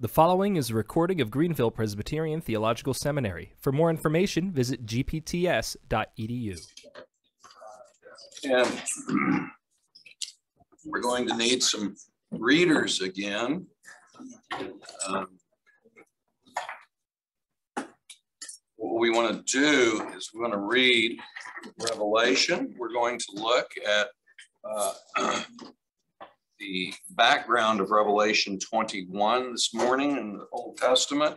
The following is a recording of Greenville Presbyterian Theological Seminary. For more information, visit gpts.edu. And we're going to need some readers again. Um, What we want to do is we're going to read Revelation. We're going to look at uh, the background of Revelation 21 this morning in the Old Testament.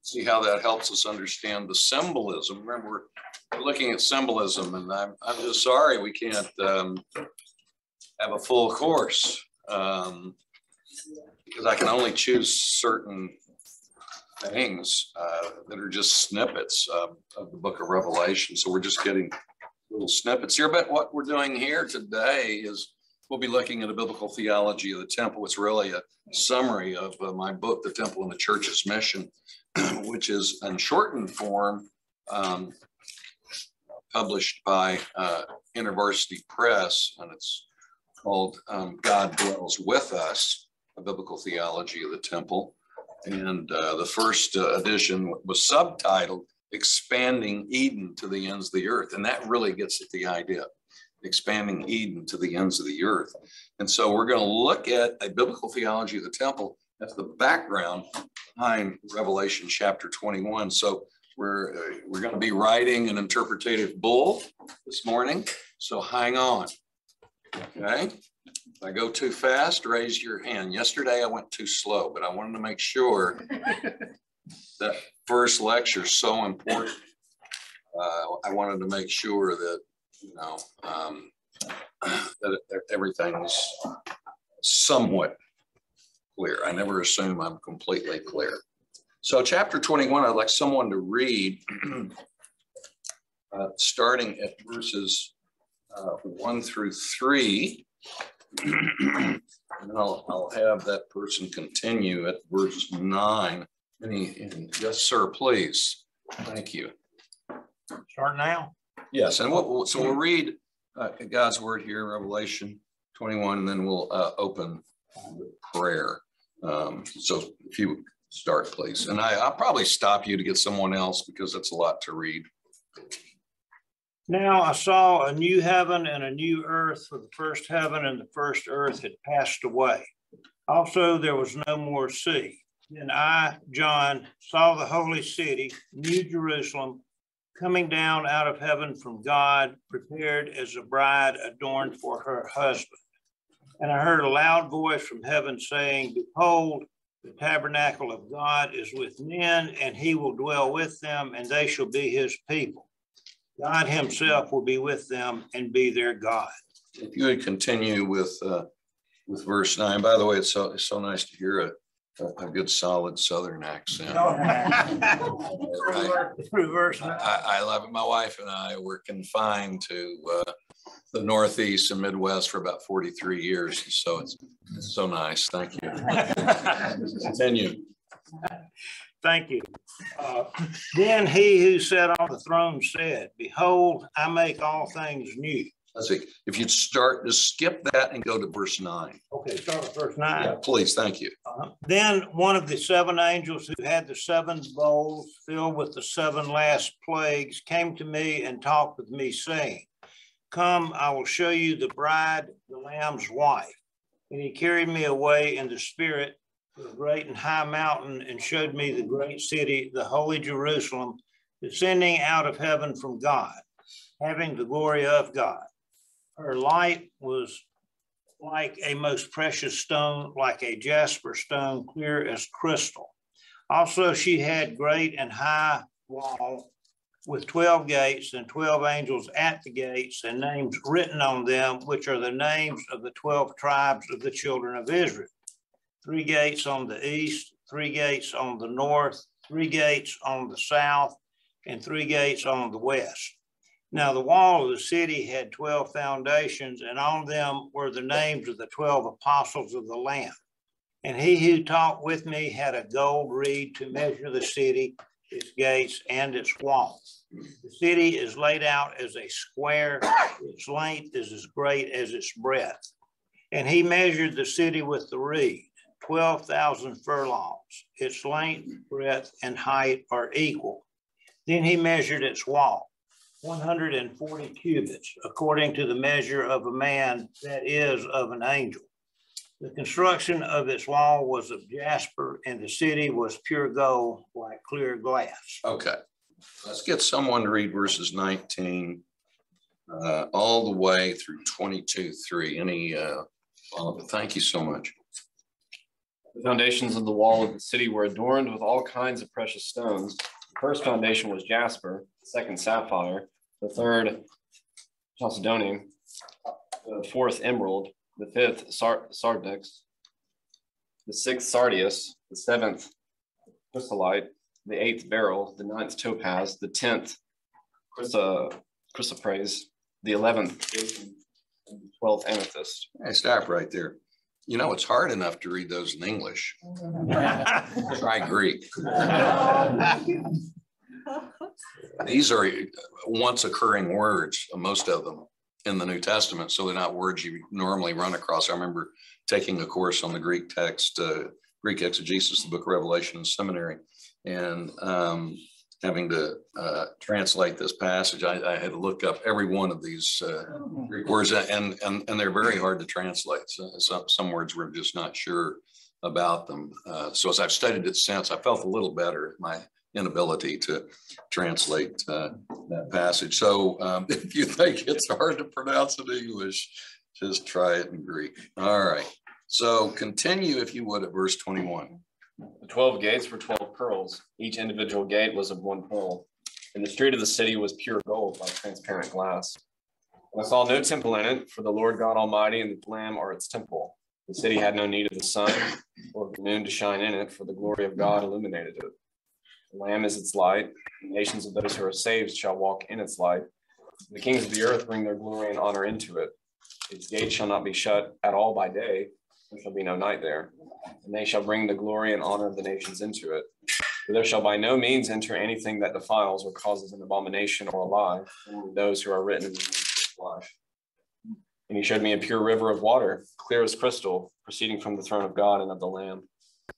See how that helps us understand the symbolism. Remember, we're looking at symbolism, and I'm, I'm just sorry we can't um, have a full course um, because I can only choose certain things uh, that are just snippets um, of the book of Revelation. So we're just getting little snippets here. But what we're doing here today is we'll be looking at a biblical theology of the temple. It's really a summary of uh, my book, The Temple and the Church's Mission, which is in shortened form um, published by uh, InterVarsity Press, and it's called um, God Dwells With Us, a biblical theology of the temple. And uh, the first uh, edition was subtitled Expanding Eden to the Ends of the Earth. And that really gets at the idea expanding Eden to the ends of the earth. And so we're going to look at a biblical theology of the temple as the background behind Revelation chapter 21. So we're, uh, we're going to be writing an interpretative bull this morning. So hang on. Okay. If I go too fast, raise your hand. Yesterday I went too slow, but I wanted to make sure that first lecture is so important. Uh, I wanted to make sure that, you know, um, that everything's somewhat clear. I never assume I'm completely clear. So chapter 21, I'd like someone to read, uh, starting at verses uh, one through three. and I'll, I'll have that person continue at verse nine. Any, and yes, sir, please. Thank you. Start now. Yes, and what, so we'll read uh, God's word here, Revelation 21, and then we'll uh, open prayer. Um, so if you start, please. And I, I'll probably stop you to get someone else because that's a lot to read. Now I saw a new heaven and a new earth, for the first heaven and the first earth had passed away. Also, there was no more sea. And I, John, saw the holy city, New Jerusalem, coming down out of heaven from God, prepared as a bride adorned for her husband. And I heard a loud voice from heaven saying, Behold, the tabernacle of God is with men, and he will dwell with them, and they shall be his people. God himself will be with them and be their God. If you would continue with uh, with verse nine. By the way, it's so it's so nice to hear a, a, good solid Southern accent. I, I, love it. My wife and I were confined to uh, the Northeast and Midwest for about 43 years. So it's, it's so nice. Thank you. Continue. Thank you. Uh, then he who sat on the throne said, Behold, I make all things new. Let's see. If you'd start, just skip that and go to verse nine. Okay, start with verse nine. Yeah, please. Thank you. Uh, then one of the seven angels who had the seven bowls filled with the seven last plagues came to me and talked with me, saying, Come, I will show you the bride, the Lamb's wife. And he carried me away in the spirit to a great and high mountain and showed me the great city, the holy Jerusalem, descending out of heaven from God, having the glory of God. Her light was like a most precious stone, like a jasper stone, clear as crystal. Also, she had great and high wall with 12 gates and 12 angels at the gates and names written on them, which are the names of the 12 tribes of the children of Israel three gates on the east, three gates on the north, three gates on the south, and three gates on the west. Now, the wall of the city had 12 foundations, and on them were the names of the 12 apostles of the Lamb. And he who talked with me had a gold reed to measure the city, its gates, and its walls. The city is laid out as a square, its length is as great as its breadth. And he measured the city with the reed twelve thousand furlongs. Its length, breadth, and height are equal. Then he measured its wall, one hundred and forty cubits, according to the measure of a man, that is, of an angel. The construction of its wall was of jasper, and the city was pure gold, like clear glass. Okay, let's get someone to read verses nineteen uh, all the way through twenty-two, three. Any, uh, thank you so much. The foundations of the wall of the city were adorned with all kinds of precious stones. The first foundation was jasper, the second sapphire, the third chalcedony, the fourth emerald, the fifth sar- sardonyx, the sixth sardius, the seventh chrysolite, the eighth beryl, the ninth topaz, the tenth chrysa- chrysoprase, the eleventh and the twelfth amethyst. Hey, stop right there. You know, it's hard enough to read those in English. Try Greek. These are once occurring words, most of them in the New Testament. So they're not words you normally run across. I remember taking a course on the Greek text, uh, Greek exegesis, the book of Revelation in seminary, and um, having to uh, translate this passage. I, I, had to look up every one of these uh, Greek words, and, and, and they're very hard to translate. So, some, some words we're just not sure about them. Uh, so as I've studied it since, I felt a little better my inability to translate uh, that passage. So um, if you think it's hard to pronounce in English, just try it in Greek. All right. So continue, if you would, at verse 21. The twelve gates were twelve pearls. Each individual gate was of one pearl. And the street of the city was pure gold, like transparent glass. And I saw no temple in it, for the Lord God Almighty and the Lamb are its temple. The city had no need of the sun or of the moon to shine in it, for the glory of God illuminated it. The Lamb is its light. The nations of those who are saved shall walk in its light. The kings of the earth bring their glory and honor into it. Its gates shall not be shut at all by day, there shall be no night there. And they shall bring the glory and honor of the nations into it. For there shall by no means enter anything that defiles or causes an abomination or a lie, only those who are written in the life. And he showed me a pure river of water, clear as crystal, proceeding from the throne of God and of the Lamb.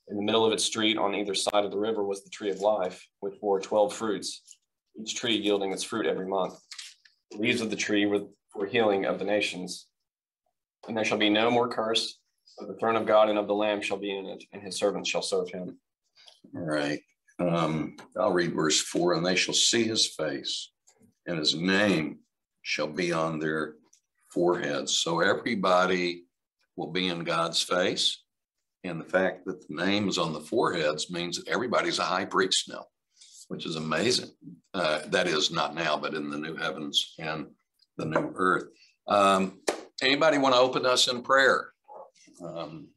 In the middle of its street, on either side of the river, was the tree of life, which bore twelve fruits, each tree yielding its fruit every month. The leaves of the tree were for healing of the nations. And there shall be no more curse, but the throne of God and of the Lamb shall be in it, and his servants shall serve him. All right. Um, I'll read verse four. And they shall see his face, and his name shall be on their foreheads. So everybody will be in God's face. And the fact that the name is on the foreheads means that everybody's a high priest now, which is amazing. Uh, that is not now, but in the new heavens and the new earth. Um, anybody want to open us in prayer? Um,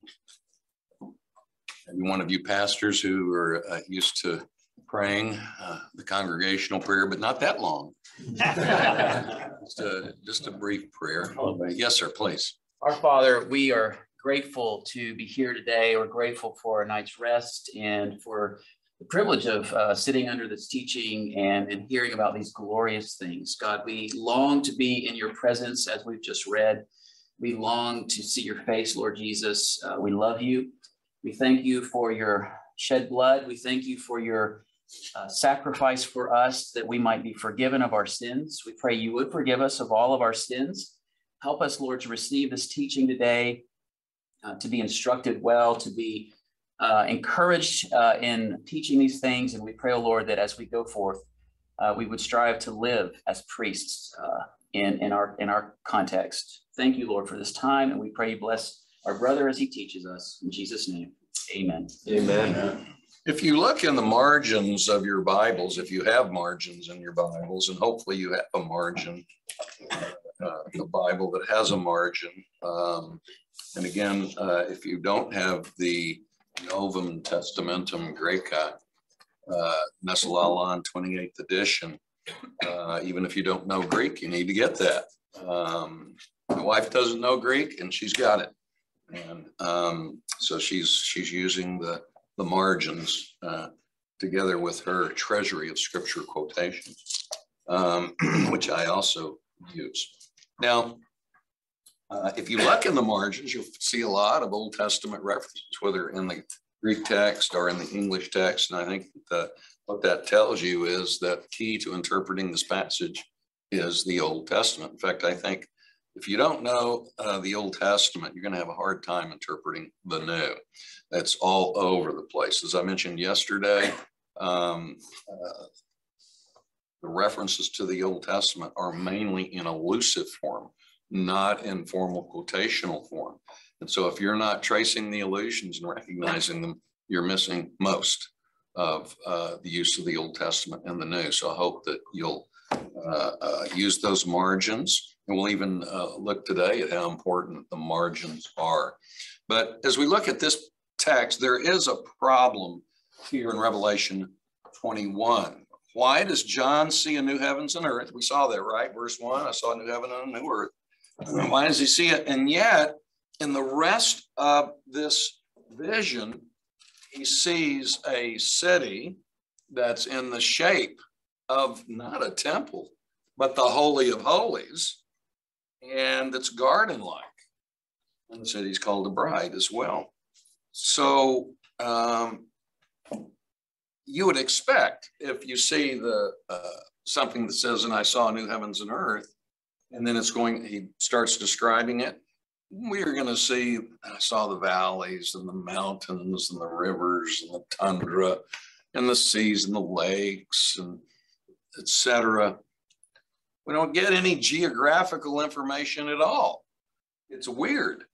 maybe one of you pastors who are uh, used to praying uh, the congregational prayer, but not that long. just, a, just a brief prayer. Yes, sir, please. Our Father, we are grateful to be here today. We're grateful for a night's rest and for the privilege of uh, sitting under this teaching and, and hearing about these glorious things. God, we long to be in your presence as we've just read. We long to see your face, Lord Jesus. Uh, we love you. We thank you for your shed blood. We thank you for your uh, sacrifice for us that we might be forgiven of our sins. We pray you would forgive us of all of our sins. Help us, Lord, to receive this teaching today, uh, to be instructed well, to be uh, encouraged uh, in teaching these things. And we pray, oh Lord, that as we go forth, uh, we would strive to live as priests uh, in, in, our, in our context. Thank you, Lord, for this time. And we pray you bless our brother as he teaches us. In Jesus' name, amen. Amen. If you look in the margins of your Bibles, if you have margins in your Bibles, and hopefully you have a margin, uh, a Bible that has a margin. Um, and again, uh, if you don't have the Novum Testamentum Graece, uh, Nestle-Aland 28th edition, uh, even if you don't know Greek, you need to get that. Um, my wife doesn't know Greek and she's got it. And um, so she's she's using the the margins uh, together with her treasury of scripture quotations, um, which I also use. Now, Uh, if you look in the margins, you'll see a lot of Old Testament references, whether in the Greek text or in the English text. And I think that what that tells you is that key to interpreting this passage is the Old Testament. In fact, I think if you don't know uh, the Old Testament, you're going to have a hard time interpreting the New. That's all over the place. As I mentioned yesterday, um, uh, the references to the Old Testament are mainly in allusive form, not in formal quotational form. And so if you're not tracing the allusions and recognizing them, you're missing most of uh, the use of the Old Testament and the New. So I hope that you'll uh, uh, use those margins. And we'll even uh, look today at how important the margins are. But as we look at this text, there is a problem here in Revelation 21. Why does John see a new heavens and earth? We saw that, right? Verse one, I saw a new heaven and a new earth. Why does he see it? And yet, in the rest of this vision, he sees a city that's in the shape of not a temple, but the Holy of Holies, and it's garden like. And the city's called the bride as well. So um, you would expect if you see the uh, something that says, and I saw new heavens and earth, and then it's going, he starts describing it we are going to see, I saw the valleys and the mountains and the rivers and the tundra and the seas and the lakes and etc. We don't get any geographical information at all. It's weird.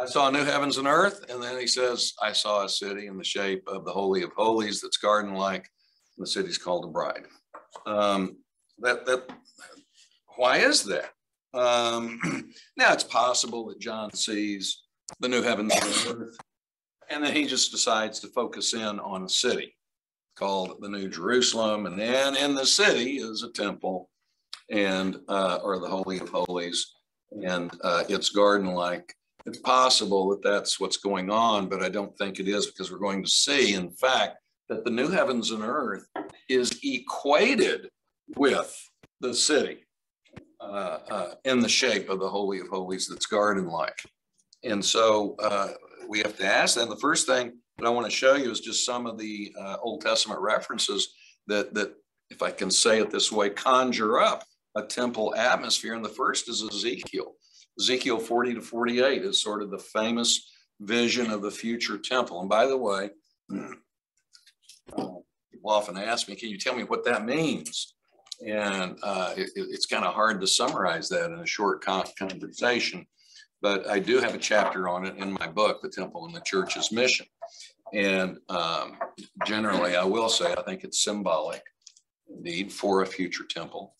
I saw new heavens and earth, and then he says, I saw a city in the shape of the Holy of Holies that's garden-like, and the city's called the bride. Um, that that why is that? Um, now it's possible that John sees the new heavens and earth, and then he just decides to focus in on a city called the New Jerusalem, and then in the city is a temple, and uh, or the Holy of Holies, and uh, it's garden-like. It's possible that that's what's going on, but I don't think it is because we're going to see, in fact, that the new heavens and earth is equated with the city uh, uh, in the shape of the Holy of Holies that's garden-like. And so uh, we have to ask that. The first thing that I want to show you is just some of the uh, Old Testament references that, that, if I can say it this way, conjure up a temple atmosphere. And the first is Ezekiel. Ezekiel 40 to 48 is sort of the famous vision of the future temple. And by the way, people often ask me, can you tell me what that means? And uh, it, it's kind of hard to summarize that in a short conversation. But I do have a chapter on it in my book, The Temple and the Church's Mission. And um, generally, I will say, I think it's symbolic indeed for a future temple.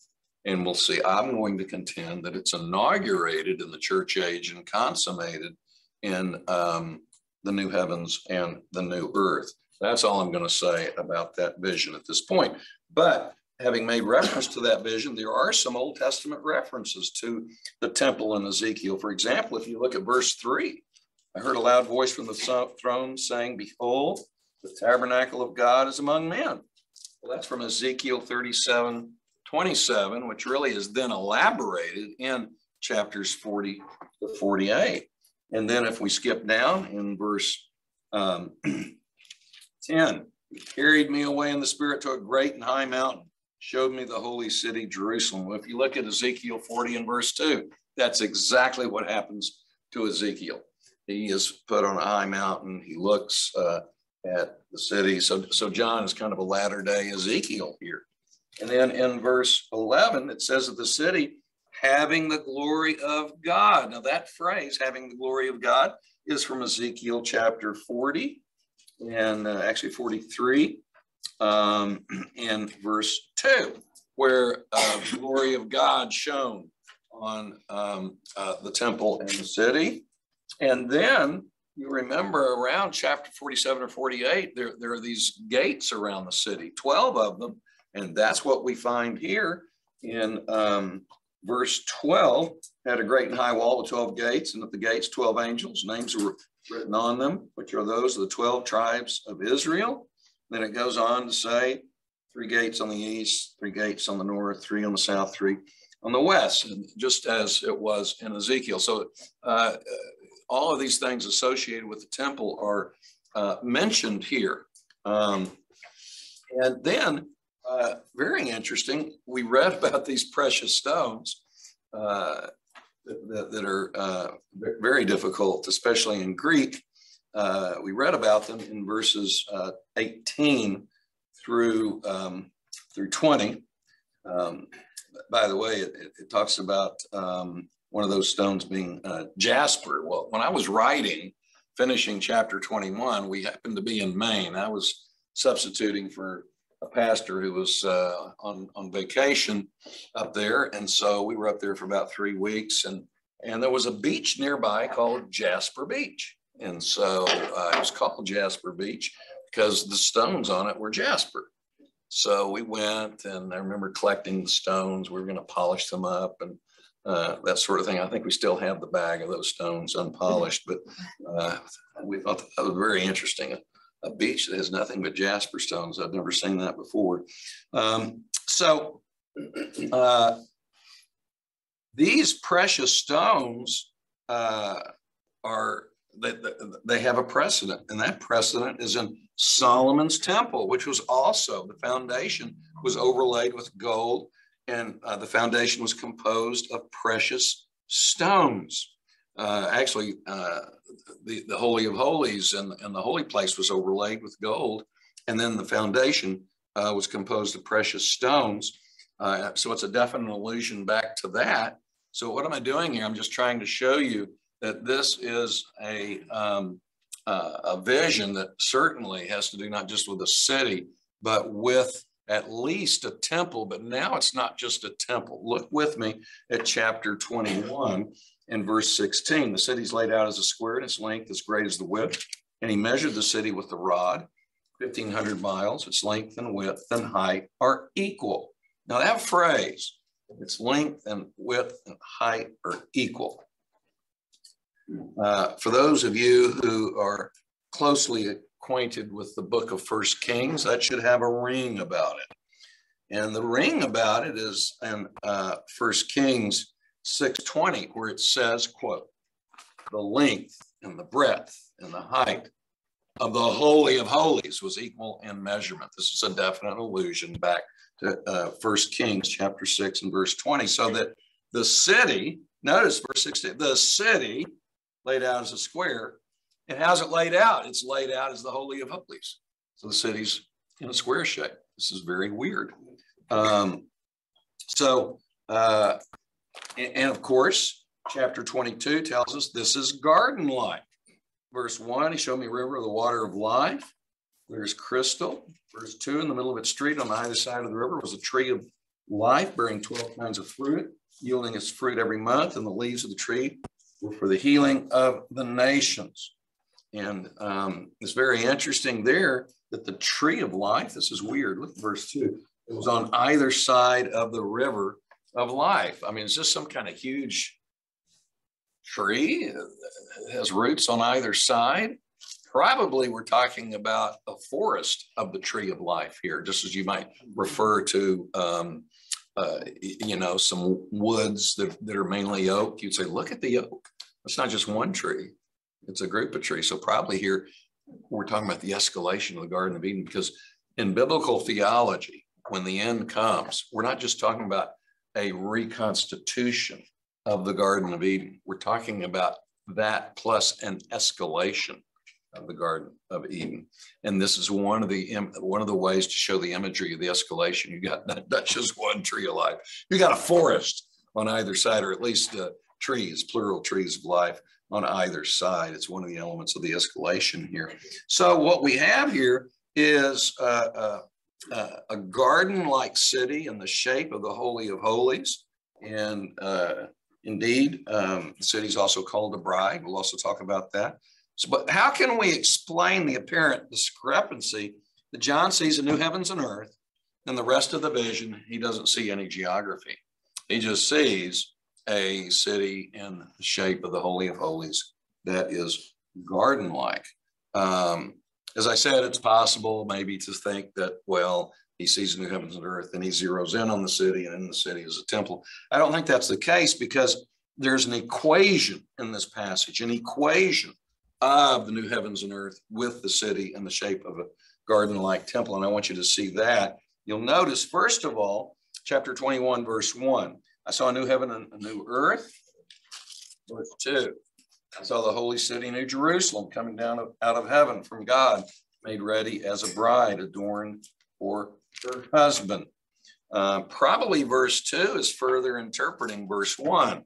And we'll see. I'm going to contend that it's inaugurated in the church age and consummated in um, the new heavens and the new earth. That's all I'm going to say about that vision at this point. But having made reference to that vision, there are some Old Testament references to the temple in Ezekiel. For example, if you look at verse three, I heard a loud voice from the throne saying, Behold, the tabernacle of God is among men. Well, that's from Ezekiel 37, 27, which really is then elaborated in chapters 40 to 48. And then if we skip down in verse um, 10, he carried me away in the spirit to a great and high mountain showed me the holy city, Jerusalem. If you look at Ezekiel 40 and verse 2, that's exactly what happens to Ezekiel. He is put on a high mountain. He looks uh, at the city. So, so John is kind of a latter day Ezekiel here. And then in verse 11, it says that the city having the glory of God. Now, that phrase, having the glory of God, is from Ezekiel chapter 40 and uh, actually 43 um, in verse 2, where uh, glory of God shone on um, uh, the temple and the city. And then you remember around chapter 47 or 48, there, there are these gates around the city, 12 of them. And that's what we find here in um, verse 12 had a great and high wall with 12 gates, and at the gates, 12 angels. Names were written on them, which are those of the 12 tribes of Israel. Then it goes on to say three gates on the east, three gates on the north, three on the south, three on the west, and just as it was in Ezekiel. So uh, all of these things associated with the temple are uh, mentioned here. Um, and then, uh, very interesting, we read about these precious stones uh, that, that, are uh, very difficult, especially in Greek. Uh, we read about them in verses 18 through um, through 20. Um, by the way, it, it talks about um, one of those stones being uh, jasper. Well, when I was writing, finishing chapter 21, we happened to be in Maine. I was substituting for a pastor who was uh, on, on vacation up there. And so we were up there for about three weeks and, and there was a beach nearby called Jasper Beach. And so uh, it was called Jasper Beach because the stones on it were jasper. So we went and I remember collecting the stones. We were going to polish them up and uh, that sort of thing. I think we still have the bag of those stones unpolished, but uh, we thought that was very interesting. A, a, beach that has nothing but jasper stones. I've never seen that before. Um, so uh, these precious stones uh, are they, they have a precedent, and that precedent is in Solomon's temple, which was also the foundation was overlaid with gold, and uh, the foundation was composed of precious stones. Uh, actually, uh, the, the Holy of Holies and, and the holy place was overlaid with gold, and then the foundation uh, was composed of precious stones. Uh, so it's a definite allusion back to that. So what am I doing here? I'm just trying to show you that this is a um, uh, a vision that certainly has to do not just with the city, but with at least a temple. But now it's not just a temple. Look with me at chapter 21 and verse 16. The city's laid out as a square, and its length as great as the width. And he measured the city with the rod, 1,500 miles. Its length and width and height are equal. Now, that phrase, its length and width and height are equal. Uh, for those of you who are closely acquainted with the book of First Kings, that should have a ring about it. And the ring about it is in uh, First Kings 6.20, where it says, quote, the length and the breadth and the height of the Holy of Holies was equal in measurement. This is a definite allusion back to uh, First Kings chapter 6 and verse 20, so that the city, notice verse 16, the city laid out as a square. And how's it laid out? It's laid out as the Holy of Holies. So the city's in a square shape. This is very weird. Um, so, uh, and, and, of course, chapter 22 tells us this is garden like. Verse 1, he showed me river of the water of life. There's crystal. Verse 2, in the middle of its street on either side of the river was a tree of life bearing 12 kinds of fruit, yielding its fruit every month, and the leaves of the tree for the healing of the nations. And um, it's very interesting there that the tree of life, this is weird, look at verse two, it was on either side of the river of life. I mean, is this some kind of huge tree? Has roots on either side. Probably we're talking about a forest of the tree of life here, just as you might refer to um, uh, you know, some woods that, that are mainly oak, you'd say, look at the oak. It's not just one tree, it's a group of trees. So probably here we're talking about the escalation of the Garden of Eden because in biblical theology, when the end comes, we're not just talking about a reconstitution of the Garden of Eden. We're talking about that plus an escalation of the Garden of Eden. And this is one of the one of the ways to show the imagery of the escalation. You got not, not just one tree alive. You got a forest on either side, or at least uh, trees, plural trees of life on either side. It's one of the elements of the escalation here. So what we have here is uh, uh, a garden-like city in the shape of the Holy of Holies. And uh, indeed, um, the city is also called a bride. We'll also talk about that. So, but how can we explain the apparent discrepancy that John sees a new heavens and earth, and the rest of the vision, he doesn't see any geography. He just sees a city in the shape of the Holy of Holies that is garden like. Um, as I said, it's possible maybe to think that, well, he sees new heavens and earth and he zeroes in on the city and in the city is a temple. I don't think that's the case because there's an equation in this passage, an equation of the new heavens and earth with the city in the shape of a garden-like temple. And I want you to see that. You'll notice, first of all, chapter 21, verse 1. I saw a new heaven and a new earth. Verse 2. I saw the holy city, New Jerusalem, coming down out of heaven from God, made ready as a bride adorned for her husband. Uh, probably verse 2 is further interpreting verse 1.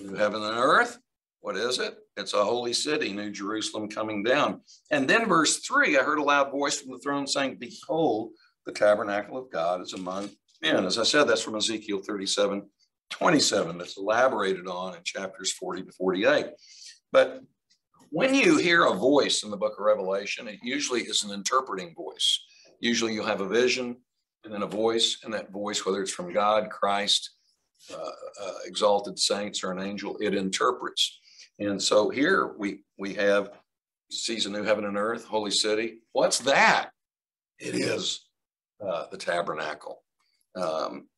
New heaven and earth, what is it? It's a holy city, New Jerusalem coming down. And then verse 3 I heard a loud voice from the throne saying, Behold, the tabernacle of God is among men. As I said, that's from Ezekiel 37 27. That's elaborated on in chapters 40 to 48. But when you hear a voice in the book of Revelation, it usually is an interpreting voice. Usually you'll have a vision and then a voice, and that voice, whether it's from God, Christ, uh, uh, exalted saints, or an angel, it interprets. And so here we we have sees a new heaven and earth, holy city. What's that? It is uh, the tabernacle. Um,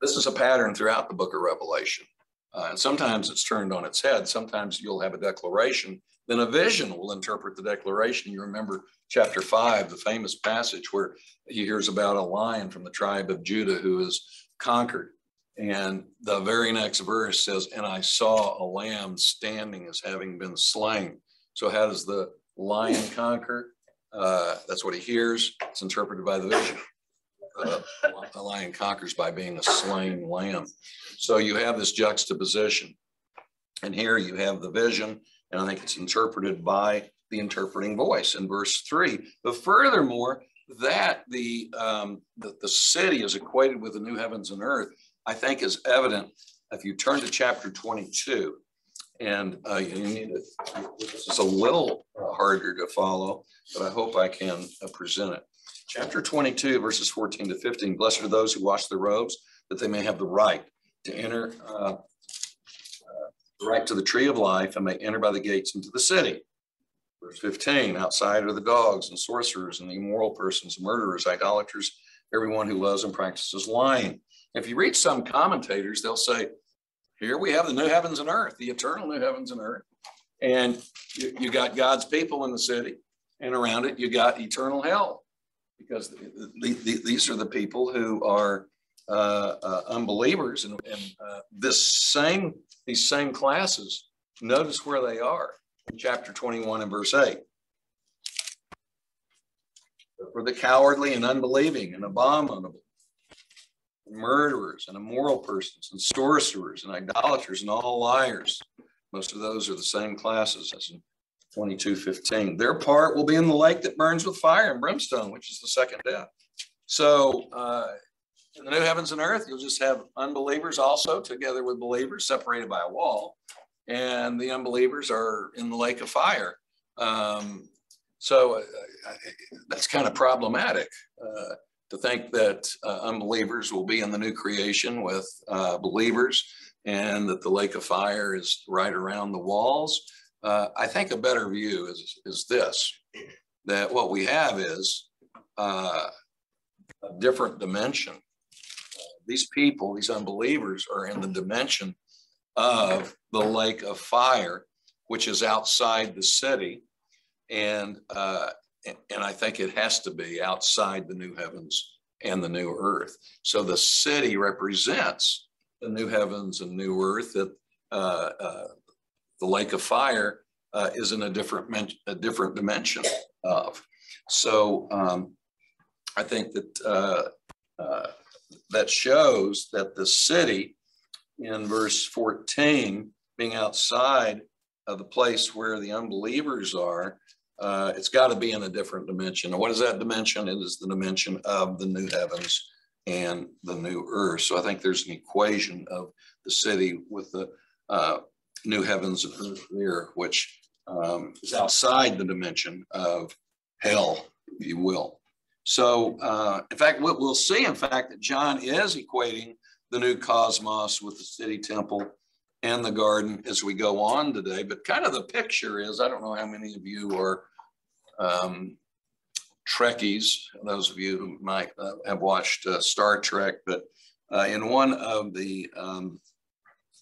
this is a pattern throughout the book of Revelation. Uh, and sometimes it's turned on its head. Sometimes you'll have a declaration, then a vision will interpret the declaration. You remember chapter five, the famous passage where he hears about a lion from the tribe of Judah who is conquered. And the very next verse says, And I saw a lamb standing as having been slain. So, how does the lion conquer? Uh, that's what he hears. It's interpreted by the vision. Uh, a lion conquers by being a slain lamb. So, you have this juxtaposition. And here you have the vision, and I think it's interpreted by the interpreting voice in verse three. But furthermore, that the, um, the, the city is equated with the new heavens and earth I think is evident if you turn to chapter 22. And uh, you need it. Is a little harder to follow, but I hope I can uh, present it. Chapter 22, verses 14 to 15. Blessed are those who wash their robes, that they may have the right to enter, uh, uh, the right to the tree of life, and may enter by the gates into the city. Verse 15, outside are the dogs and sorcerers and the immoral persons, murderers, idolaters, everyone who loves and practices lying. If you read some commentators, they'll say, here we have the new heavens and earth, the eternal new heavens and earth. And you, you got God's people in the city, and around it, you got eternal hell, because the, the, the, these are the people who are uh, uh, unbelievers. And, and uh, this same, these same classes, notice where they are in chapter 21 and verse 8 for the cowardly and unbelieving and abominable murderers and immoral persons and sorcerers and idolaters and all liars. Most of those are the same classes as in 2215. Their part will be in the lake that burns with fire and brimstone, which is the second death. So uh, in the new heavens and earth, you'll just have unbelievers also together with believers separated by a wall. And the unbelievers are in the lake of fire. Um, so uh, that's kind of problematic. Uh, to think that uh, unbelievers will be in the new creation with uh, believers and that the lake of fire is right around the walls. Uh, I think a better view is, is this that what we have is uh, a different dimension. These people, these unbelievers, are in the dimension of the lake of fire, which is outside the city. And uh, and I think it has to be outside the new heavens and the new earth. So the city represents the new heavens and new earth that uh, uh, the lake of fire uh, is in a different a different dimension of. So um, I think that uh, uh, that shows that the city in verse 14 being outside of the place where the unbelievers are uh, it's got to be in a different dimension. And what is that dimension? It is the dimension of the new heavens and the new earth. So I think there's an equation of the city with the uh, new heavens and earth there, which um, is outside the dimension of hell, if you will. So, uh, in fact, what we'll see, in fact, that John is equating the new cosmos with the city temple and the garden as we go on today. But kind of the picture is, I don't know how many of you are um, Trekkies, those of you who might uh, have watched uh, Star Trek, but uh, in one of the um,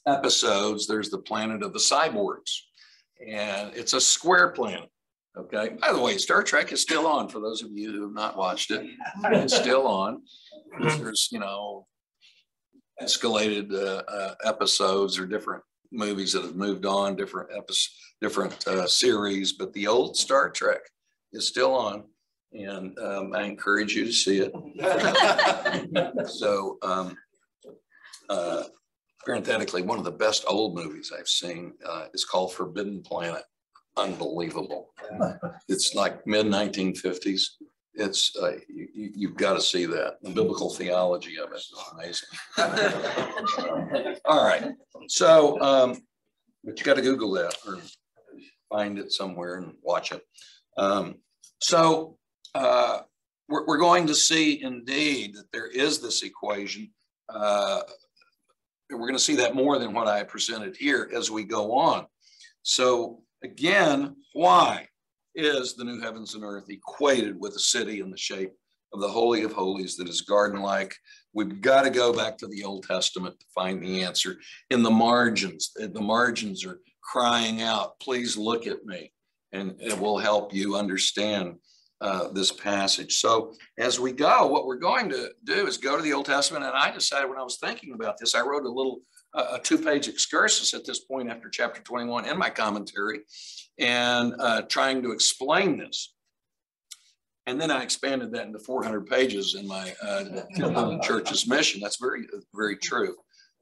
episodes, there's the planet of the cyborgs, and it's a square planet. Okay. By the way, Star Trek is still on for those of you who have not watched it. It's still on. There's, you know, escalated uh, uh, episodes or different movies that have moved on, different episodes, different uh, series, but the old Star Trek is still on, and um, I encourage you to see it. so, um, uh, parenthetically, one of the best old movies I've seen uh, is called Forbidden Planet. Unbelievable. It's like mid 1950s. It's uh, you, you've got to see that. The biblical theology of it is amazing. All right. So, um, but you got to Google that or find it somewhere and watch it. Um, so, uh, we're, we're, going to see indeed that there is this equation. Uh, we're going to see that more than what I presented here as we go on. So, again, why is the new heavens and earth equated with a city in the shape of the Holy of Holies that is garden like? We've got to go back to the Old Testament to find the answer. In the margins, eh, the margins are crying out, please look at me, and it will help you understand uh, this passage. So as we go, what we're going to do is go to the Old Testament. And I decided when I was thinking about this, I wrote a little uh, a two-page excursus at this point after chapter 21 in my commentary and uh, trying to explain this. And then I expanded that into 400 pages in my uh, church's mission. That's very, very true,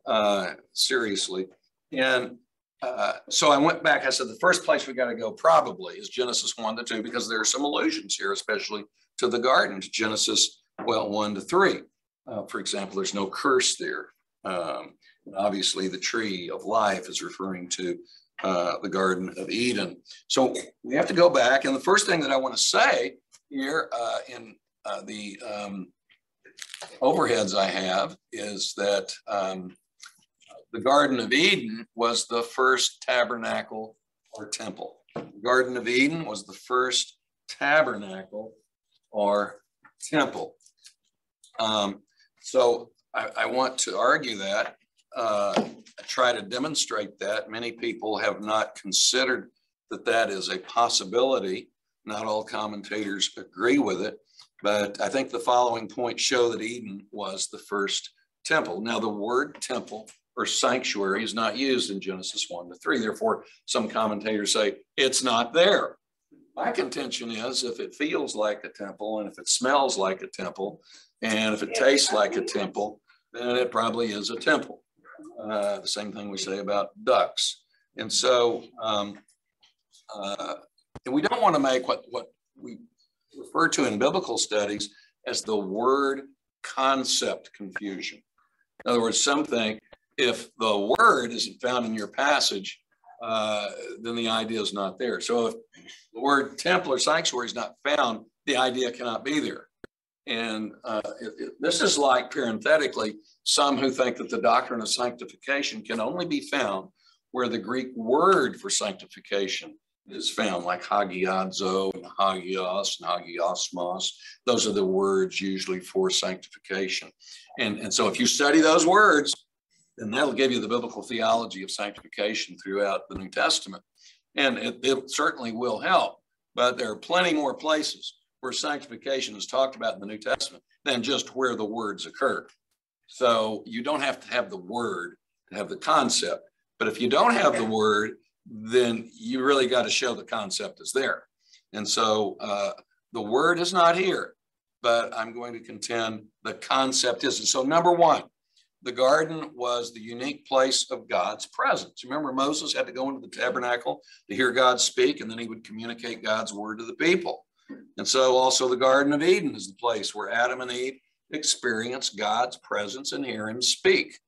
uh, seriously. And uh, so I went back. I said, the first place we got to go probably is Genesis 1 to 2, because there are some allusions here, especially to the garden, to Genesis, well, 1 to 3. Uh, for example, there's no curse there. Um, obviously, the tree of life is referring to uh, the Garden of Eden. So we have to go back. And the first thing that I want to say here uh, in uh, the um, overheads I have is that um, the Garden of Eden was the first tabernacle or temple. The Garden of Eden was the first tabernacle or temple. Um, so I, I, want to argue that, uh, try to demonstrate that. Many people have not considered that that is a possibility not all commentators agree with it, but I think the following points show that Eden was the first temple. Now, the word temple or sanctuary is not used in Genesis 1 to 3. Therefore, some commentators say it's not there. My contention is if it feels like a temple and if it smells like a temple and if it tastes like a temple, then it probably is a temple. Uh, the same thing we say about ducks. And so um, uh, and we don't want to make what, what we refer to in biblical studies as the word concept confusion. In other words, some think if the word isn't found in your passage, uh, then the idea is not there. So if the word temple or sanctuary is not found, the idea cannot be there. And uh, it, it, this is like parenthetically, some who think that the doctrine of sanctification can only be found where the Greek word for sanctification is found, like hagiazo and hagios and hagiasmos. Those are the words usually for sanctification. And, and so if you study those words, then that'll give you the biblical theology of sanctification throughout the New Testament. And it, it certainly will help. But there are plenty more places where sanctification is talked about in the New Testament than just where the words occur. So you don't have to have the word to have the concept. But if you don't have the word, then you really got to show the concept is there. And so uh, the word is not here, but I'm going to contend the concept is. And so, number one, the garden was the unique place of God's presence. Remember, Moses had to go into the tabernacle to hear God speak, and then he would communicate God's word to the people. And so, also, the Garden of Eden is the place where Adam and Eve experience God's presence and hear him speak.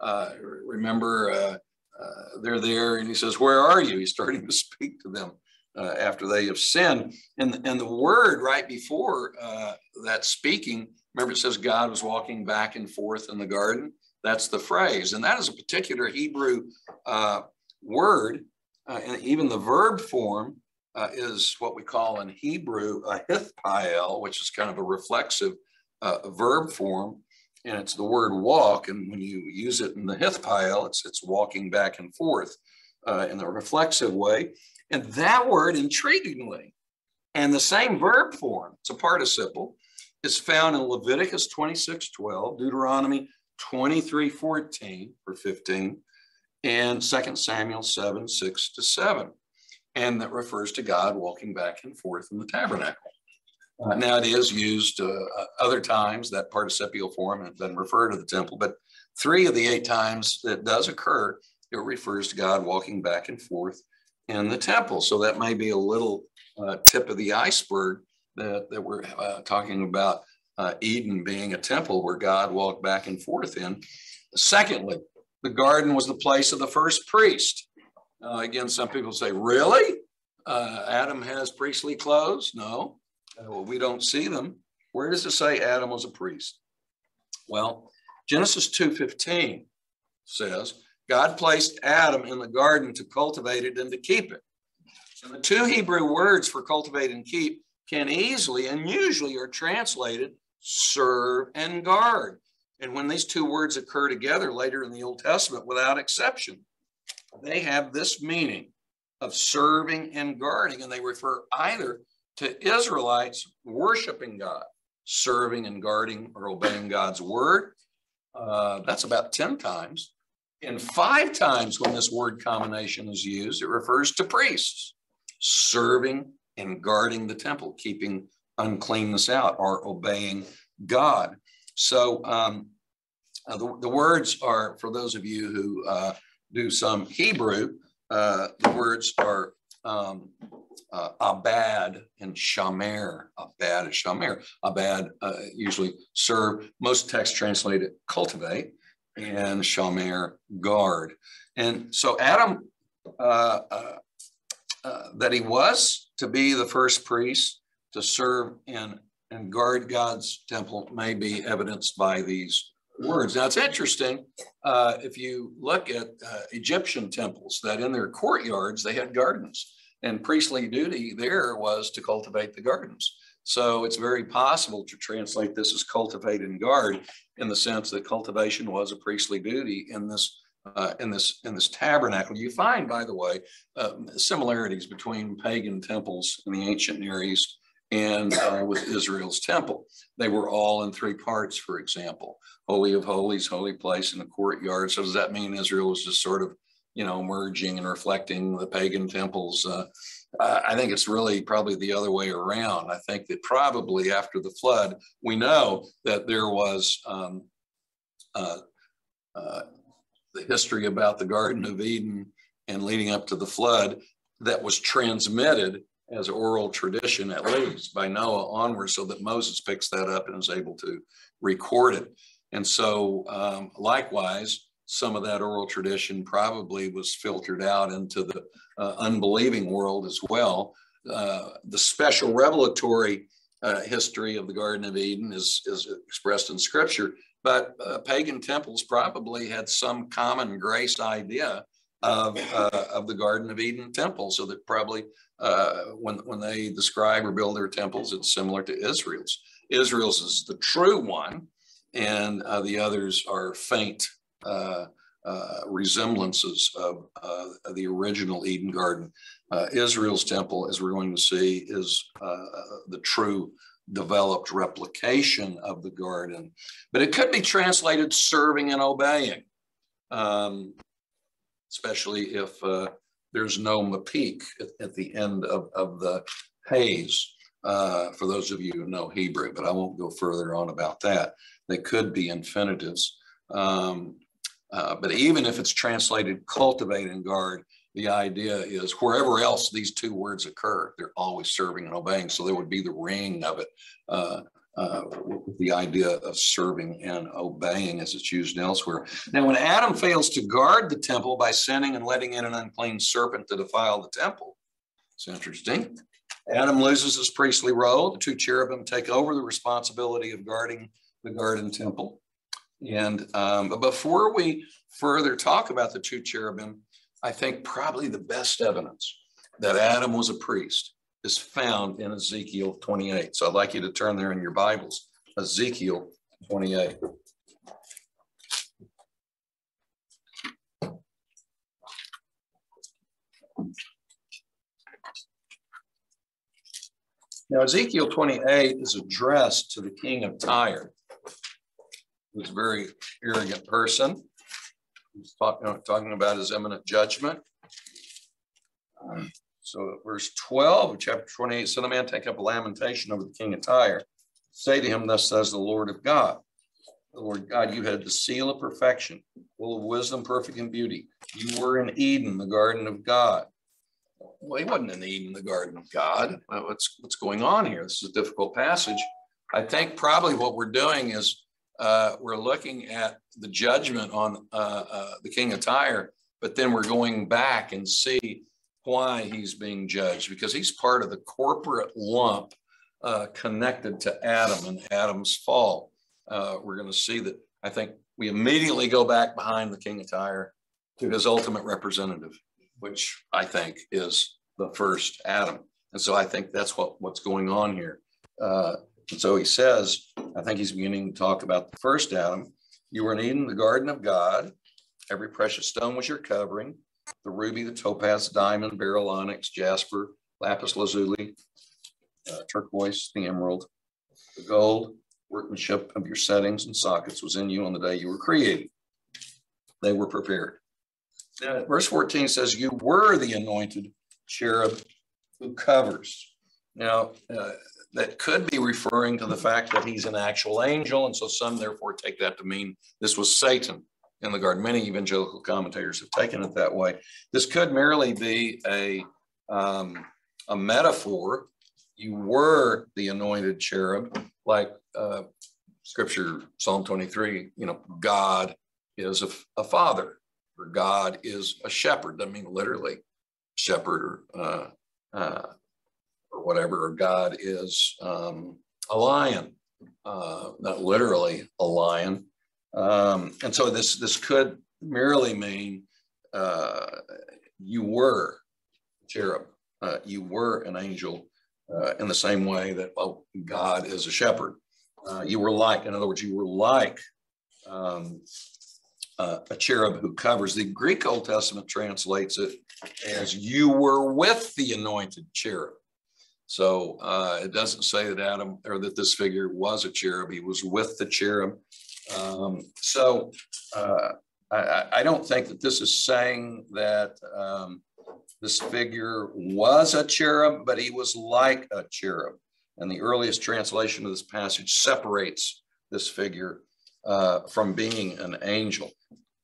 Uh, remember, uh, uh, they're there and he says, Where are you? He's starting to speak to them uh, after they have sinned. And, and the word right before uh, that speaking, remember it says God was walking back and forth in the garden. That's the phrase. And that is a particular Hebrew uh, word. Uh, and even the verb form uh, is what we call in Hebrew a hithpael, which is kind of a reflexive uh, verb form. And it's the word walk. And when you use it in the hithpael, it's, it's walking back and forth uh, in a reflexive way. And that word, intriguingly, and the same verb form, it's a participle, is found in Leviticus 26 12, Deuteronomy 23 14 or 15, and 2 Samuel 7 6 to 7. And that refers to God walking back and forth in the tabernacle. Uh, now it is used uh, uh other times, that participial form, and been referred to the temple, but three of the eight times that does occur, it refers to God walking back and forth in the temple. So that may be a little uh, tip of the iceberg that, that we're uh, talking about uh, Eden being a temple where God walked back and forth in. Secondly, the garden was the place of the first priest. Uh, again, some people say, really? Uh, Adam has priestly clothes? No, uh, well, we don't see them. Where does it say Adam was a priest? Well, Genesis 2.15 says, God placed Adam in the garden to cultivate it and to keep it. So the two Hebrew words for cultivate and keep can easily and usually are translated serve and guard. And when these two words occur together later in the Old Testament, without exception, they have this meaning of serving and guarding, and they refer either to Israelites worshiping God, serving and guarding or obeying God's word. Uh, that's about 10 times. And five times when this word combination is used, it refers to priests serving and guarding the temple, keeping uncleanness out or obeying God. So um, uh, the, the, words are, for those of you who uh, do some Hebrew, uh, the words are um, uh, abad and shamar. Abad and shamar. Abad uh, usually serve. Most texts translate it cultivate, and shamar guard. And so Adam, uh, that he was to be the first priest to serve in and guard God's temple may be evidenced by these words. Now it's interesting uh, if you look at uh, Egyptian temples that in their courtyards they had gardens, and priestly duty there was to cultivate the gardens. So it's very possible to translate this as cultivate and guard in the sense that cultivation was a priestly duty in this uh, in this in this tabernacle. You find, by the way, uh, similarities between pagan temples in the ancient Near East and uh, with Israel's temple. They were all in three parts, for example, Holy of Holies, Holy Place, and the courtyard. So does that mean Israel was just sort of, you know, merging and reflecting the pagan temples? Uh, I think it's really probably the other way around. I think that probably after the flood, we know that there was um, uh, uh the history about the Garden of Eden and leading up to the flood that was transmitted as oral tradition, at least by Noah onward, so that Moses picks that up and is able to record it. And so, um, likewise, some of that oral tradition probably was filtered out into the uh, unbelieving world as well. Uh, the special revelatory uh, history of the Garden of Eden is, is expressed in Scripture, but uh, pagan temples probably had some common grace idea of, uh, of the Garden of Eden temple, so that probably uh, when, when they describe or build their temples, it's similar to Israel's. Israel's is the true one, and uh, the others are faint uh, uh resemblances of uh, the original Eden Garden. Uh, Israel's temple, as we're going to see, is the true developed replication of the garden, but it could be translated serving and obeying, um, especially if there's no mappiq at, at the end of, of the haze. Uh, for those of you who know Hebrew, but I won't go further on about that. They could be infinitives. Um, uh, but even if it's translated cultivate and guard, the idea is wherever else these two words occur, they're always serving and obeying. So there would be the ring of it. Uh, uh, with the idea of serving and obeying as it's used elsewhere. Now, when Adam fails to guard the temple by sinning and letting in an unclean serpent to defile the temple, it's interesting. Adam loses his priestly role. The two cherubim take over the responsibility of guarding the garden temple. And um, but before we further talk about the two cherubim, I think probably the best evidence that Adam was a priest is found in Ezekiel 28. So I'd like you to turn there in your Bibles, Ezekiel 28. Now, Ezekiel 28 is addressed to the king of Tyre, who's a very arrogant person. He's talking, talking about his imminent judgment. Um, so verse 12 of chapter 28, son of man, take up a lamentation over the king of Tyre. Say to him, thus says the Lord of God. The Lord God, you had the seal of perfection, full of wisdom, perfect in beauty. You were in Eden, the garden of God. Well, he wasn't in Eden, the garden of God. What's, what's going on here? This is a difficult passage. I think probably what we're doing is uh, we're looking at the judgment on uh, uh, the king of Tyre, but then we're going back and see why he's being judged because he's part of the corporate lump uh, connected to Adam and Adam's fall. Uh, we're going to see that I think we immediately go back behind the king of Tyre to his ultimate representative, which I think is the first Adam. And so I think that's what, what's going on here. Uh, and so he says, I think he's beginning to talk about the first Adam. You were in Eden, the garden of God. Every precious stone was your covering the ruby, the topaz, diamond, beryl, onyx, jasper, lapis lazuli, uh, turquoise, the emerald, the gold, workmanship of your settings and sockets was in you on the day you were created. They were prepared. Now, verse 14 says, You were the anointed cherub who covers. Now, uh, that could be referring to the fact that he's an actual angel. And so some therefore take that to mean this was Satan in the garden. Many evangelical commentators have taken it that way. This could merely be a, um, a metaphor. You were the anointed cherub, like uh, scripture, Psalm 23, you know, God is a, a father, or God is a shepherd. Doesn't mean literally shepherd or, uh, uh, or whatever, or God is um, a lion, uh, not literally a lion. Um, and so this, this could merely mean uh, you were cherub, uh, you were an angel uh, in the same way that well, God is a shepherd. Uh, you were like, in other words, you were like um, a cherub who covers. The Greek Old Testament translates it as you were with the anointed cherub. So uh, it doesn't say that Adam or that this figure was a cherub. He was with the cherub. Um, so uh, I, I, don't think that this is saying that um, this figure was a cherub, but he was like a cherub. And the earliest translation of this passage separates this figure uh, from being an angel.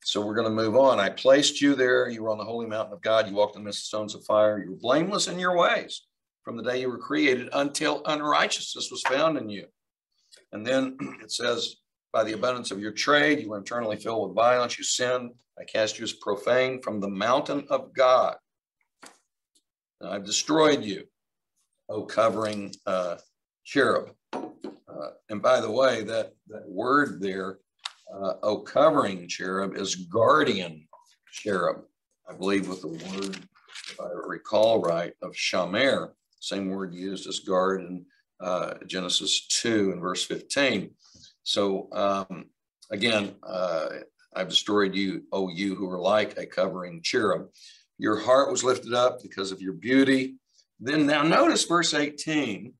So we're going to move on. I placed you there. You were on the holy mountain of God. You walked in the stones of fire. You were blameless in your ways from the day you were created until unrighteousness was found in you. And then it says, by the abundance of your trade, you were internally filled with violence. You sinned. I cast you as profane from the mountain of God. And I've destroyed you, O covering uh, cherub. Uh, and by the way, that, that word there, uh, O covering cherub, is guardian cherub. I believe with the word, if I recall right, of shamar, same word used as guard in uh, Genesis 2 and verse 15. So um, again, uh, I've destroyed you, O you who are like a covering cherub. Your heart was lifted up because of your beauty. Then now notice verse 18,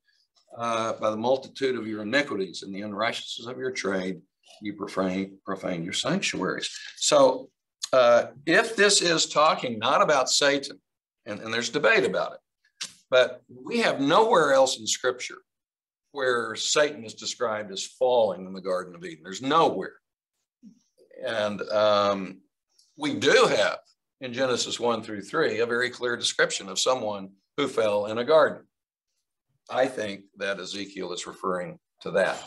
uh, by the multitude of your iniquities and the unrighteousness of your trade, you profane, profane your sanctuaries. So uh, if this is talking not about Satan, and, and there's debate about it, but we have nowhere else in scripture where Satan is described as falling in the Garden of Eden. There's nowhere. And um, we do have in Genesis 1 through 3 a very clear description of someone who fell in a garden. I think that Ezekiel is referring to that.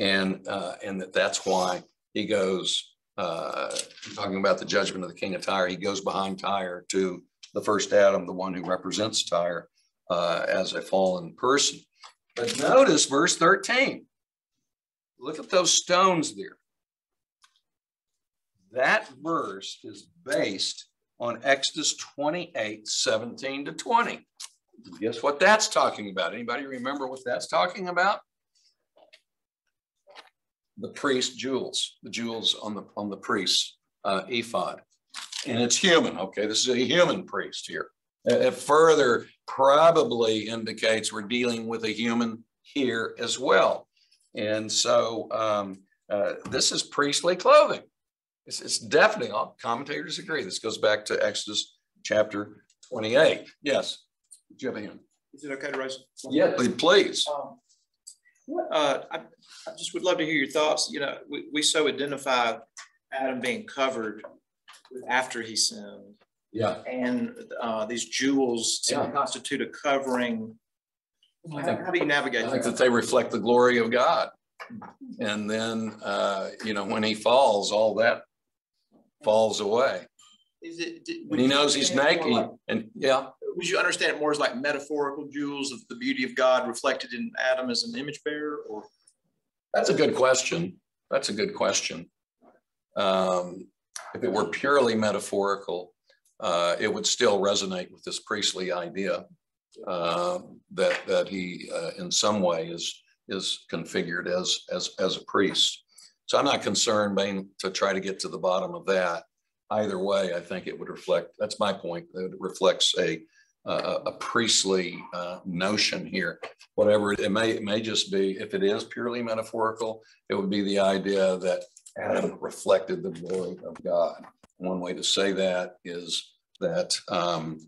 And, uh, and that that's why he goes, uh, talking about the judgment of the king of Tyre, he goes behind Tyre to the first Adam, the one who represents Tyre uh, as a fallen person. But notice verse 13. Look at those stones there. That verse is based on Exodus 28, 17 to 20. Guess what that's talking about? Anybody remember what that's talking about? The priest jewels, the jewels on the on the priest uh, ephod, and it's human. Okay, this is a human priest here. It further probably indicates we're dealing with a human here as well, and so um, uh, this is priestly clothing. It's, it's definitely all commentators agree. This goes back to Exodus chapter 28. Yes. Do you have a hand? Is it okay to raise? Yeah, please. Um, uh, I, I just would love to hear your thoughts. You know, we, we so identify Adam being covered after he sinned. Yeah. And uh, these jewels to Yeah. constitute a covering. I How, think, how do you navigate I think that? that they reflect the glory of God. And then, uh, you know, when he falls, all that falls away. Is it, did- When he knows he's naked like- and yeah, Would you understand it more as like metaphorical jewels of the beauty of God reflected in Adam as an image bearer or? that's a good question. That's a good question. Um, if it were purely metaphorical, uh, it would still resonate with this priestly idea um, that that he, uh, in some way, is is configured as as as a priest. So I'm not concerned, to try to get to the bottom of that. Either way, I think it would reflect. That's my point. It reflects a a, a priestly uh, notion here. Whatever it may it may just be. If it is purely metaphorical, it would be the idea that Adam reflected the glory of God. One way to say that is that um,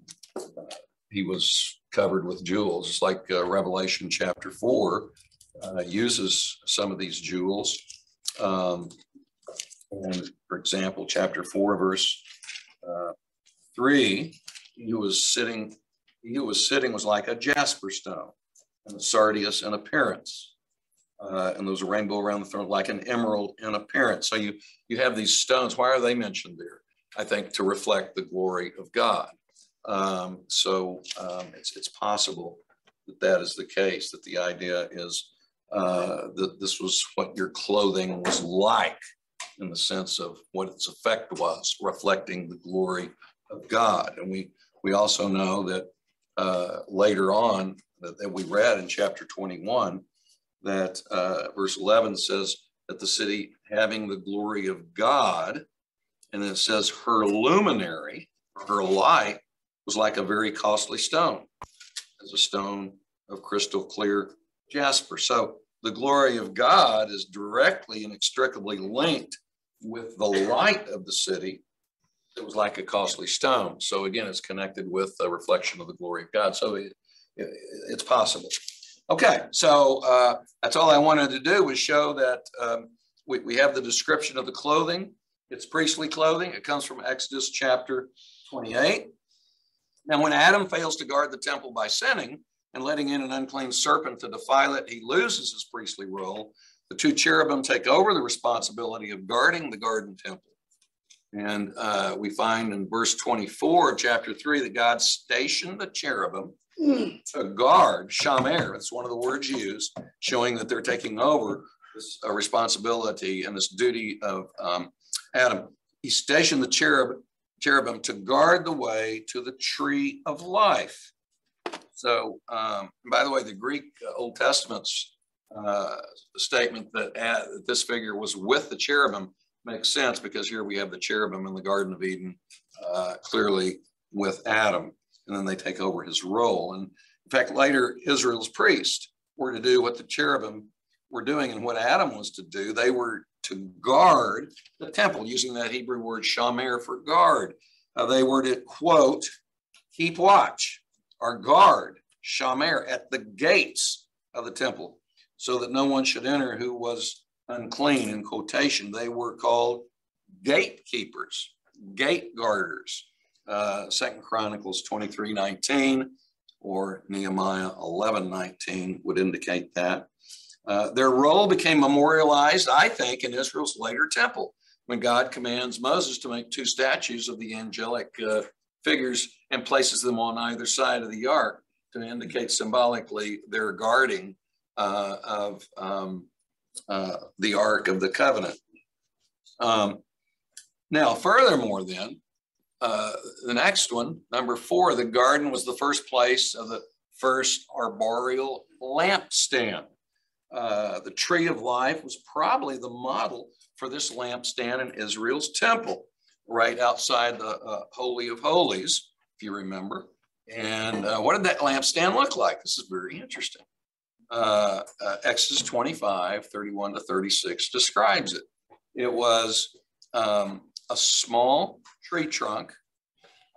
he was covered with jewels. It's like uh, Revelation chapter four uh, uses some of these jewels. Um, and for example, chapter four, verse uh, three, he was sitting, he was sitting was like a jasper stone and a sardius in appearance. Uh, and there was a rainbow around the throne like an emerald in appearance. So you you have these stones. Why are they mentioned there? I think to reflect the glory of God. Um, so um, it's it's possible that that is the case. That the idea is uh, that this was what your clothing was like, in the sense of what its effect was, reflecting the glory of God. And we we also know that uh, later on that, that we read in chapter 21 that uh, verse 11 says that the city having the glory of God, and then it says her luminary, her light was like a very costly stone, as a stone of crystal clear jasper. So the glory of God is directly and inextricably linked with the light of the city. It was like a costly stone. So again, it's connected with a reflection of the glory of God. So it, it, it's possible. Okay, so uh, that's all I wanted to do was show that um, we, we have the description of the clothing. It's priestly clothing. It comes from Exodus chapter 28. Now, when Adam fails to guard the temple by sinning and letting in an unclean serpent to defile it, he loses his priestly role. The two cherubim take over the responsibility of guarding the garden temple. And uh, we find in verse 24 of chapter 3 that God stationed the cherubim to guard Shamar. That's one of the words used, showing that they're taking over this uh, responsibility and this duty of um, Adam. He stationed the cherub, cherubim to guard the way to the tree of life. So, um, by the way, the Greek uh, Old Testament's uh, statement that, uh, that this figure was with the cherubim makes sense because here we have the cherubim in the Garden of Eden, uh, clearly with Adam and then they take over his role. And in fact, later Israel's priests were to do what the cherubim were doing and what Adam was to do. They were to guard the temple using that Hebrew word shamar for guard. Uh, they were to quote, keep watch or guard shamar at the gates of the temple so that no one should enter who was unclean in quotation. They were called gatekeepers, gate guarders uh, Second Chronicles 23, 19 or Nehemiah 11, 19 would indicate that. Uh, their role became memorialized, I think, in Israel's later temple when God commands Moses to make two statues of the angelic uh, figures and places them on either side of the ark to indicate symbolically their guarding uh, of um, uh, the ark of the covenant. Um, now, furthermore, then, uh, the next one, number four, the garden was the first place of the first arboreal lampstand. Uh, the tree of life was probably the model for this lampstand in Israel's temple, right outside the uh, Holy of Holies, if you remember. And uh, what did that lampstand look like? This is very interesting. Uh, uh, Exodus 25, 31 to 36 describes it. It was um, a small tree trunk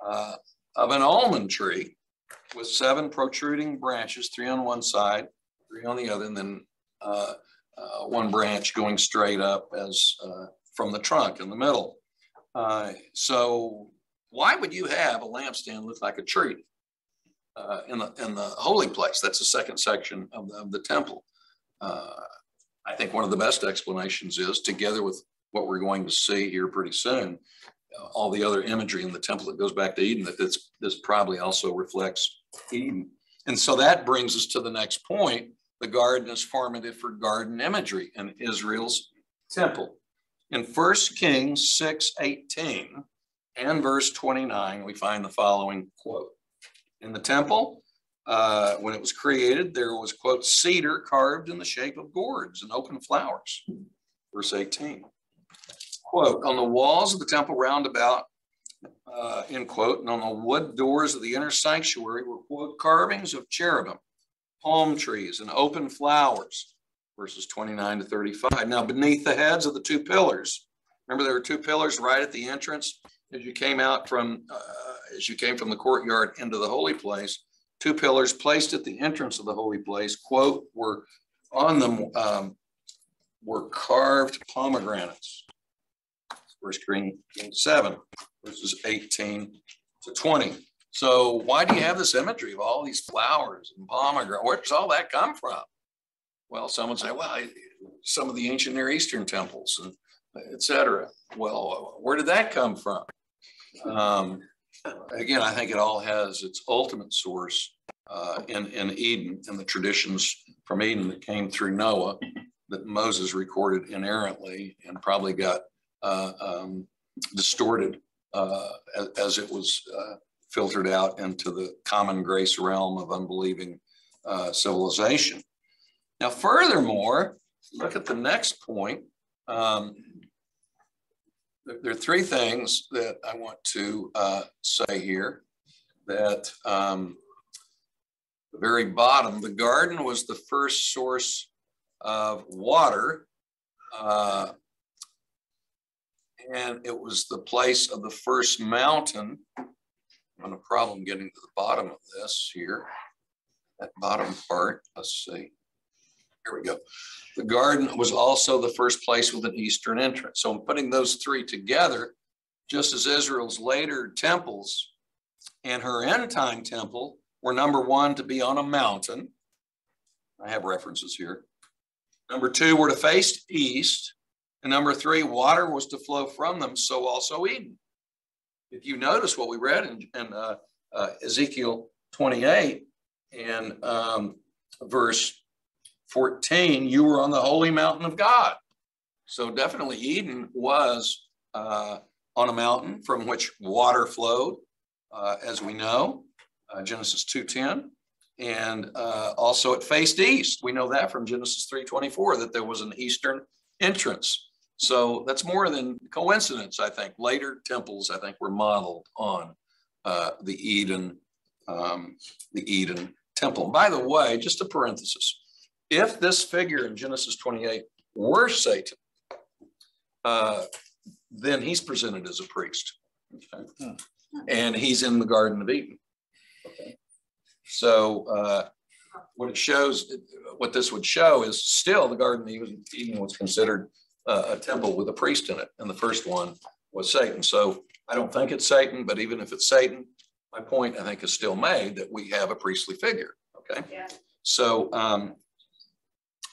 uh, of an almond tree with seven protruding branches, three on one side, three on the other, and then uh, uh, one branch going straight up as uh, from the trunk in the middle. Uh, so why would you have a lampstand look like a tree uh, in the in the holy place? That's the second section of the, of the temple. I think one of the best explanations is together with what we're going to see here pretty soon, all the other imagery in the temple that goes back to Eden, that this, this probably also reflects Eden. And so that brings us to the next point. The garden is formative for garden imagery in Israel's temple. In 1 Kings 6 18 and verse 29, we find the following quote In the temple, uh, when it was created, there was, quote, cedar carved in the shape of gourds and open flowers. Verse 18 quote, on the walls of the temple roundabout, uh, end quote, and on the wood doors of the inner sanctuary were, quote, carvings of cherubim, palm trees, and open flowers, verses 29 to 35. Now, beneath the heads of the two pillars, remember there were two pillars right at the entrance as you came out from, uh, as you came from the courtyard into the holy place, two pillars placed at the entrance of the holy place, quote, were on them um, were carved pomegranates Corinthians 7, verses 18 to 20. So why do you have this imagery of all these flowers and pomegranate? Where does all that come from? Well, some would say, well, some of the ancient Near Eastern temples and etc. Well, where did that come from? Um, again, I think it all has its ultimate source uh, in, in Eden and the traditions from Eden that came through Noah that Moses recorded inerrantly and probably got um, distorted uh, as, as, it was uh, filtered out into the common grace realm of unbelieving civilization. Now, furthermore, look at the next point. Um, there are three things that I want to uh, say here that um, the very bottom, the garden was the first source of water uh, and it was the place of the first mountain. I'm a problem getting to the bottom of this here. That bottom part, let's see. Here we go. The garden was also the first place with an eastern entrance. So I'm putting those three together, just as Israel's later temples and her end time temple were number one to be on a mountain. I have references here. Number two were to face east. And number three, water was to flow from them, so also Eden. If you notice what we read in, in uh, uh, Ezekiel 28 and um, verse 14, you were on the holy mountain of God. So definitely Eden was uh, on a mountain from which water flowed, uh, as we know, uh, Genesis 2.10. And uh, also it faced east. We know that from Genesis 3.24, that there was an eastern entrance. So that's more than coincidence, I think. Later temples, I think, were modeled on uh, the Eden, um, the Eden temple. And by the way, just a parenthesis, if this figure in Genesis 28 were Satan, uh, then he's presented as a priest. Okay? Hmm. And he's in the Garden of Eden. Okay. So uh, what it shows, what this would show is still the Garden of Eden was considered uh, a temple with a priest in it. And the first one was Satan. So I don't think it's Satan, but even if it's Satan, my point I think is still made that we have a priestly figure. Okay. Yeah. So um,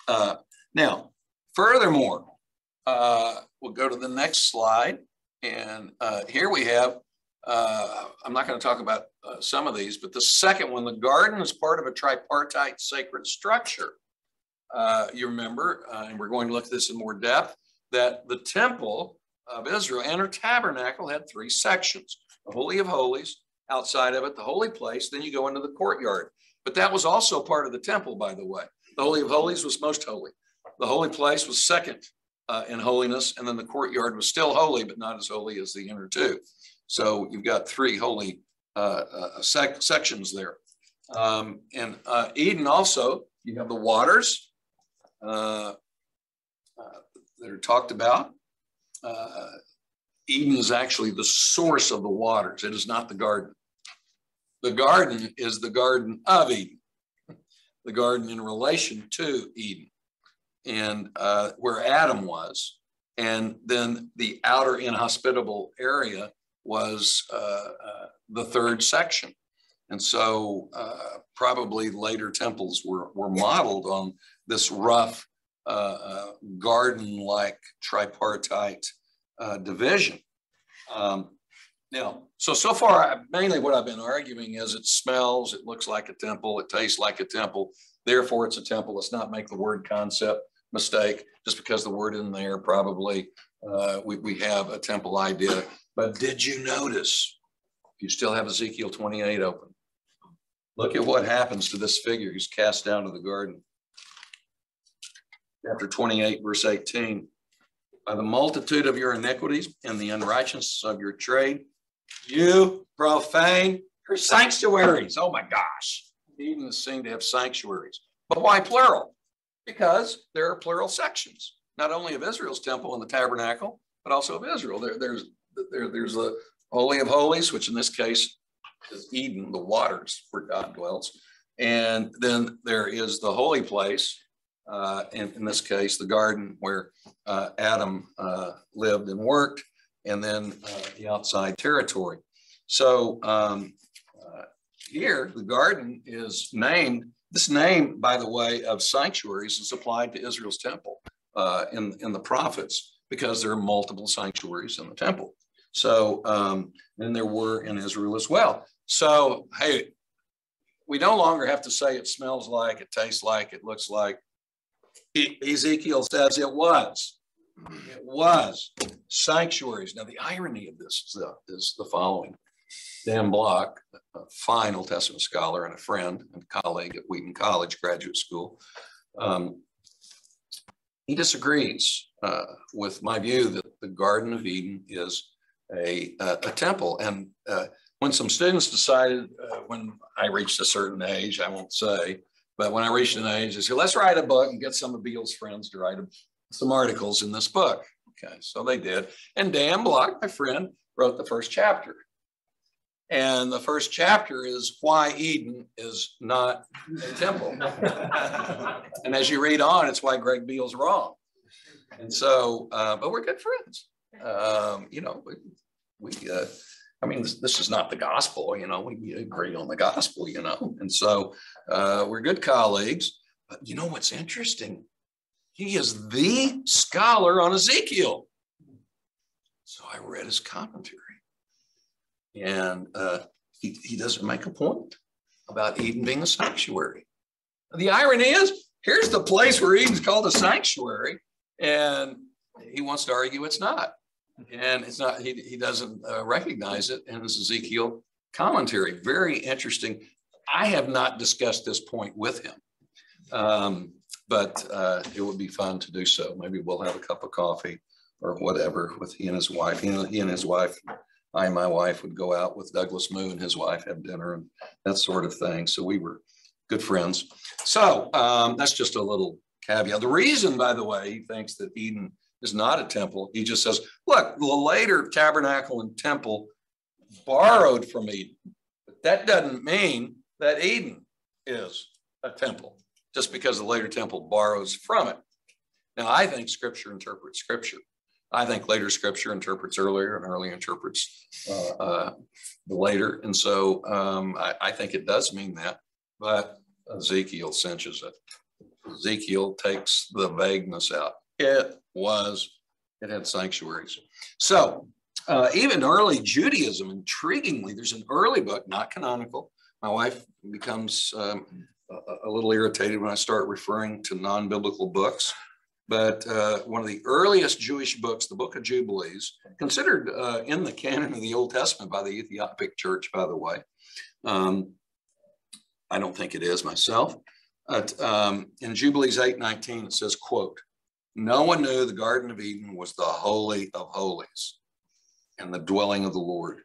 uh, now, furthermore, uh, we'll go to the next slide. And uh, here we have, uh, I'm not going to talk about uh, some of these, but the second one, the garden is part of a tripartite sacred structure uh, you remember, uh, and we're going to look at this in more depth, that the temple of Israel and her tabernacle had three sections the Holy of Holies, outside of it, the holy place, then you go into the courtyard. But that was also part of the temple, by the way. The Holy of Holies was most holy. The holy place was second uh, in holiness, and then the courtyard was still holy, but not as holy as the inner two. So you've got three holy uh, uh, sec sections there. Um, and uh, Eden also, you have the waters uh, uh, that are talked about. Uh, Eden is actually the source of the waters. It is not the garden. The garden is the garden of Eden, the garden in relation to Eden, and uh, where Adam was. And then the outer inhospitable area was uh, uh, the third section. And so uh, probably later temples were, were modeled on this rough uh, uh, garden-like tripartite uh, division. Um, now, so, so far, mainly what I've been arguing is it smells, it looks like a temple, it tastes like a temple, therefore it's a temple. Let's not make the word concept mistake just because the word in there probably uh, we, we have a temple idea. But did you notice you still have Ezekiel 28 open? Look at what happens to this figure who's cast down to the garden. Chapter 28, verse 18. By the multitude of your iniquities and the unrighteousness of your trade, you profane her sanctuaries. Oh my gosh. Eden is seen to have sanctuaries. But why plural? Because there are plural sections, not only of Israel's temple and the tabernacle, but also of Israel. There, there's, there, there's the Holy of Holies, which in this case is Eden, the waters where God dwells. And then there is the holy place, uh, in, in this case, the garden where uh, Adam uh, lived and worked, and then uh, the outside territory. So um, uh, here, the garden is named, this name, by the way, of sanctuaries is applied to Israel's temple uh, in, in the prophets because there are multiple sanctuaries in the temple. So, um, and there were in Israel as well. So, hey, we no longer have to say it smells like, it tastes like, it looks like. Ezekiel says it was. It was sanctuaries. Now, the irony of this is the, is the following. Dan Block, a fine Old Testament scholar and a friend and colleague at Wheaton College Graduate School, um, he disagrees uh, with my view that the Garden of Eden is a, a, a temple. And uh, when some students decided, uh, when I reached a certain age, I won't say, but when I reached an age, I said, let's write a book and get some of Beale's friends to write some articles in this book. Okay, so they did. And Dan Block, my friend, wrote the first chapter. And the first chapter is why Eden is not a temple. and as you read on, it's why Greg Beale's wrong. And so, uh, but we're good friends. Um, you know, we, we uh, I mean, this, this, is not the gospel, you know, we agree on the gospel, you know, and so uh, we're good colleagues. But you know what's interesting? He is the scholar on Ezekiel. So I read his commentary. And uh, he, he doesn't make a point about Eden being a sanctuary. The irony is, here's the place where Eden's called a sanctuary, and he wants to argue it's not and it's not he, he doesn't uh, recognize it. In his ezekiel commentary. Very interesting. I have not discussed this point with him. Um, but uh, it would be fun to do so. Maybe we'll have a cup of coffee or whatever with he and his wife. He, he and his wife i and my wife would go out with douglas moo and his wife have dinner and that sort of thing. So we were good friends. So um, that's just a little caveat. The reason by the way he thinks that eden is not a temple. He just says, look, the later tabernacle and temple borrowed from Eden. But that doesn't mean that Eden is a temple just because the later temple borrows from it. Now, I think scripture interprets scripture. I think later scripture interprets earlier and early interprets uh, uh, the later. And so um, I, I think it does mean that, but Ezekiel cinches it. Ezekiel takes the vagueness out. It was, it had sanctuaries. So uh, even early Judaism, intriguingly, there's an early book, not canonical. My wife becomes um, a, a, little irritated when I start referring to non biblical books. but uh, one of the earliest Jewish books, the Book of Jubilees, considered uh, in the canon of the Old Testament by the Ethiopic Church, by the way. Um, I don't think it is myself. But um, in Jubilees 8:19, it says, "quote No one knew the Garden of Eden was the holy of holies, and the dwelling of the Lord.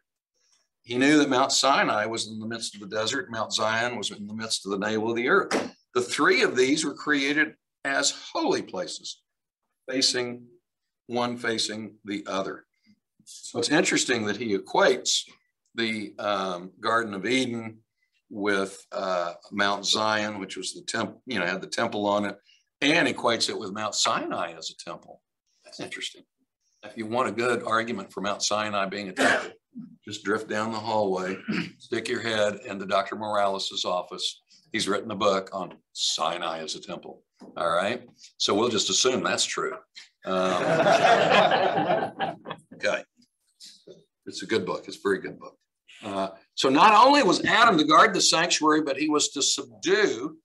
He knew that Mount Sinai was in the midst of the desert, Mount Zion was in the midst of the navel of the earth. The three of these were created as holy places, facing one facing the other. So it's interesting that he equates the um, Garden of Eden with uh, Mount Zion, which was the temple, you know, had the temple on it, and equates it with Mount Sinai as a temple. That's interesting. If you want a good argument for Mount Sinai being a temple, just drift down the hallway, stick your head into Dr. Morales's office. He's written a book on Sinai as a temple. All right. So we'll just assume that's true. Um, okay. It's a good book. It's a very good book. Uh, so not only was Adam to guard the sanctuary, but he was to subdue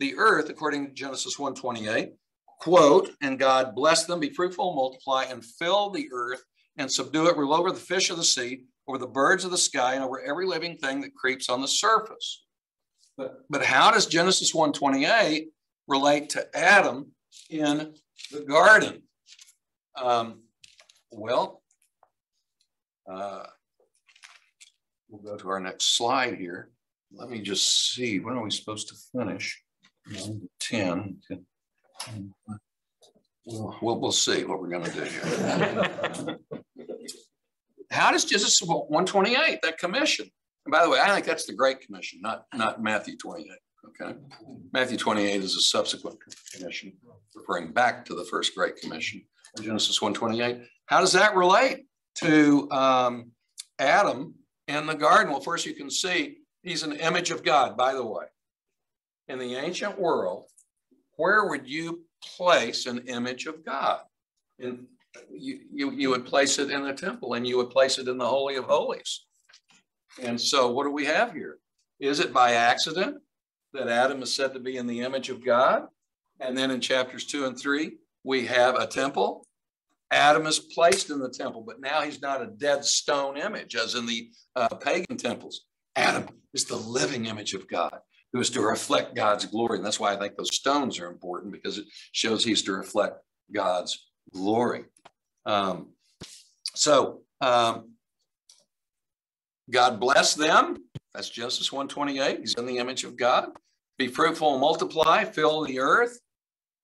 the earth, according to Genesis 1:28. Quote, and God blessed them, be fruitful, multiply, and fill the earth and subdue it, rule over the fish of the sea, over the birds of the sky, and over every living thing that creeps on the surface. But, but how does Genesis 1:28 relate to Adam in the garden? Um, well, uh, we'll go to our next slide here. Let me just see, when are we supposed to finish? 10. We'll, we'll see what we're going to do here. How does Genesis 128, that commission? And by the way, I think that's the Great Commission, not, not Matthew 28. Okay. Matthew 28 is a subsequent commission, referring back to the first Great Commission, Genesis 128. How does that relate to um, Adam and the garden? Well, first you can see he's an image of God, by the way. In the ancient world, where would you place an image of God? And you, you, you would place it in the temple and you would place it in the Holy of Holies. And so what do we have here? Is it by accident that Adam is said to be in the image of God? And then in chapters two and three, we have a temple. Adam is placed in the temple, but now he's not a dead stone image as in the uh, pagan temples. Adam is the living image of God who is to reflect God's glory. And that's why I think those stones are important because it shows he's to reflect God's glory. Um, so um, God bless them. That's Genesis 128. He's in the image of God. Be fruitful and multiply, fill the earth,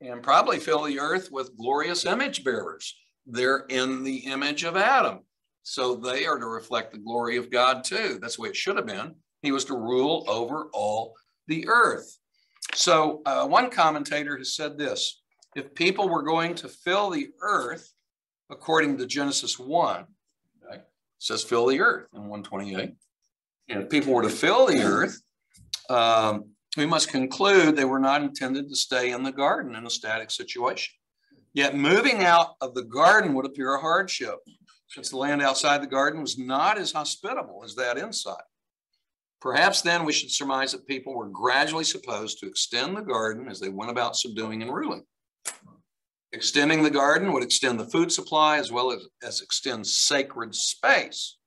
and probably fill the earth with glorious image bearers. They're in the image of Adam. So they are to reflect the glory of God too. That's the way it should have been. He was to rule over all the earth. So uh, one commentator has said this if people were going to fill the earth, according to Genesis 1, okay, says fill the earth in 128. And if people were to fill the earth, um, we must conclude they were not intended to stay in the garden in a static situation. Yet moving out of the garden would appear a hardship, since the land outside the garden was not as hospitable as that inside. Perhaps then we should surmise that people were gradually supposed to extend the garden as they went about subduing and ruling. Extending the garden would extend the food supply as well as, as extend sacred space.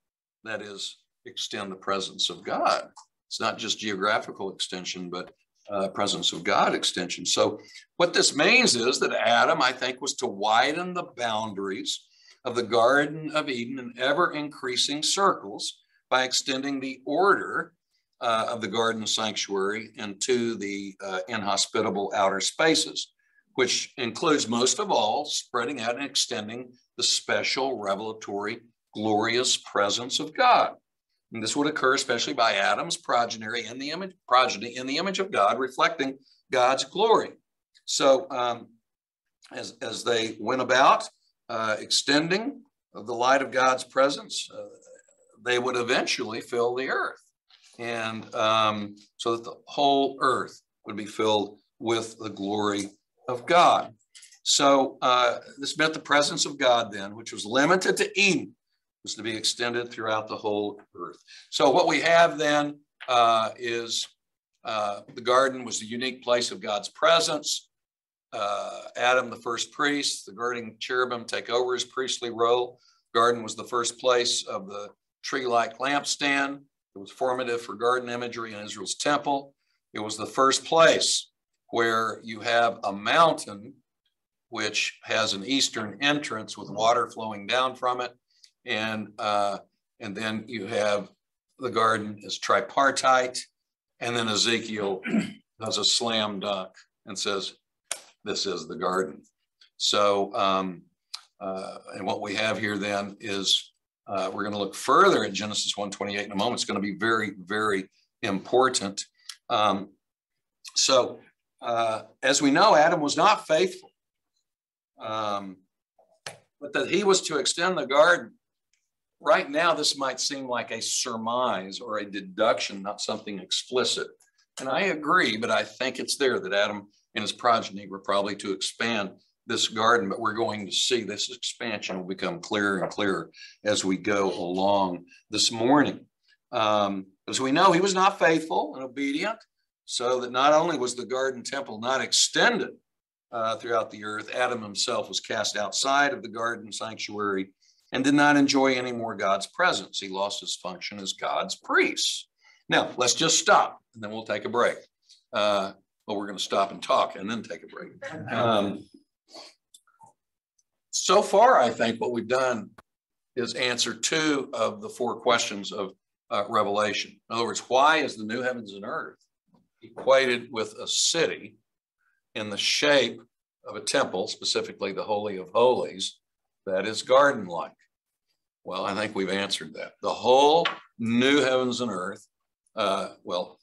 That is, extend the presence of God. It's not just geographical extension, but uh, presence of God extension. So, what this means is that Adam, I think, was to widen the boundaries of the Garden of Eden in ever increasing circles by extending the order uh, of the garden sanctuary into the uh, inhospitable outer spaces, which includes most of all spreading out and extending the special revelatory glorious presence of God. And this would occur especially by Adam's progeny in the image, progeny in the image of God, reflecting God's glory. So um, as, as they went about uh, extending the light of God's presence, uh, they would eventually fill the earth and um, so that the whole earth would be filled with the glory of God. So uh, this meant the presence of God then, which was limited to Eden, was to be extended throughout the whole earth. So what we have then uh, is uh, the garden was the unique place of God's presence. uh, Adam, the first priest, the guarding cherubim take over his priestly role. Garden was the first place of the tree-like lampstand. It was formative for garden imagery in Israel's temple. It was the first place where you have a mountain which has an eastern entrance with water flowing down from it. And, uh, and then you have the garden is tripartite. And then Ezekiel does a slam dunk and says, this is the garden. So, um, uh, and what we have here then is uh, we're going to look further at Genesis 128 in a moment. It's going to be very, very important. Um, so, uh, as we know, Adam was not faithful, um, but that he was to extend the garden. Right now, this might seem like a surmise or a deduction, not something explicit. And I agree, but I think it's there that Adam and his progeny were probably to expand this garden, but we're going to see this expansion will become clearer and clearer as we go along this morning. Um, as we know, he was not faithful and obedient, so that not only was the garden temple not extended uh, throughout the earth, Adam himself was cast outside of the garden sanctuary and did not enjoy any more God's presence. He lost his function as God's priest. Now, let's just stop and then we'll take a break. Uh, well, we're going to stop and talk and then take a break. Um, so far, I think what we've done is answer two of the four questions of uh, Revelation. In other words, why is the new heavens and earth equated with a city in the shape of a temple, specifically the Holy of Holies, that is garden like? Well, I think we've answered that. The whole new heavens and earth, uh, well,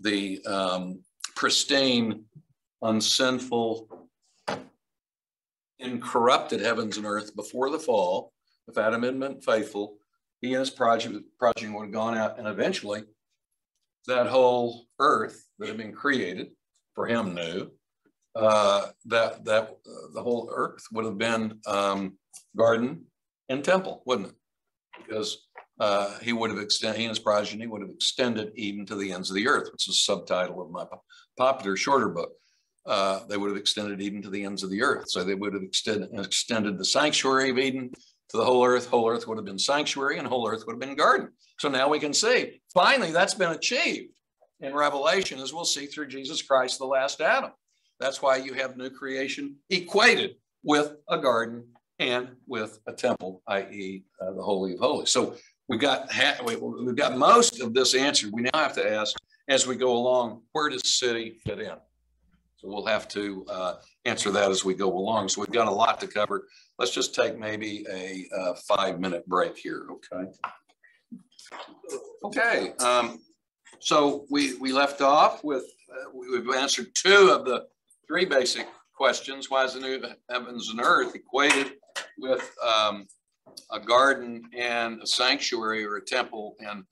the um, pristine, unsinful, incorrupted heavens and earth before the fall, if Adam had been faithful, he and his progeny, would have gone out and eventually that whole earth that had been created for him new, uh, that, that uh, the whole earth would have been um, garden and temple, wouldn't it? Because uh, he would have extended, he and his progeny would have extended even to the ends of the earth, which is a subtitle of my popular shorter book. Uh, they would have extended even to the ends of the earth. So they would have extended, extended the sanctuary of Eden to the whole earth. Whole earth would have been sanctuary and whole earth would have been garden. So now we can see finally that's been achieved in Revelation, as we'll see through Jesus Christ, the last Adam. That's why you have new creation equated with a garden and with a temple, i.e., uh, the Holy of Holies. So we've got we've got most of this answered. We now have to ask as we go along, where does city fit in? So we'll have to uh, answer that as we go along. So we've got a lot to cover. Let's just take maybe a, a uh, five minute break here, okay? Okay, um, so we, we left off with, uh, we've answered two of the three basic questions. Why is the new heavens and earth equated with um, a garden and a sanctuary or a temple? And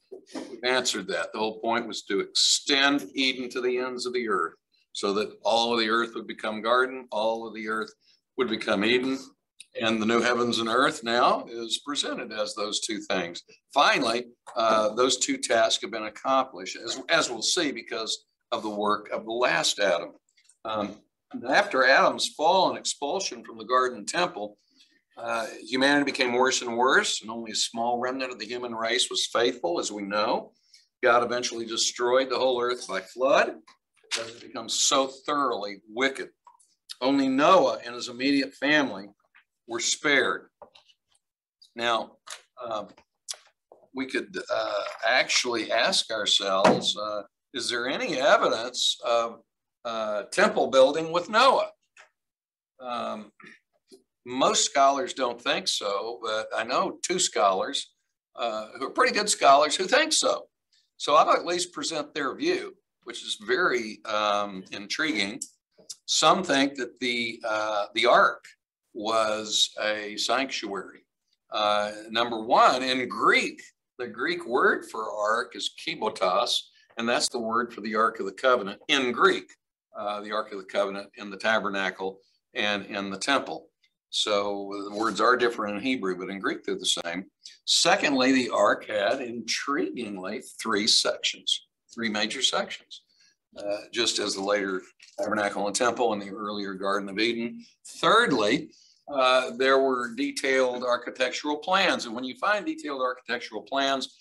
we've answered that. The whole point was to extend Eden to the ends of the earth so that all of the earth would become garden, all of the earth would become Eden. And the new heavens and earth now is presented as those two things. Finally, uh, those two tasks have been accomplished, as, as we'll see, because of the work of the last Adam. Um, after Adam's fall and expulsion from the garden temple, uh, humanity became worse and worse, and only a small remnant of the human race was faithful, as we know. God eventually destroyed the whole earth by flood because it becomes so thoroughly wicked. Only Noah and his immediate family were spared. Now, um, we could uh, actually ask ourselves, uh, is there any evidence of uh, temple building with Noah? Um, most scholars don't think so, but I know two scholars uh, who are pretty good scholars who think so. So I'll at least present their view which is very um, intriguing. Some think that the, uh, the ark was a sanctuary. Uh, number one, in Greek, the Greek word for ark is kibotos, and that's the word for the Ark of the Covenant in Greek, uh, the Ark of the Covenant in the tabernacle and in the temple. So the words are different in Hebrew, but in Greek they're the same. Secondly, the ark had intriguingly three sections three major sections. uh, just as the later tabernacle and temple and the earlier Garden of Eden. Thirdly, uh, there were detailed architectural plans. And when you find detailed architectural plans,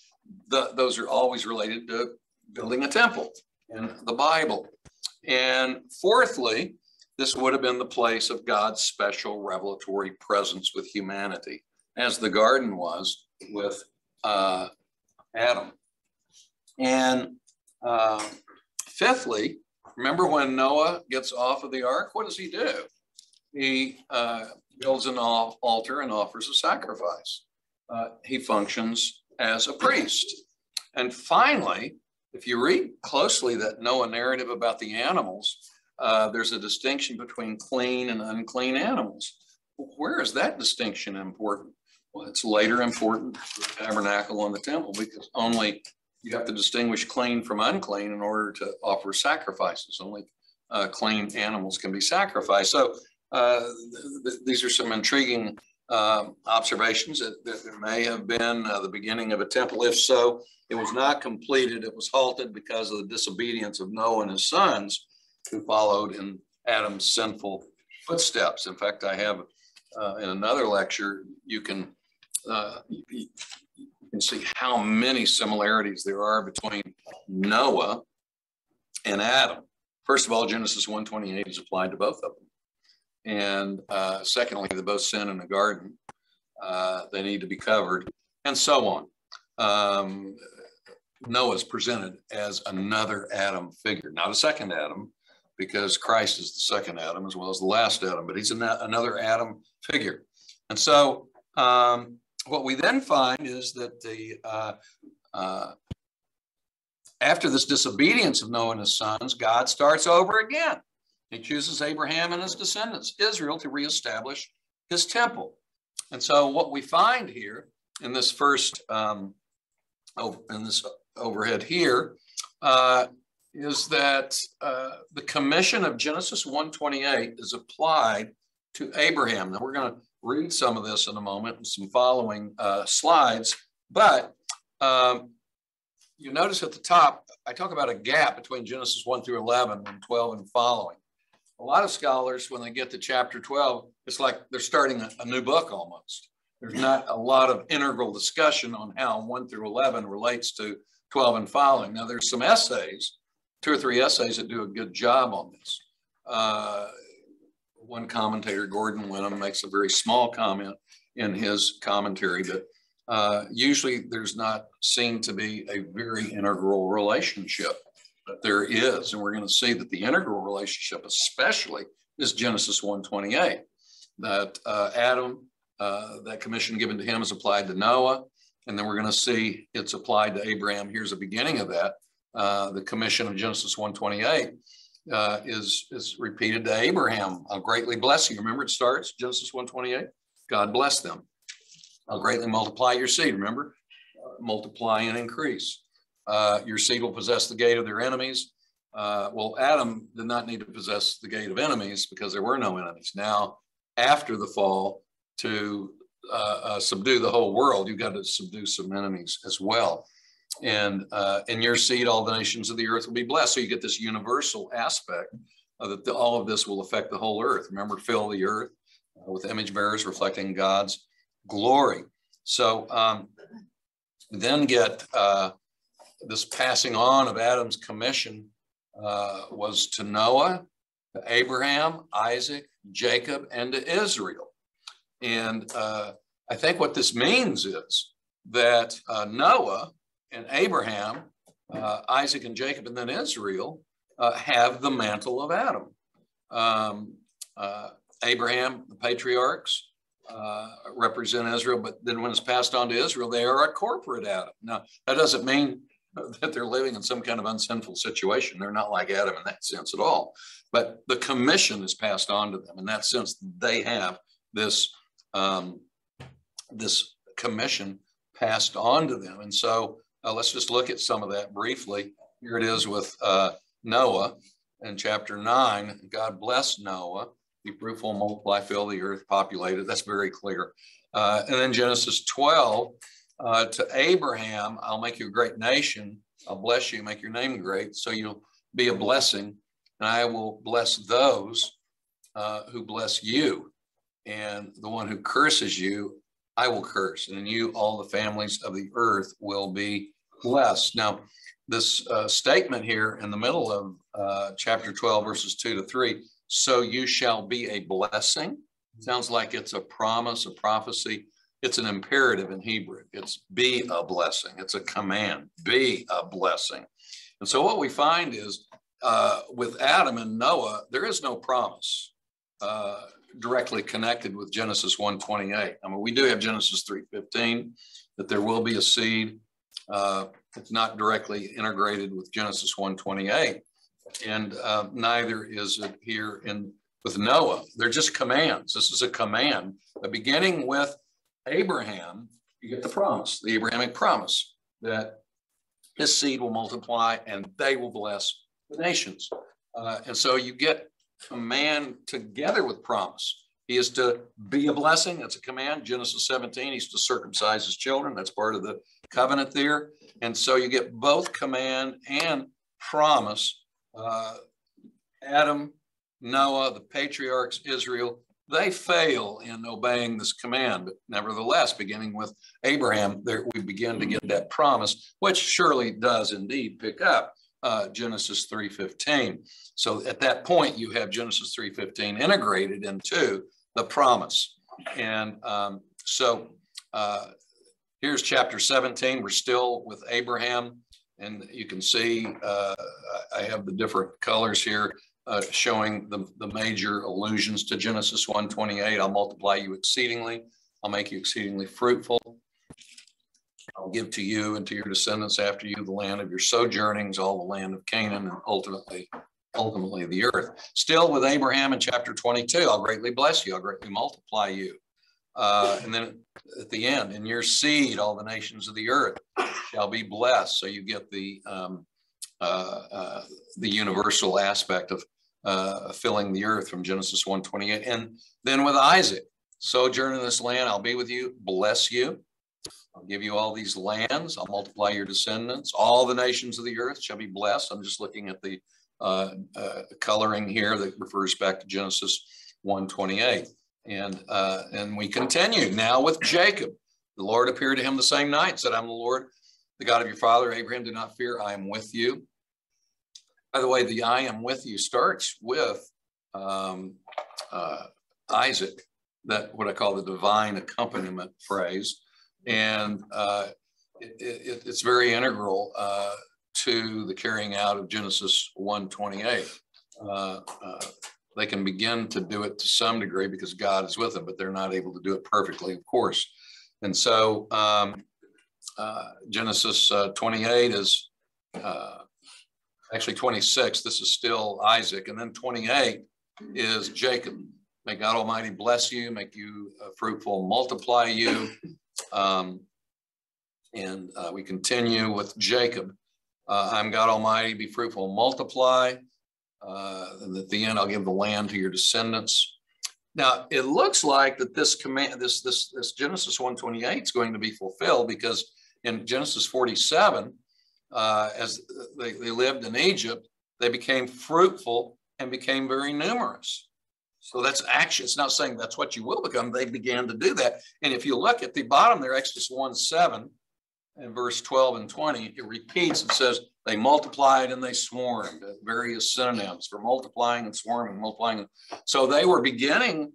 the, those are always related to building a temple in the Bible. And fourthly, this would have been the place of God's special revelatory presence with humanity, as the garden was with uh, Adam. And uh, fifthly, remember when Noah gets off of the ark, what does he do? He uh, builds an altar and offers a sacrifice. Uh, he functions as a priest. And finally, if you read closely that Noah narrative about the animals, uh, there's a distinction between clean and unclean animals. Where is that distinction important? Well, it's later important for the tabernacle and the temple because only you have to distinguish clean from unclean in order to offer sacrifices. Only uh, clean animals can be sacrificed. So uh, th th these are some intriguing uh, observations that, that, there may have been uh, the beginning of a temple. If so, it was not completed. It was halted because of the disobedience of Noah and his sons who followed in Adam's sinful footsteps. In fact, I have uh, in another lecture, you can, uh, you see how many similarities there are between Noah and Adam. First of all, Genesis 128 is applied to both of them. And uh, secondly, they both sin in the garden. Uh, they need to be covered, and so on. Um, Noah is presented as another Adam figure, not a second Adam, because Christ is the second Adam as well as the last Adam, but he's an, another Adam figure. And so um, what we then find is that the uh, uh, after this disobedience of Noah and his sons, God starts over again. He chooses Abraham and his descendants, Israel, to reestablish his temple. And so what we find here in this first, um, in this overhead here, uh, is that uh, the commission of Genesis 128 is applied to Abraham. Now we're going to read some of this in a moment in some following uh, slides, but um, you notice at the top, I talk about a gap between Genesis 1 through 11 and 12 and following. A lot of scholars, when they get to chapter 12, it's like they're starting a, a new book almost. There's not a lot of integral discussion on how 1 through 11 relates to 12 and following. Now, there's some essays two or three essays that do a good job on this. Uh, one commentator, Gordon Wenham, makes a very small comment in his commentary, but uh, usually there's not seen to be a very integral relationship, but there is, and we're going to see that the integral relationship, especially, is Genesis 1:28. That uh, Adam, uh, that commission given to him, is applied to Noah, and then we're going to see it's applied to Abraham. Here's the beginning of that. Uh, the commission of Genesis 128 uh, is, is repeated to Abraham. I'll greatly bless you. Remember, it starts Genesis 128. God bless them. I'll greatly multiply your seed. Remember, uh, multiply and increase. Uh, your seed will possess the gate of their enemies. Uh, well, Adam did not need to possess the gate of enemies because there were no enemies. Now, after the fall, to subdue the whole world, you've got to subdue some enemies as well and uh, in your seed, all the nations of the earth will be blessed. So you get this universal aspect of that the, all of this will affect the whole earth. Remember, fill the earth uh, with image bearers reflecting God's glory. So um, then get uh, this passing on of Adam's commission uh, was to Noah, to Abraham, Isaac, Jacob, and to Israel. And uh, I think what this means is that uh, Noah and Abraham, uh, Isaac and Jacob, and then Israel uh, have the mantle of Adam. Um, uh, Abraham, the patriarchs, uh, represent Israel, but then when it's passed on to Israel, they are a corporate Adam. Now, that doesn't mean that they're living in some kind of unsinful situation. They're not like Adam in that sense at all. But the commission is passed on to them. In that sense, they have this, um, this commission passed on to them. And so uh, let's just look at some of that briefly. Here it is with uh, Noah in chapter 9. God blessed Noah. Be fruitful, multiply, fill the earth, populate it. That's very clear. Uh, and then Genesis 12 uh, to Abraham, I'll make you a great nation. I'll bless you, make your name great, so you'll be a blessing, and I will bless those uh, who bless you. And the one who curses you, I will curse. And you, all the families of the earth will be blessed. Now, this uh, statement here in the middle of uh, chapter 12, verses 2 to 3 so you shall be a blessing. Sounds like it's a promise, a prophecy. It's an imperative in Hebrew. It's be a blessing. It's a command, be a blessing. And so what we find is uh, with Adam and Noah, there is no promise uh, directly connected with Genesis 1:28. I mean, we do have Genesis 3:15 that there will be a seed. Uh, it's not directly integrated with Genesis 1:28, and uh, neither is it here in with Noah. They're just commands. This is a command. Beginning with Abraham, you get the promise, the Abrahamic promise that his seed will multiply and they will bless the nations. Uh, and so you get command together with promise. He is to be a blessing. That's a command. Genesis 17, he's to circumcise his children. That's part of the covenant there. And so you get both command and promise. Uh, Adam, Noah, the patriarchs, Israel, they fail in obeying this command. But nevertheless, beginning with Abraham, there we begin to get that promise, which surely does indeed pick up uh, Genesis 3.15. So at that point, you have Genesis 3.15 integrated into the promise. And um, so uh, here's chapter 17. We're still with Abraham. And you can see uh, I have the different colors here uh, showing the, the major allusions to Genesis 1:28. I'll multiply you exceedingly. I'll make you exceedingly fruitful. I'll give to you and to your descendants after you the land of your sojournings, all the land of Canaan, and ultimately, ultimately the earth. Still with Abraham in chapter 22, I'll greatly bless you, I'll greatly multiply you. Uh, and then at the end, in your seed, all the nations of the earth shall be blessed. So you get the um, uh, uh, the universal aspect of uh, filling the earth from Genesis 1:28. And then with Isaac, sojourn in this land, I'll be with you, bless you. I'll give you all these lands. I'll multiply your descendants. All the nations of the earth shall be blessed. I'm just looking at the uh, uh, coloring here that refers back to Genesis 1:28. And, uh, and we continue now with Jacob. The Lord appeared to him the same night said, I'm the Lord, the God of your father, Abraham. Do not fear, I am with you. By the way, the I am with you starts with um, uh, Isaac, that what I call the divine accompaniment phrase. And uh, it, it, it's very integral uh, to the carrying out of Genesis 128. Uh, uh, they can begin to do it to some degree because God is with them, but they're not able to do it perfectly, of course. And so um, uh, Genesis uh, 28 is uh, actually 26. This is still Isaac. And then 28 is Jacob. May God Almighty bless you, make you uh, fruitful, multiply you. Um, and we continue with Jacob. Uh, I'm God Almighty, be fruitful, multiply. Uh, and at the end, I'll give the land to your descendants. Now, it looks like that this command, this this this Genesis 128 is going to be fulfilled because in Genesis 47, uh, as they, they lived in Egypt, they became fruitful and became very numerous. So that's action. It's not saying that's what you will become. They began to do that. And if you look at the bottom there, Exodus 1 7 and verse 12 and 20, it repeats and says, they multiplied and they swarmed, uh, various synonyms for multiplying and swarming, multiplying. So they were beginning,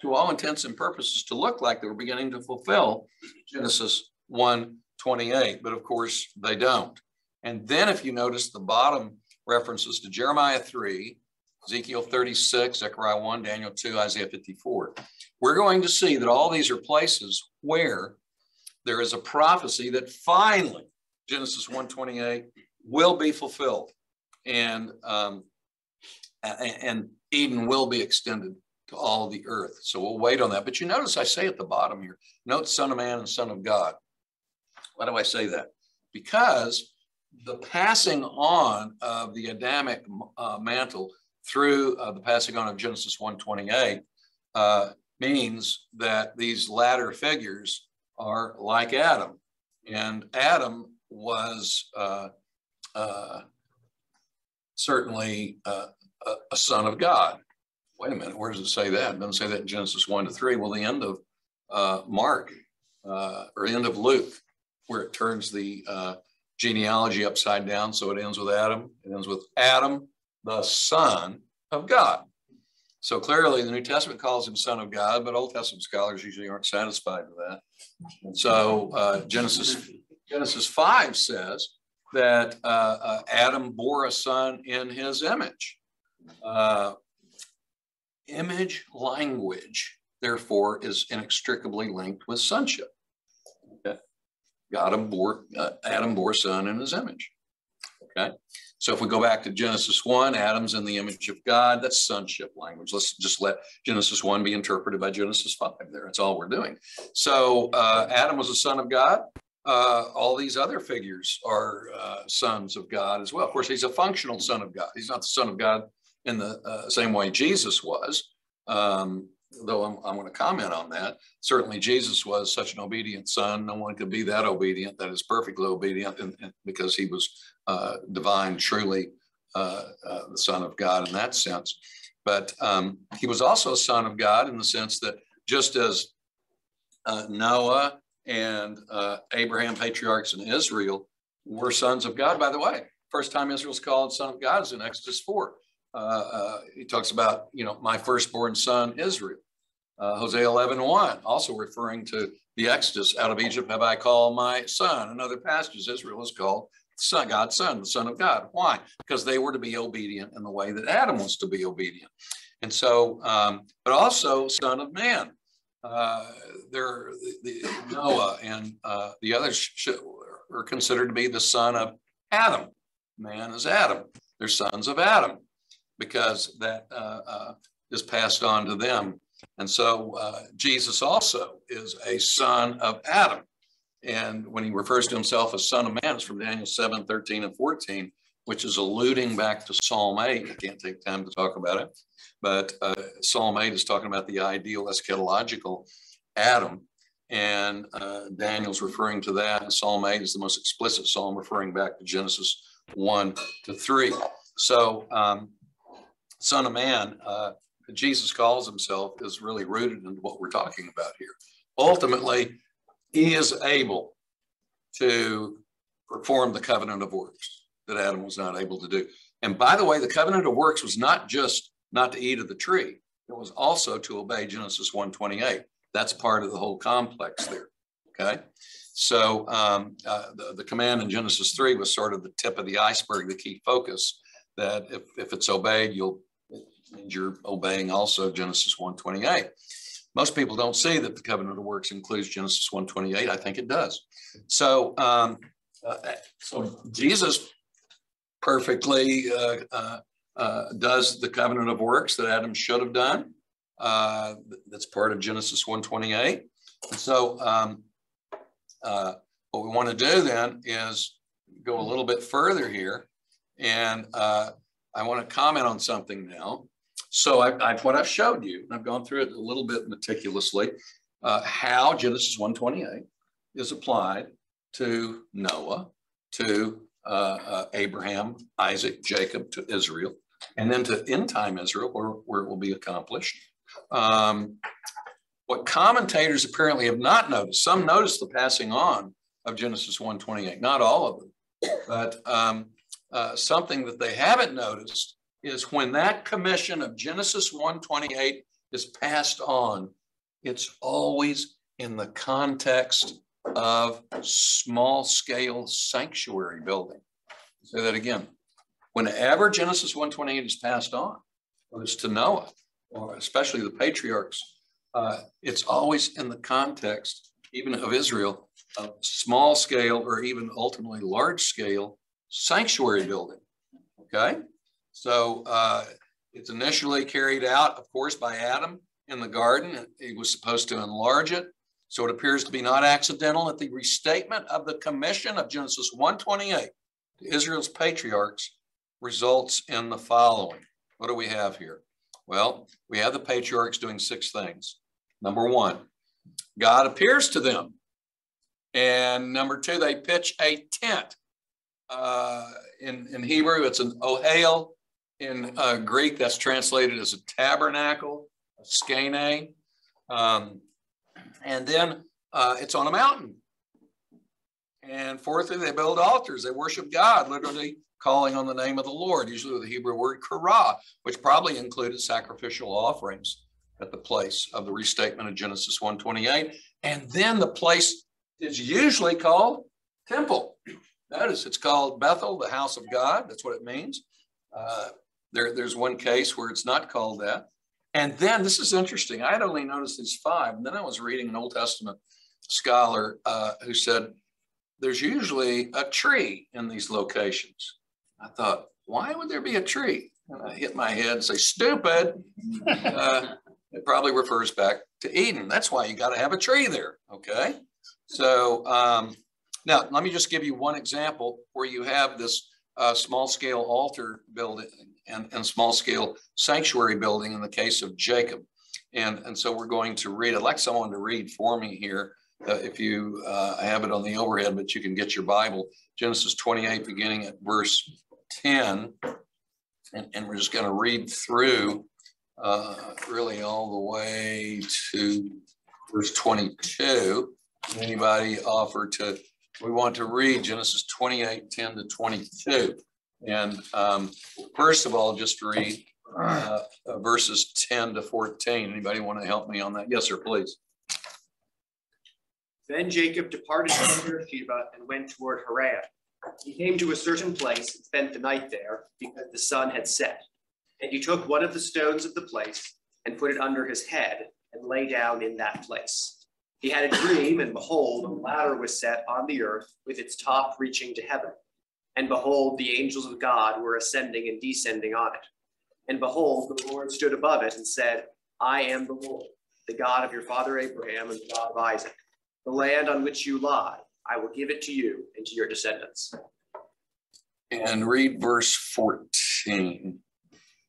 to all intents and purposes, to look like they were beginning to fulfill Genesis 1 28, but of course they don't. And then if you notice the bottom references to Jeremiah 3, Ezekiel 36, Zechariah 1, Daniel 2, Isaiah 54, we're going to see that all these are places where there is a prophecy that finally Genesis 128 will be fulfilled and um, and Eden will be extended to all the earth. So we'll wait on that. But you notice I say at the bottom here, note Son of Man and Son of God. Why do I say that? Because the passing on of the Adamic uh, mantle through uh, the passing on of Genesis 128 uh, means that these latter figures are like Adam. And Adam was uh, uh, certainly uh, a, son of God. Wait a minute, where does it say that? It doesn't say that in Genesis 1 to 3. Well, the end of uh, Mark uh, or end of Luke, where it turns the uh, genealogy upside down. So it ends with Adam. It ends with Adam, the son of God. So clearly, the New Testament calls him son of God, but Old Testament scholars usually aren't satisfied with that. And so uh, Genesis Genesis five says that uh, uh, Adam bore a son in his image. Uh, image language, therefore, is inextricably linked with sonship. Okay. God bore uh, Adam bore son in his image. Okay. So if we go back to Genesis 1, Adam's in the image of God, that's sonship language. Let's just let Genesis 1 be interpreted by Genesis 5 there. That's all we're doing. So uh, Adam was a son of God. Uh, all these other figures are uh, sons of God as well. Of course, he's a functional son of God. He's not the son of God in the uh, same way Jesus was. Um, though I'm, I'm going to comment on that. Certainly, Jesus was such an obedient son. No one could be that obedient, that is perfectly obedient, and, and because he was uh, divine, truly uh, uh, the Son of God in that sense. But um, he was also a son of God in the sense that just as uh, Noah and uh, Abraham, patriarchs in Israel, were sons of God, by the way, first time Israel's called son of God is in Exodus 4. Uh, uh, he talks about, you know, my firstborn son, Israel. Uh, Hosea 11, 1, also referring to the Exodus out of Egypt, have I called my son. In other passages, Israel is called son, God's son, the son of God. Why? Because they were to be obedient in the way that Adam was to be obedient. And so, um, but also son of man. Uh, there, the, the Noah and uh, the others are considered to be the son of Adam. Man is Adam. They're sons of Adam because that uh, uh, is passed on to them. And so uh, Jesus also is a son of Adam. And when he refers to himself as son of man, it's from Daniel 7, 13, and 14, which is alluding back to Psalm 8. I can't take time to talk about it, but uh, Psalm 8 is talking about the ideal eschatological Adam. And uh, Daniel's referring to that. And Psalm 8 is the most explicit psalm referring back to Genesis 1 to 3. So um, Son of Man, uh, Jesus calls himself, is really rooted in what we're talking about here. Ultimately, he is able to perform the covenant of works that Adam was not able to do. And by the way, the covenant of works was not just not to eat of the tree, it was also to obey Genesis 128. That's part of the whole complex there. Okay. So um, uh, the, the command in Genesis 3 was sort of the tip of the iceberg, the key focus that if, if it's obeyed, you'll means you're obeying also Genesis 128. Most people don't see that the covenant of works includes Genesis 128. I think it does. So, um, uh, so Jesus perfectly uh, uh, uh, does the covenant of works that Adam should have done. Uh, that's part of Genesis 128. And so, um, uh, what we want to do then is go a little bit further here, and I want to comment on something now. So I, I, what I've showed you, and I've gone through it a little bit meticulously, uh, how Genesis 128 is applied to Noah, to uh, uh, Abraham, Isaac, Jacob, to Israel, and then to end time Israel, where, where it will be accomplished. Um, what commentators apparently have not noticed, some noticed the passing on of Genesis 128, not all of them, but um, uh, something that they haven't noticed is when that commission of Genesis 128 is passed on, it's always in the context of small scale sanctuary building. Say that again. Whenever Genesis 128 is passed on, whether it's to Noah or especially the patriarchs, uh, it's always in the context, even of Israel, of small scale or even ultimately large scale sanctuary building. Okay? So uh, it's initially carried out, of course, by Adam in the garden. He was supposed to enlarge it. So it appears to be not accidental that the restatement of the commission of Genesis 128 to Israel's patriarchs results in the following. What do we have here? Well, we have the patriarchs doing six things. Number one, God appears to them. And number two, they pitch a tent Uh, in, in Hebrew, it's an ohel. In uh, Greek, that's translated as a tabernacle, a skene. Um, and then uh, it's on a mountain. And fourthly, they build altars. They worship God, literally calling on the name of the Lord, usually with the Hebrew word kara, which probably included sacrificial offerings at the place of the restatement of Genesis 128. And then the place is usually called temple. Notice it's called Bethel, the house of God. That's what it means. Uh, there, there's one case where it's not called that. And then this is interesting. I had only noticed these five. And then I was reading an Old Testament scholar uh, who said there's usually a tree in these locations. I thought, why would there be a tree? And I hit my head and say, stupid. Uh, it probably refers back to Eden. That's why you got to have a tree there. Okay. So um, now let me just give you one example where you have this uh, small scale altar building and, and small scale sanctuary building in the case of Jacob. And, and so we're going to read, I'd like someone to read for me here. Uh, if you uh, have it on the overhead, but you can get your Bible, Genesis 28, beginning at verse 10. And, and we're just going to read through uh, really all the way to verse 22. Anybody offer to, we want to read Genesis 28, 10 to 22. And um, first of all, just read uh, verses 10 to 14. Anybody want to help me on that? Yes, sir, please. Then Jacob departed from Beersheba and went toward Haran. He came to a certain place and spent the night there because the sun had set. And he took one of the stones of the place and put it under his head and lay down in that place. He had a dream, and behold, a ladder was set on the earth with its top reaching to heaven. And behold, the angels of God were ascending and descending on it. And behold, the Lord stood above it and said, I am the Lord, the God of your father Abraham and the God of Isaac. The land on which you lie, I will give it to you and to your descendants. And read verse 14.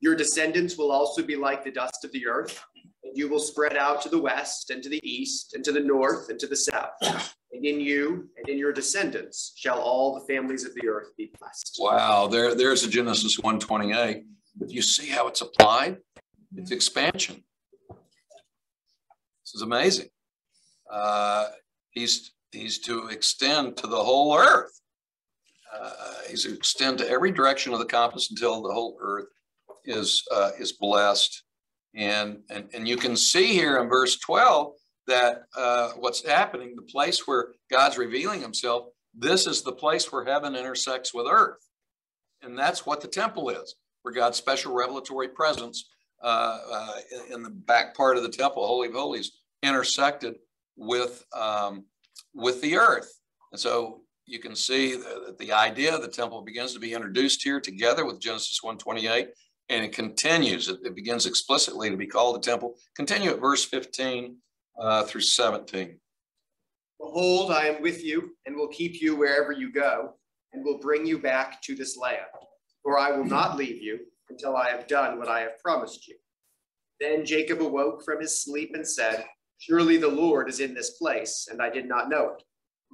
Your descendants will also be like the dust of the earth, and you will spread out to the west and to the east and to the north and to the south. And in you and in your descendants shall all the families of the earth be blessed. Wow, there, there's a Genesis 128. But you see how it's applied? It's expansion. This is amazing. Uh, he's he's to extend to the whole earth. Uh, he's to extend to every direction of the compass until the whole earth is uh, is blessed. And, and and you can see here in verse 12 that uh, what's happening, the place where God's revealing himself, this is the place where heaven intersects with earth. And that's what the temple is, where God's special revelatory presence uh, uh, in, the back part of the temple, Holy of Holies, intersected with, um, with the earth. And so you can see that the idea of the temple begins to be introduced here together with Genesis 128, and it continues. It, it begins explicitly to be called the temple. Continue at verse 15 uh, through 17. Behold, I am with you and will keep you wherever you go and will bring you back to this land. For I will not leave you until I have done what I have promised you. Then Jacob awoke from his sleep and said, Surely the Lord is in this place, and I did not know it.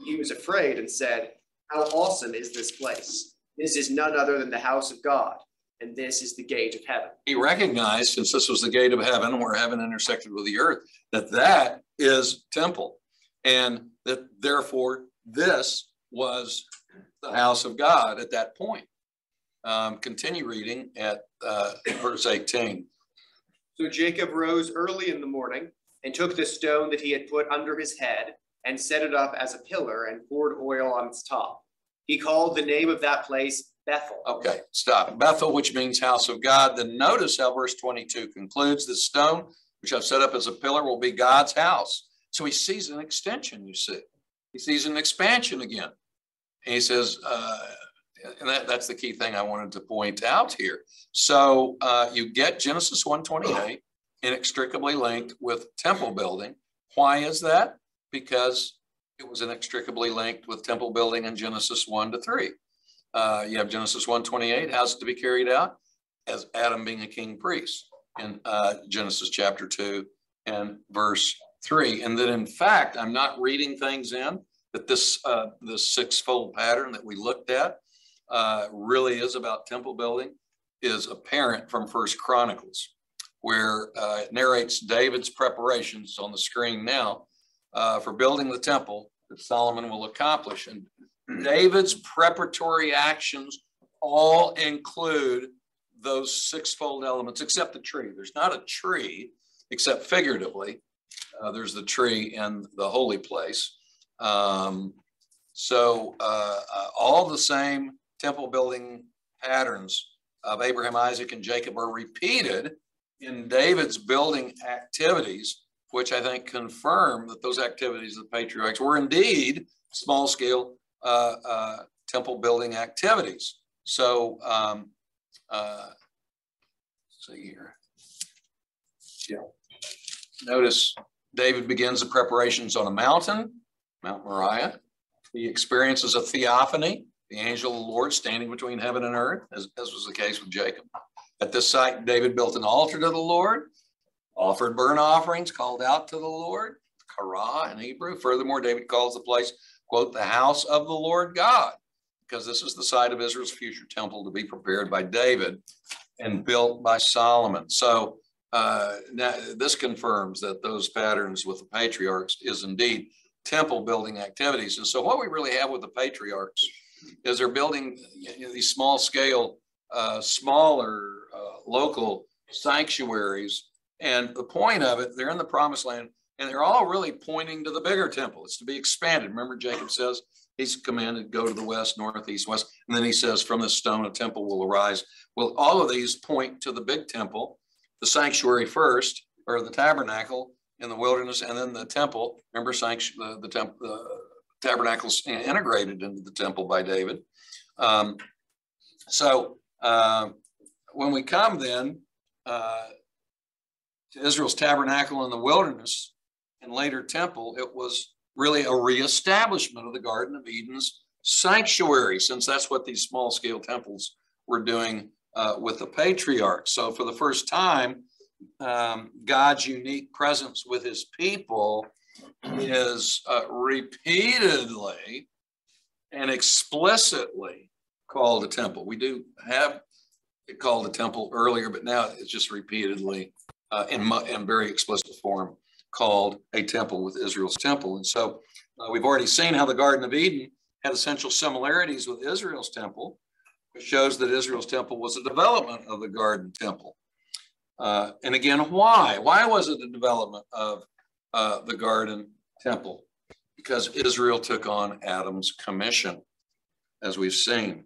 He was afraid and said, How awesome is this place! This is none other than the house of God, and this is the gate of heaven. He recognized, since this was the gate of heaven, where heaven intersected with the earth, that that is temple, and that therefore this was the house of God at that point. Um, continue reading at uh, verse 18. So Jacob rose early in the morning and took the stone that he had put under his head and set it up as a pillar and poured oil on its top. He called the name of that place Bethel. Okay, stop. Bethel, which means house of God. Then notice how verse 22 concludes the stone, which I've set up as a pillar, will be God's house. So he sees an extension, you see. He sees an expansion again. And he says, uh, and that, that's the key thing I wanted to point out here. So uh, you get Genesis 128 inextricably linked with temple building. Why is that? Because it was inextricably linked with temple building in Genesis 1 to 3. Uh, you have Genesis 128, how's it to be carried out? As Adam being a king priest in uh, Genesis chapter 2 and verse 3. And that in fact, I'm not reading things in, that this, uh, this six-fold pattern that we looked at uh, really is about temple building is apparent from First Chronicles, where uh, it narrates David's preparations on the screen now uh, for building the temple that Solomon will accomplish. And David's preparatory actions all include those sixfold elements, except the tree. There's not a tree, except figuratively. Uh, there's the tree in the holy place. Um, so uh, uh, all the same temple building patterns of Abraham, Isaac, and Jacob are repeated in David's building activities, which I think confirm that those activities of the patriarchs were indeed small scale uh, uh, temple building activities. So, um, uh, see here. Yeah. Notice David begins the preparations on a mountain, Mount Moriah. He experiences a theophany, the angel of the Lord standing between heaven and earth, as, as was the case with Jacob. At this site, David built an altar to the Lord, offered burnt offerings, called out to the Lord, Kara in Hebrew. Furthermore, David calls the place, quote, the house of the Lord God, because this is the site of Israel's future temple to be prepared by David and built by Solomon. So uh, now this confirms that those patterns with the patriarchs is indeed temple building activities. And so what we really have with the patriarchs is they're building you know, these small scale, uh, smaller uh, local sanctuaries. And the point of it, they're in the promised land and they're all really pointing to the bigger temple. It's to be expanded. Remember, Jacob says he's commanded go to the west, north, east, west. And then he says, from this stone, a temple will arise. Well, all of these point to the big temple, the sanctuary first, or the tabernacle in the wilderness, and then the temple. Remember, the, the, temp, the tabernacles integrated into the temple by David. Um, so uh, when we come then uh, to Israel's tabernacle in the wilderness and later temple, it was really a reestablishment of the Garden of Eden's sanctuary, since that's what these small scale temples were doing uh, with the patriarchs. So for the first time, um, God's unique presence with his people is uh, repeatedly and explicitly called a temple. We do have it called a temple earlier, but now it's just repeatedly uh, in, in very explicit form called a temple with Israel's temple. And so uh, we've already seen how the Garden of Eden had essential similarities with Israel's temple, which shows that Israel's temple was a development of the Garden Temple. Uh, and again, why? Why was it a development of uh, the garden temple because Israel took on Adam's commission, as we've seen.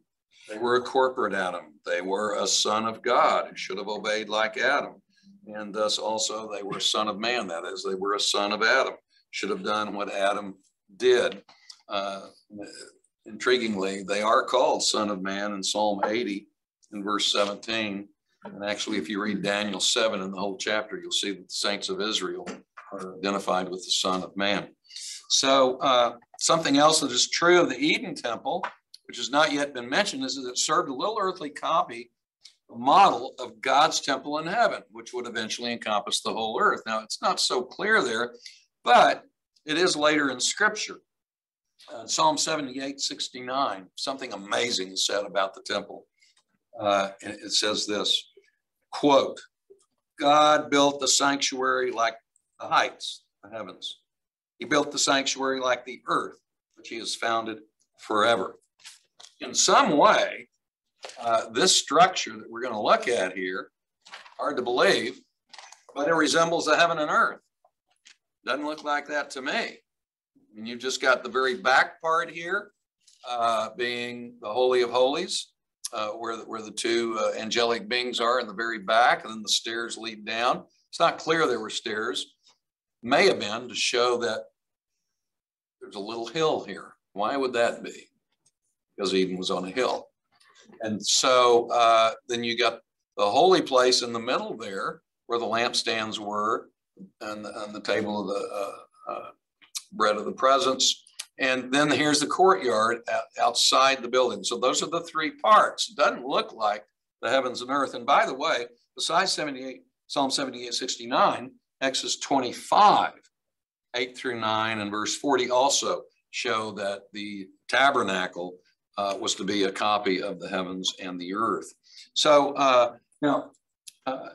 They were a corporate Adam. They were a son of God who should have obeyed like Adam. And thus also they were a son of man. That is, they were a son of Adam, should have done what Adam did. Uh, intriguingly, they are called son of man in Psalm 80 in verse 17. And actually, if you read Daniel 7 in the whole chapter, you'll see that the saints of Israel are identified with the Son of Man. So uh, something else that is true of the Eden Temple, which has not yet been mentioned, is that it served a little earthly copy, model of God's temple in heaven, which would eventually encompass the whole earth. Now, it's not so clear there, but it is later in Scripture. Uh, Psalm 78, 69, something amazing is said about the temple. Uh, it says this, quote, God built the sanctuary like the heights, the heavens. He built the sanctuary like the earth, which he has founded forever. In some way, uh, this structure that we're going to look at here, hard to believe, but it resembles the heaven and earth. Doesn't look like that to me. I mean, you've just got the very back part here uh, being the Holy of Holies, uh, where, the, where the two uh, angelic beings are in the very back, and then the stairs lead down. It's not clear there were stairs may have been to show that there's a little hill here. Why would that be? Because Eden was on a hill. And so uh, then you got the holy place in the middle there where the lampstands were and, and the table of the uh, uh, bread of the presence. And then here's the courtyard outside the building. So those are the three parts. It doesn't look like the heavens and earth. And by the way, besides 78, Psalm 78, 69, Exodus 25, 8 through 9, and verse 40 also show that the tabernacle uh, was to be a copy of the heavens and the earth. So uh, now, uh,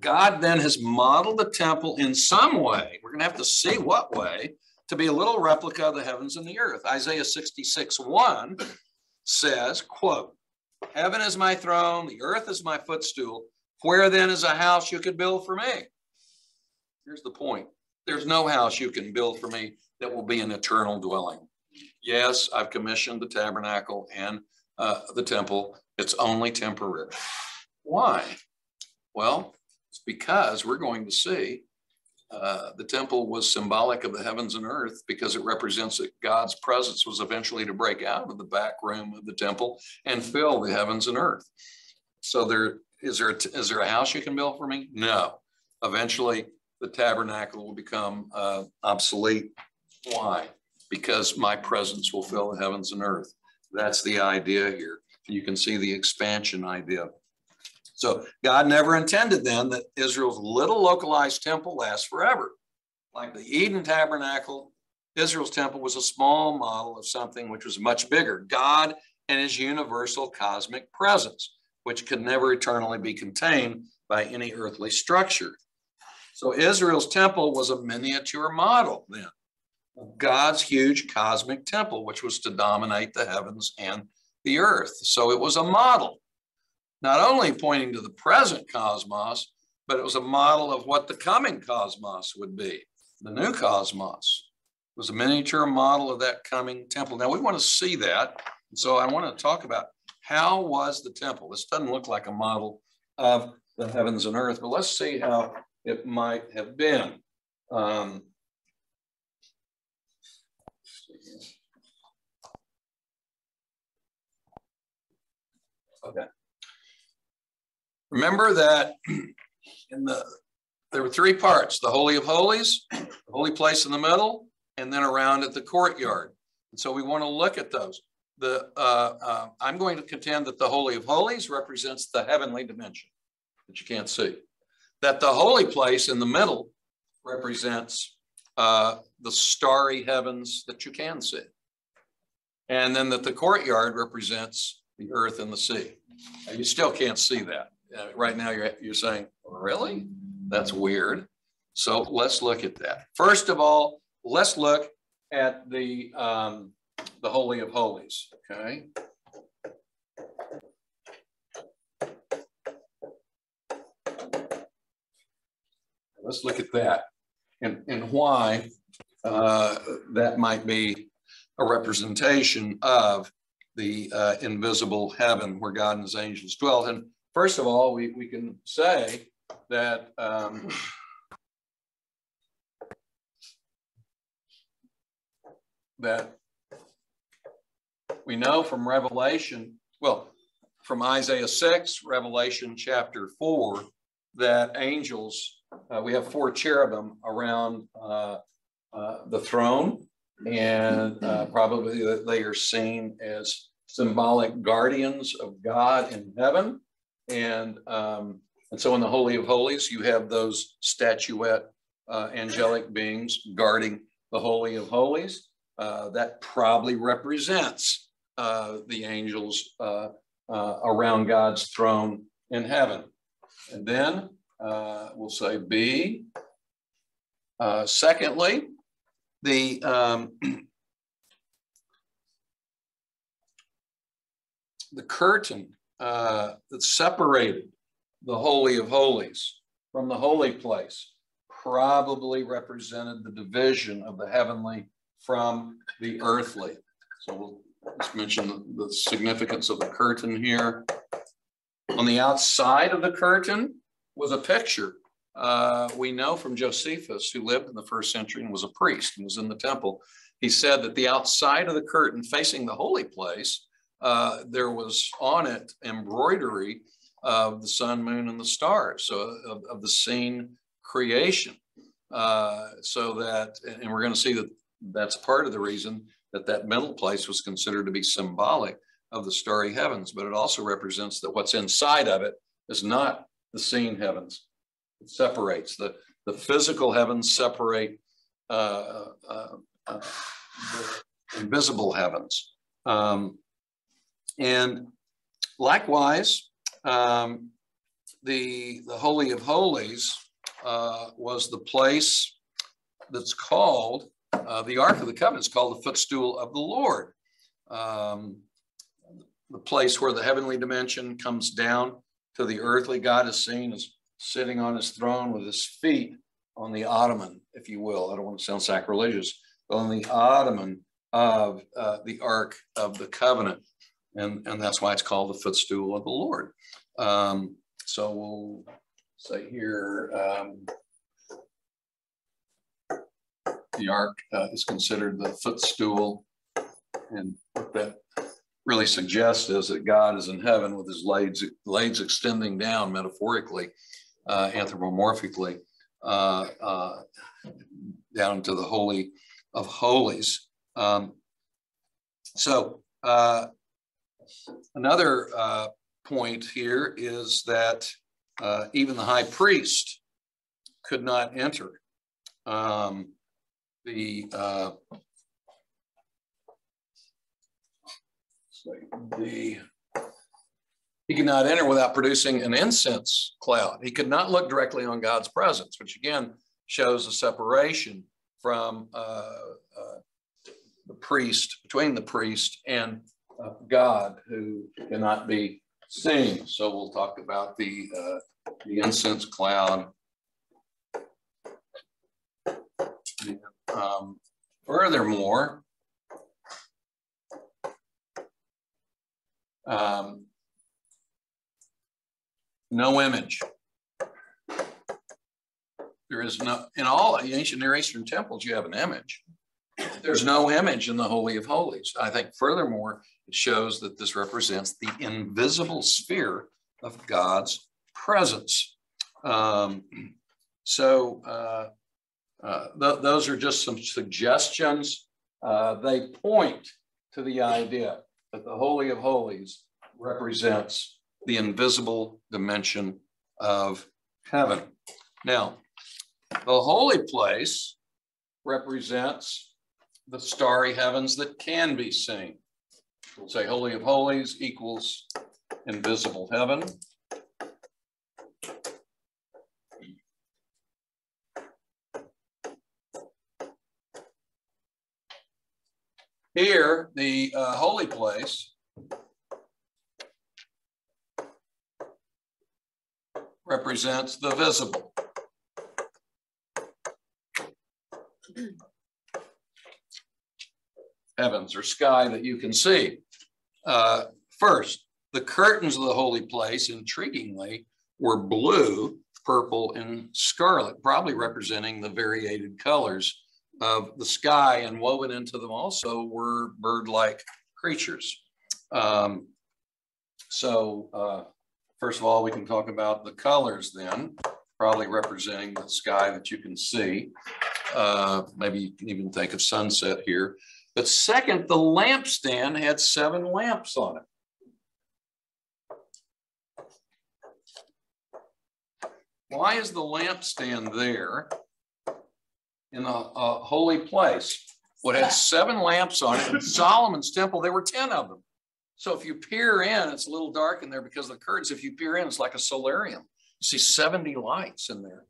God then has modeled the temple in some way. We're going to have to see what way to be a little replica of the heavens and the earth. Isaiah 66 1 says, quote, Heaven is my throne, the earth is my footstool. Where then is a house you could build for me? Here's the point there's no house you can build for me that will be an eternal dwelling. Yes, I've commissioned the tabernacle and uh, the temple, it's only temporary. Why? Well, it's because we're going to see uh, the temple was symbolic of the heavens and earth because it represents that God's presence was eventually to break out of the back room of the temple and fill the heavens and earth. So there is there a, is there a house you can build for me? No. Eventually, the tabernacle will become uh, obsolete. Why? Because my presence will fill the heavens and earth. That's the idea here. You can see the expansion idea. So God never intended then that Israel's little localized temple lasts forever. Like the Eden tabernacle, Israel's temple was a small model of something which was much bigger God and his universal cosmic presence, which could never eternally be contained by any earthly structure. So Israel's temple was a miniature model then God's huge cosmic temple, which was to dominate the heavens and the earth. So it was a model not only pointing to the present cosmos, but it was a model of what the coming cosmos would be. The new cosmos was a miniature model of that coming temple. Now we want to see that. And so I want to talk about how was the temple? This doesn't look like a model of the heavens and earth, but let's see how it might have been. Um, okay. Remember that in the there were three parts: the Holy of Holies, the holy place in the middle, and then around at the courtyard. And so we want to look at those. The uh, uh, I'm going to contend that the Holy of Holies represents the heavenly dimension that you can't see. That the holy place in the middle represents uh, the starry heavens that you can see. And then that the courtyard represents the earth and the sea. You still can't see that uh, right now you're, you're saying, really? That's weird. So let's look at that. First of all, let's look at the, um, the Holy of Holies, okay? Let's look at that and, and why uh, that might be a representation of the uh, invisible heaven where God and his angels dwell. And First of all, we, we can say that um, that we know from Revelation, well, from Isaiah 6, Revelation chapter 4, that angels, uh, we have four cherubim around uh, uh, the throne, and uh, probably they are seen as symbolic guardians of God in heaven. And, um, and so in the Holy of Holies, you have those statuette uh, angelic beings guarding the Holy of Holies. Uh, that probably represents uh, the angels uh, uh, around God's throne in heaven. And then uh, we'll say B. secondly, the um, the curtain uh, that separated the Holy of Holies from the holy place probably represented the division of the heavenly from the earthly. So we'll just mention the, significance of the curtain here. On the outside of the curtain was a picture. Uh, we know from Josephus, who lived in the first century and was a priest and was in the temple, he said that the outside of the curtain facing the holy place uh, there was on it embroidery of the sun, moon, and the stars, so of, of the scene creation. Uh, so that, and we're going to see that that's part of the reason that that middle place was considered to be symbolic of the starry heavens, but it also represents that what's inside of it is not the seen heavens. It separates the, the physical heavens separate uh, uh, uh, the invisible heavens. Um, and likewise, um, the, the Holy of Holies uh, was the place that's called, uh, the Ark of the Covenant is called the footstool of the Lord. Um, the place where the heavenly dimension comes down to the earthly. God is seen as sitting on his throne with his feet on the ottoman, if you will. I don't want to sound sacrilegious, but on the ottoman of uh, the Ark of the Covenant. And, and that's why it's called the footstool of the Lord. Um, so we'll say here, um, the ark uh, is considered the footstool. And what that really suggests is that God is in heaven with his legs, legs extending down metaphorically, uh, anthropomorphically, uh, uh down to the Holy of Holies. Um, so uh, another uh, point here is that even the high priest could not enter. Um, the uh, the he could not enter without producing an incense cloud. He could not look directly on God's presence, which again shows a separation from uh, uh, the priest, between the priest and uh, God, who cannot be seen. So we'll talk about the uh, the incense cloud. Um, furthermore, um, no image. There is no, in all ancient Near Eastern temples, you have an image. There's no image in the Holy of Holies. I think furthermore, it shows that this represents the invisible sphere of God's presence. Um, so uh, uh, th those are just some suggestions. Uh, they point to the idea that the Holy of Holies represents the invisible dimension of heaven. Now, the holy place represents the starry heavens that can be seen. Say Holy of Holies equals invisible heaven. Here, the uh, holy place represents the visible. Heavens or sky that you can see. Uh, first, the curtains of the holy place, intriguingly, were blue, purple, and scarlet, probably representing the variated colors of the sky and woven into them also were bird-like creatures. Um, so uh, first of all, we can talk about the colors then, probably representing the sky that you can see. Uh, maybe you can even think of sunset here. But second, the lampstand had seven lamps on it. Why is the lampstand there? in a, uh, holy place would have seven lamps on it. In Solomon's temple, there were 10 of them. So if you peer in, it's a little dark in there because of the curtains. If you peer in, it's like a solarium. You see 70 lights in there.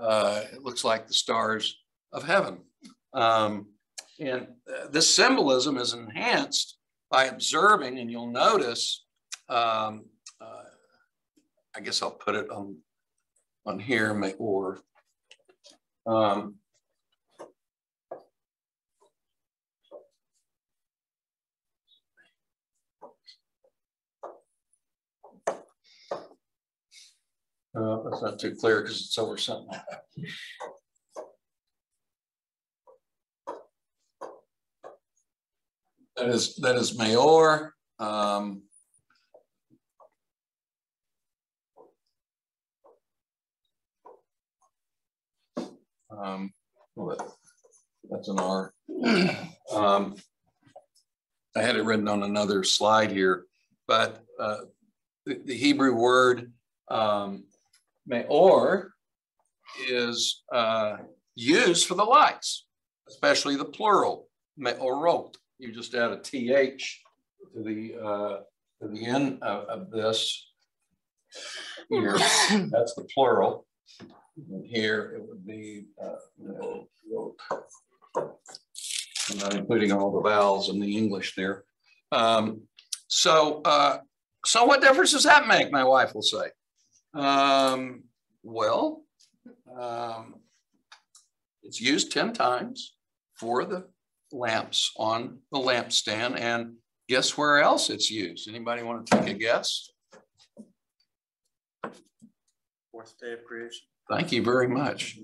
Uh, it looks like the stars of heaven. Um, and uh, this symbolism is enhanced by observing, and you'll notice, um, uh, I guess I'll put it on, on here, or um, Uh, that's not too clear because it's over something. That is that is Maor. Um, um, that's an R. Um, I had it written on another slide here, but uh, the, the Hebrew word um, is uh, used for the lights, especially the plural, meorot. You just add a th to the uh, to the end of, of this here, that's the plural. And here it would be, uh, you know, I'm not including all the vowels in the English there. Um, so, uh, so what difference does that make? My wife will say. Um, well, um, it's used 10 times for the lamps on the lampstand. And guess where else it's used? Anybody want to take a guess? Fourth day of creation. Thank you very much.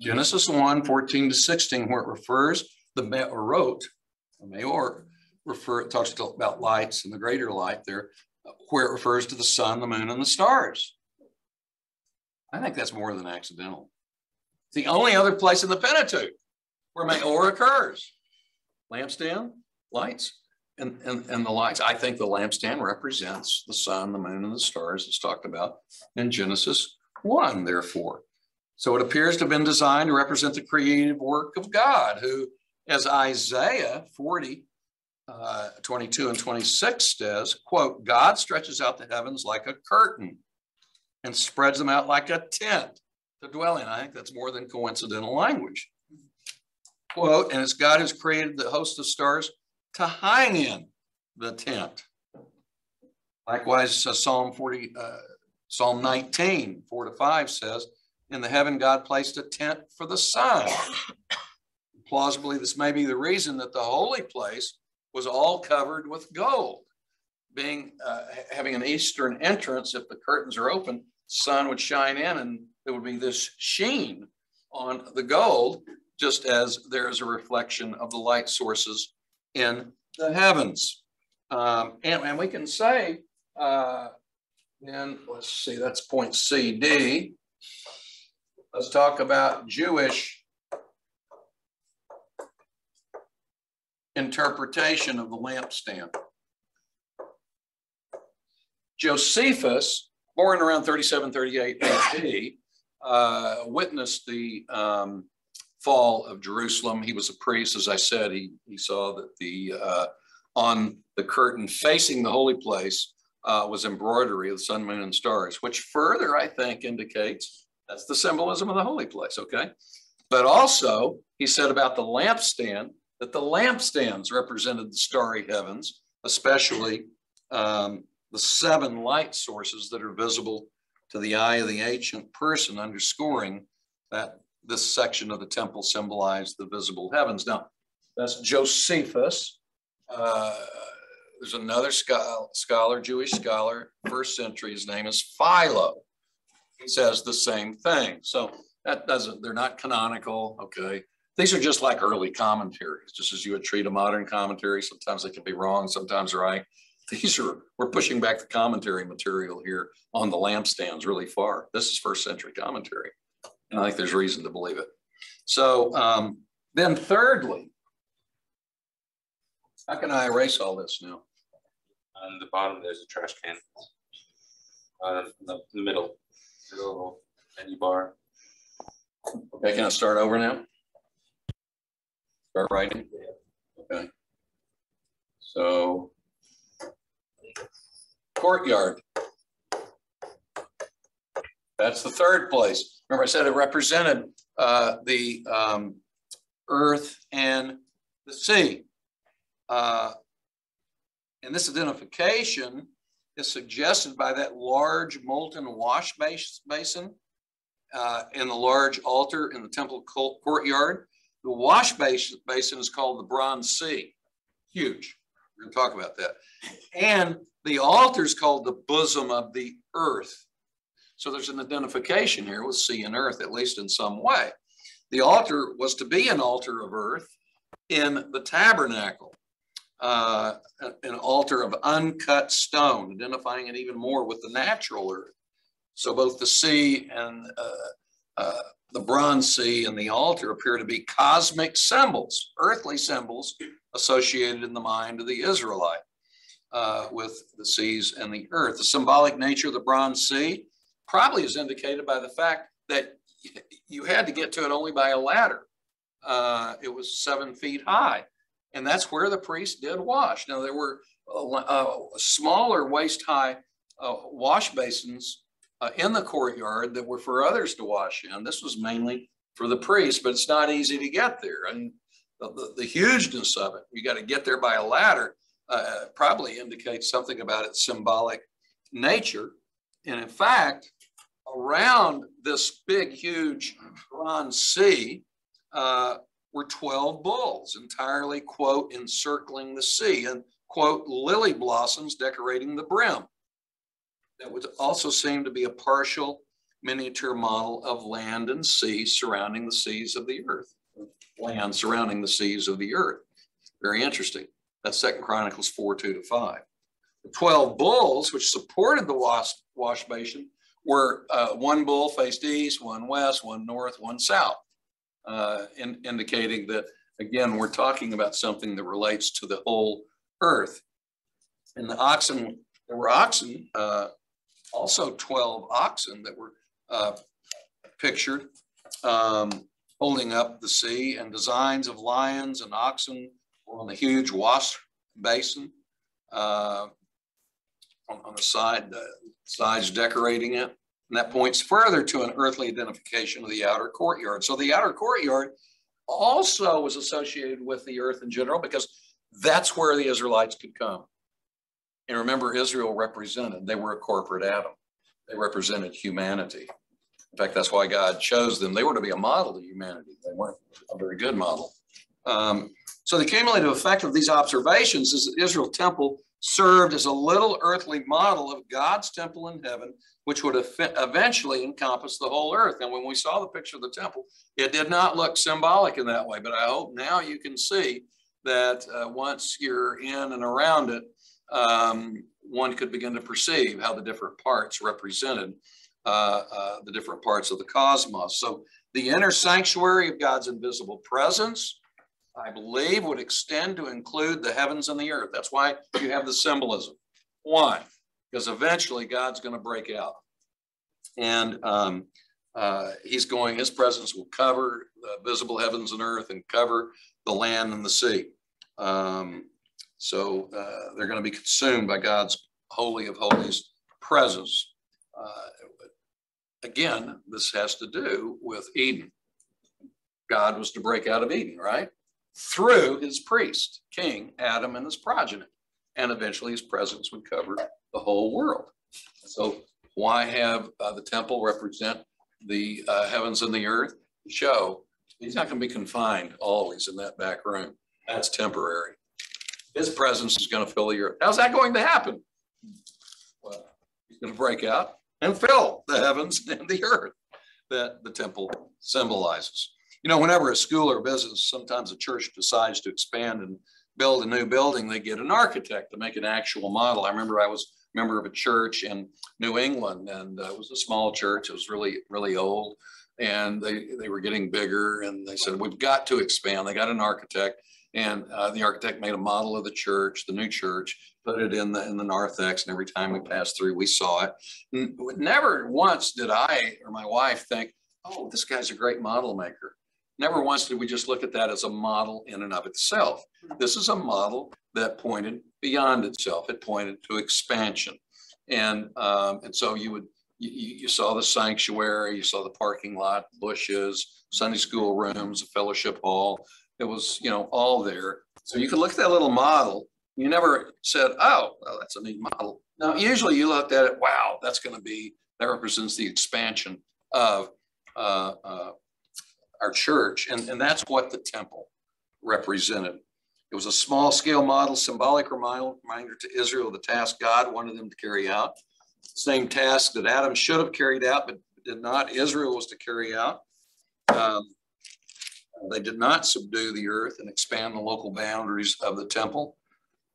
Genesis 1, 14 to 16, where it refers, the Meorot, the Maor, refer, it talks about lights and the greater light there, where it refers to the sun, the moon, and the stars. I think that's more than accidental. It's the only other place in the Pentateuch where Maor occurs. Lampstand, lights, and, and, and the lights. I think the lampstand represents the sun, the moon, and the stars it's talked about in Genesis 1, therefore. So it appears to have been designed to represent the creative work of God, who, as Isaiah 40, uh, 22 and 26 says, quote, God stretches out the heavens like a curtain and spreads them out like a tent to dwell in. I think that's more than coincidental language. Quote, and it's God has created the host of stars to hide in the tent. Likewise, uh, Psalm 40, uh, Psalm 19, 4 to 5 says, In the heaven, God placed a tent for the sun. Plausibly, this may be the reason that the holy place was all covered with gold. Being uh, having an eastern entrance, if the curtains are open, sun would shine in and there would be this sheen on the gold, just as there is a reflection of the light sources in the heavens. Um, and, and, we can say, uh, then let's see, that's point CD. Let's talk about Jewish interpretation of the lampstand. Josephus, born around 37, 38 AD, uh, witnessed the um, fall of Jerusalem. He was a priest, as I said. He, he saw that the uh, on the curtain facing the holy place uh, was embroidery of the sun, moon, and stars, which further, I think, indicates that's the symbolism of the holy place, okay? But also, he said about the lampstand that the lampstands represented the starry heavens, especially um, the seven light sources that are visible to the eye of the ancient person, underscoring that this section of the temple symbolized the visible heavens. Now, that's Josephus. Uh, there's another scholar, Jewish scholar, first century. His name is Philo. He says the same thing. So that doesn't, they're not canonical, okay? These are just like early commentaries, just as you would treat a modern commentary. Sometimes they can be wrong, sometimes right. These are, we're pushing back the commentary material here on the lampstands really far. This is first century commentary. And I think there's reason to believe it. So um, then thirdly, how can I erase all this now? On the bottom, there's a trash can. Uh, in the, middle, middle menu bar. Okay, can I start over now? Start writing? Okay. So courtyard. That's the third place. Remember I said it represented uh, the um, earth and the sea. Uh, and this identification is suggested by that large molten wash basin uh, and the large altar in the temple courtyard. The wash basin is called the Bronze Sea. Huge. We're going to talk about that. And the altar is called the bosom of the earth. So there's an identification here with sea and earth, at least in some way. The altar was to be an altar of earth in the tabernacle uh, an altar of uncut stone, identifying it even more with the natural earth. So both the sea and uh, uh, the bronze sea and the altar appear to be cosmic symbols, earthly symbols associated in the mind of the Israelite uh, with the seas and the earth. The symbolic nature of the bronze sea probably is indicated by the fact that you had to get to it only by a ladder. Uh, it was seven feet high And that's where the priest did wash. Now, there were uh, smaller waist-high uh, wash basins uh, in the courtyard that were for others to wash in. This was mainly for the priest, but it's not easy to get there. And the, the, the hugeness of it, you got to get there by a ladder, uh, probably indicates something about its symbolic nature. And in fact, around this big, huge bronze sea uh, were 12 bulls entirely, quote, encircling the sea and, quote, lily blossoms decorating the brim. That would also seem to be a partial miniature model of land and sea surrounding the seas of the earth, land surrounding the seas of the earth. Very interesting. That's Second Chronicles 4, 2 to 5. The 12 bulls, which supported the wash, wash basin, were uh, one bull faced east, one west, one north, one south, uh, in, indicating that, again, we're talking about something that relates to the whole earth. And the oxen, there were oxen, uh, also 12 oxen that were uh, pictured um, holding up the sea and designs of lions and oxen were on the huge wash basin uh, on, on, the side, uh, sides decorating it. And that points further to an earthly identification of the outer courtyard. So the outer courtyard also was associated with the earth in general because that's where the Israelites could come. And remember, Israel represented, they were a corporate Adam. They represented humanity. In fact, that's why God chose them. They were to be a model to humanity. They weren't a very good model. Um, so the cumulative effect of these observations is that Israel temple served as a little earthly model of God's temple in heaven, which would eventually encompass the whole earth. And when we saw the picture of the temple, it did not look symbolic in that way. But I hope now you can see that uh, once you're in and around it, um, one could begin to perceive how the different parts represented uh, uh, the different parts of the cosmos. So the inner sanctuary of God's invisible presence, I believe, would extend to include the heavens and the earth. That's why you have the symbolism. Why? Because eventually God's going to break out. And um, uh, he's going, his presence will cover the visible heavens and earth and cover the land and the sea. Um, so uh, they're going to be consumed by God's holy of holies presence. Uh, again, this has to do with Eden. God was to break out of Eden, right? Through his priest, King Adam and his progeny. And eventually his presence would cover the whole world. So why have uh, the temple represent the uh, heavens and the earth? Show he's not going to be confined always in that back room. That's temporary. His presence is going to fill the earth. How's that going to happen? Well, he's going to break out and fill the heavens and the earth that the temple symbolizes. You know, whenever a school or a business, sometimes a church decides to expand and build a new building, they get an architect to make an actual model. I remember I was a member of a church in New England and uh, it was a small church. It was really, really old and they, they were getting bigger and they said, we've got to expand. They got an architect and uh, the architect made a model of the church, the new church, put it in the in the narthex, and every time we passed through, we saw it. Never once did I or my wife think, "Oh, this guy's a great model maker." Never once did we just look at that as a model in and of itself. This is a model that pointed beyond itself. It pointed to expansion, and um, and so you would you, you, saw the sanctuary, you saw the parking lot, bushes, Sunday school rooms, a fellowship hall, it was, you know, all there. So you could look at that little model. You never said, oh, well, that's a neat model. Now, usually you looked at it, wow, that's going to be, that represents the expansion of uh, uh, our church. And, and that's what the temple represented. It was a small scale model, symbolic reminder to Israel of the task God wanted them to carry out. Same task that Adam should have carried out, but did not. Israel was to carry out. Um, they did not subdue the earth and expand the local boundaries of the temple.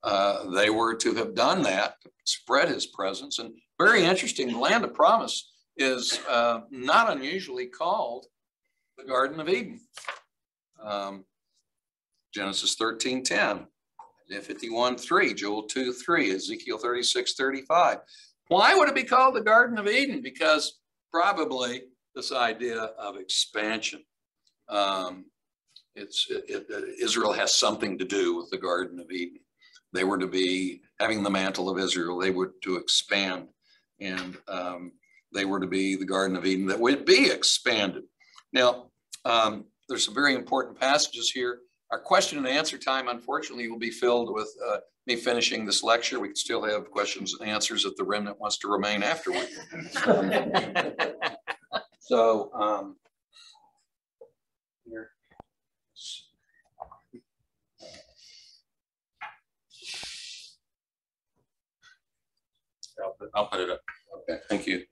Uh, they were to have done that, spread his presence. And very interesting, the land of promise is uh, not unusually called the Garden of Eden. Um, Genesis 13, 10, Isaiah 51, 3, Joel 2, 3, Ezekiel 36, 35. Why would it be called the Garden of Eden? Because probably this idea of expansion. Um, It's, it, it- Israel has something to do with the Garden of Eden. They were to be having the mantle of Israel. They were to expand. And um, they were to be the Garden of Eden that would be expanded. Now, um, there's some very important passages here. Our question and answer time, unfortunately, will be filled with uh, me finishing this lecture. We can still have questions and answers if the remnant wants to remain afterward. So, um, here. I'll put, I'll put it up. Okay, thank you.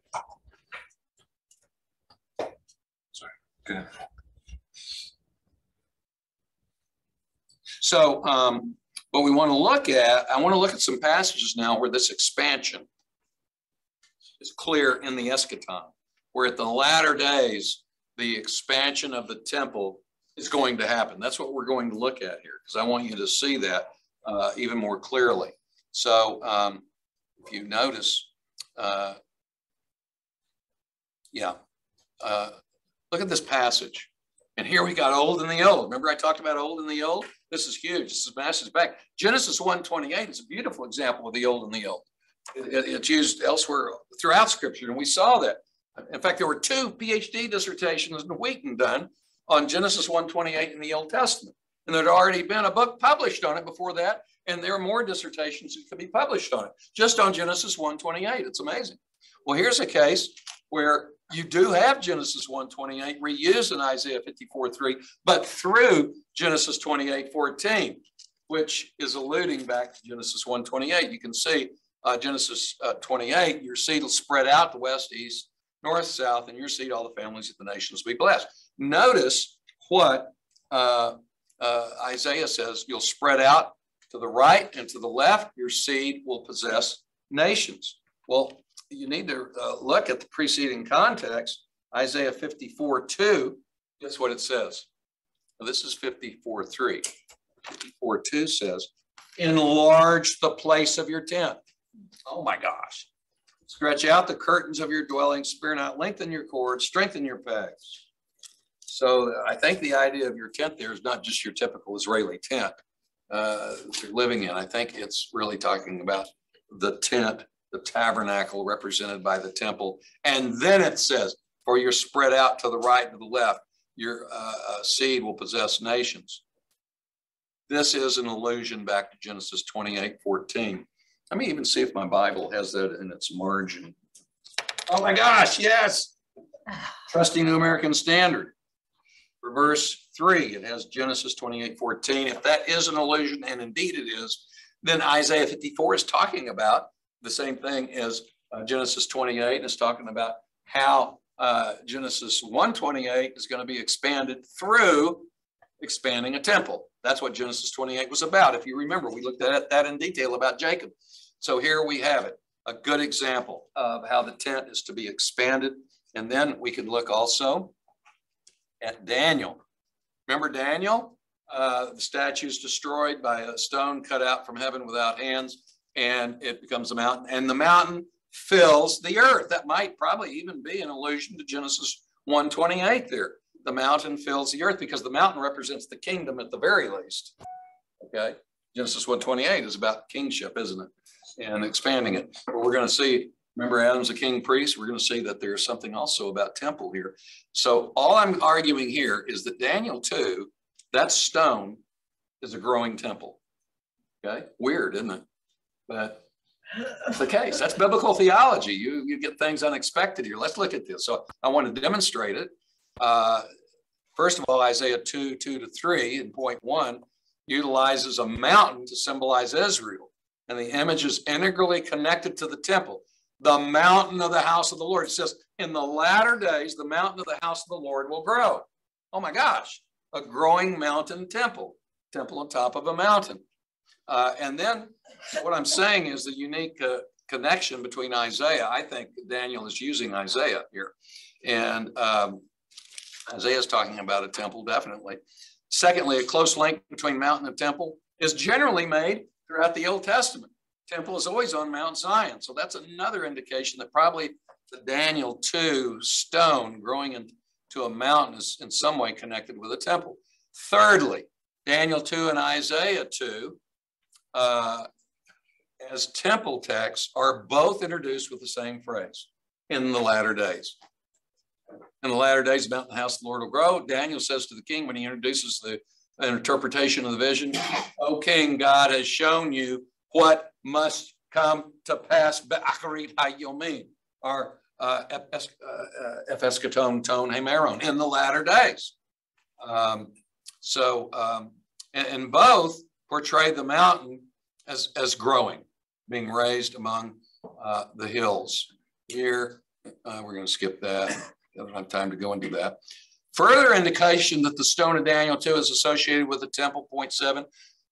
Sorry. Good. So, um, what we want to look at, I want to look at some passages now where this expansion is clear in the eschaton, where at the latter days, the expansion of the temple is going to happen. That's what we're going to look at here, because I want you to see that uh, even more clearly. So, um, if you notice, uh, yeah, uh, look at this passage. And here we got old and the old. Remember I talked about old and the old? This is huge. This is massive back. Genesis 128 is a beautiful example of the old and the old. It- it- it's used elsewhere throughout scripture, and we saw that. In fact, there were two PhD dissertations in Wheaton done on Genesis 128 in the Old Testament. And there'd already been a book published on it before that, and there are more dissertations that could be published on it, just on Genesis 128. It's amazing. Well, here's a case where you do have Genesis 128 reused in Isaiah 54 3, but through Genesis 28 14, which is alluding back to Genesis 128. You can see uh, Genesis uh, 28, your seed will spread out the west, east, north, south, and your seed, all the families of the nations will be blessed. Notice what uh, uh, Isaiah says you'll spread out to the right and to the left, your seed will possess nations. Well, you need to uh, look at the preceding context, Isaiah 54 2. Guess what it says? Well, this is 54 3. 54 2 says, Enlarge the place of your tent. Oh my gosh. Stretch out the curtains of your dwelling, spare not, lengthen your cords, strengthen your pegs. So I think the idea of your tent there is not just your typical Israeli tent uh, that you're living in. I think it's really talking about the tent, the tabernacle represented by the temple. And then it says, for you're spread out to the right and to the left, your uh, uh, seed will possess nations. This is an allusion back to Genesis 28 14. Let me even see if my Bible has that in its margin. Oh my gosh, yes. Trusting New American Standard. For verse 3, it has Genesis 28 14. If that is an allusion, and indeed it is, then Isaiah 54 is talking about the same thing as uh, Genesis 28 and is talking about how uh, Genesis 128 is going to be expanded through expanding a temple. That's what Genesis 28 was about. If you remember, we looked at that in detail about Jacob. So here we have it, a good example of how the tent is to be expanded. And then we can look also at Daniel. Remember Daniel? Uh, the statue is destroyed by a stone cut out from heaven without hands, and it becomes a mountain. And the mountain fills the earth. That might probably even be an allusion to Genesis 128 there. The mountain fills the earth because the mountain represents the kingdom at the very least. Okay. Genesis 128 is about kingship, isn't it? And expanding it. But we're going to see, remember Adam's a king priest. We're going to see that there's something also about temple here. So all I'm arguing here is that Daniel 2, that stone is a growing temple. Okay. Weird, isn't it? But that's the case. That's biblical theology. You, you get things unexpected here. Let's look at this. So I want to demonstrate it. Uh, first of all, Isaiah 2, 2 to 3 in point one utilizes a mountain to symbolize Israel. And the image is integrally connected to the temple, the mountain of the house of the Lord. It says, in the latter days, the mountain of the house of the Lord will grow. Oh my gosh, a growing mountain temple, temple on top of a mountain. Uh, and then what I'm saying is the unique uh, connection between Isaiah. I think Daniel is using Isaiah here. And um, Isaiah is talking about a temple, definitely. Secondly, a close link between mountain and temple is generally made throughout the Old Testament. Temple is always on Mount Zion. So that's another indication that probably the Daniel 2 stone growing into a mountain is in some way connected with a temple. Thirdly, Daniel 2 and Isaiah 2 uh, as temple texts are both introduced with the same phrase in the latter days. In the latter days, about the house of the Lord will grow. Daniel says to the king when he introduces the interpretation of the vision, O king, God has shown you what must come to pass. Be'acharit hayamim, or uh, ep' eschaton ton hemeron, in the latter days. Um, so, um, and, and both portray the mountain as, as growing, being raised among uh, the hills. Here, uh, we're going to skip that. I don't have time to go into that. Further indication that the stone of Daniel 2 is associated with the temple, point seven,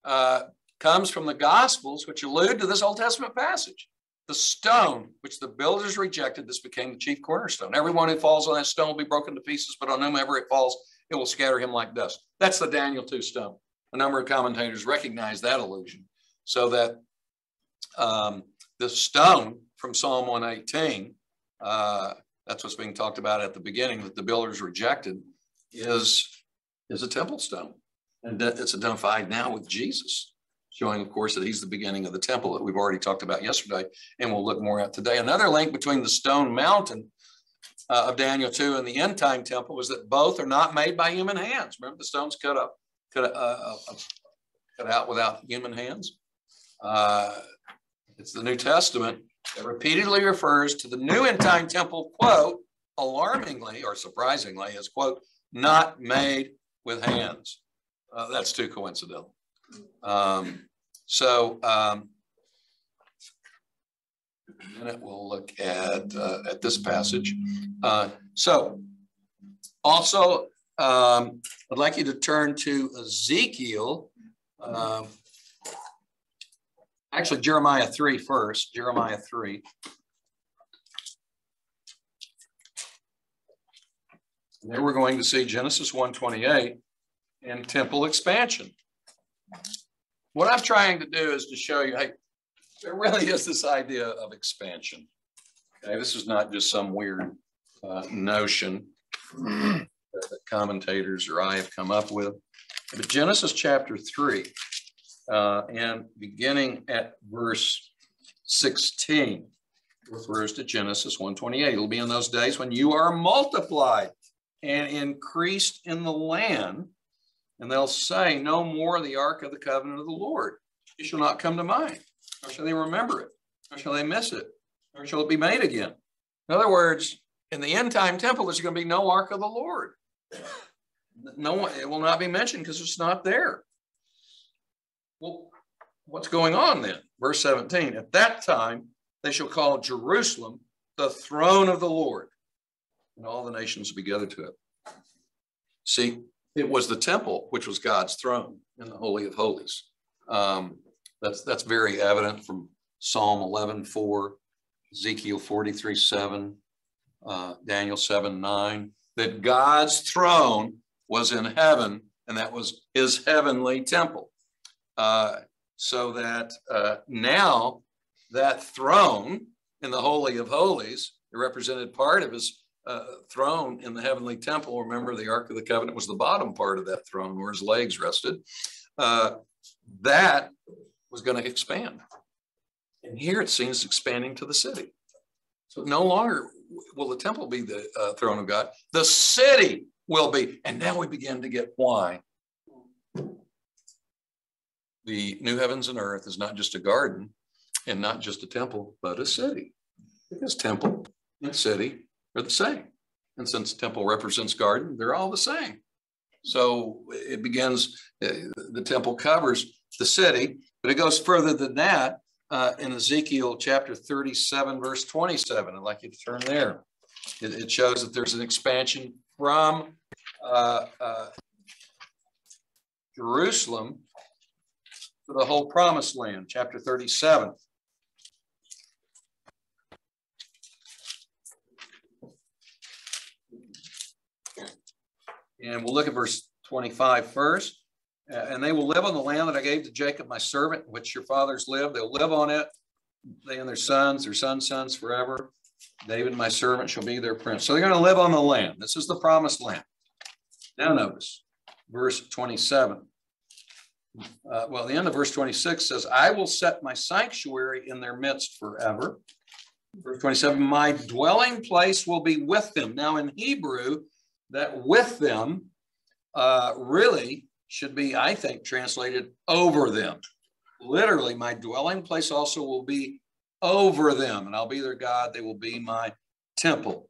uh, comes from the Gospels, which allude to this Old Testament passage. The stone which the builders rejected, this became the chief cornerstone. Everyone who falls on that stone will be broken to pieces, but on whomever it falls, it will scatter him like dust. That's the Daniel 2 stone. A number of commentators recognize that allusion. So that um, the stone from Psalm 118, uh, that's what's being talked about at the beginning, that the builders rejected, is, is a temple stone. And it's identified now with Jesus, showing, of course, that he's the beginning of the temple that we've already talked about yesterday, and we'll look more at today. Another link between the stone mountain uh, of Daniel 2 and the end time temple was that both are not made by human hands. Remember, the stones cut up, cut, uh, uh, cut out without human hands. Uh, it's the New Testament that repeatedly refers to the new end time temple, quote, alarmingly or surprisingly, as, quote, not made with hands. Uh, that's too coincidental. Um, so, um, in a minute, we'll look at, uh, at this passage. Uh, so, also, um, I'd like you to turn to Ezekiel um, actually Jeremiah 3 first, Jeremiah 3. And then we're going to see Genesis 128 and temple expansion. What I'm trying to do is to show you, hey, there really is this idea of expansion. Okay, this is not just some weird uh, notion that commentators or I have come up with. But Genesis chapter 3, uh, and beginning at verse 16 refers to Genesis 128. It'll be in those days when you are multiplied and increased in the land, and they'll say, No more the ark of the covenant of the Lord. It shall not come to mind, nor shall they remember it, nor shall they miss it, nor shall it be made again. In other words, in the end time temple, there's going to be no ark of the Lord. No one, it will not be mentioned because it's not there. Well, what's going on then? Verse 17, at that time, they shall call Jerusalem the throne of the Lord, and all the nations will be gathered to it. See, it was the temple which was God's throne in the Holy of Holies. Um, that's, that's very evident from Psalm 11, 4, Ezekiel 43, 7, uh, Daniel 7, 9, that God's throne was in heaven, and that was his heavenly temple. Uh, so that uh, now that throne in the Holy of Holies, the represented part of his uh, throne in the heavenly temple. Remember, the Ark of the Covenant was the bottom part of that throne where his legs rested. Uh, that was going to expand. And here it seems expanding to the city. So no longer will the temple be the uh, throne of God, the city will be. And now we begin to get why the new heavens and earth is not just a garden and not just a temple, but a city. Because temple and city are the same. And since temple represents garden, they're all the same. So it begins, uh, the temple covers the city, but it goes further than that uh, in Ezekiel chapter 37, verse 27. I'd like you to turn there. It, it shows that there's an expansion from uh, uh Jerusalem for the whole promised land, chapter 37. And we'll look at verse 25 first. Uh, and they will live on the land that I gave to Jacob, my servant, which your fathers lived. They'll live on it, they and their sons, their sons' sons forever. David, my servant, shall be their prince. So they're going to live on the land. This is the promised land. Now notice, verse 27. Uh, well, the end of verse 26 says, I will set my sanctuary in their midst forever. Verse 27, my dwelling place will be with them. Now, in Hebrew, that with them uh, really should be, I think, translated over them. Literally, my dwelling place also will be over them, and I'll be their God. They will be my temple.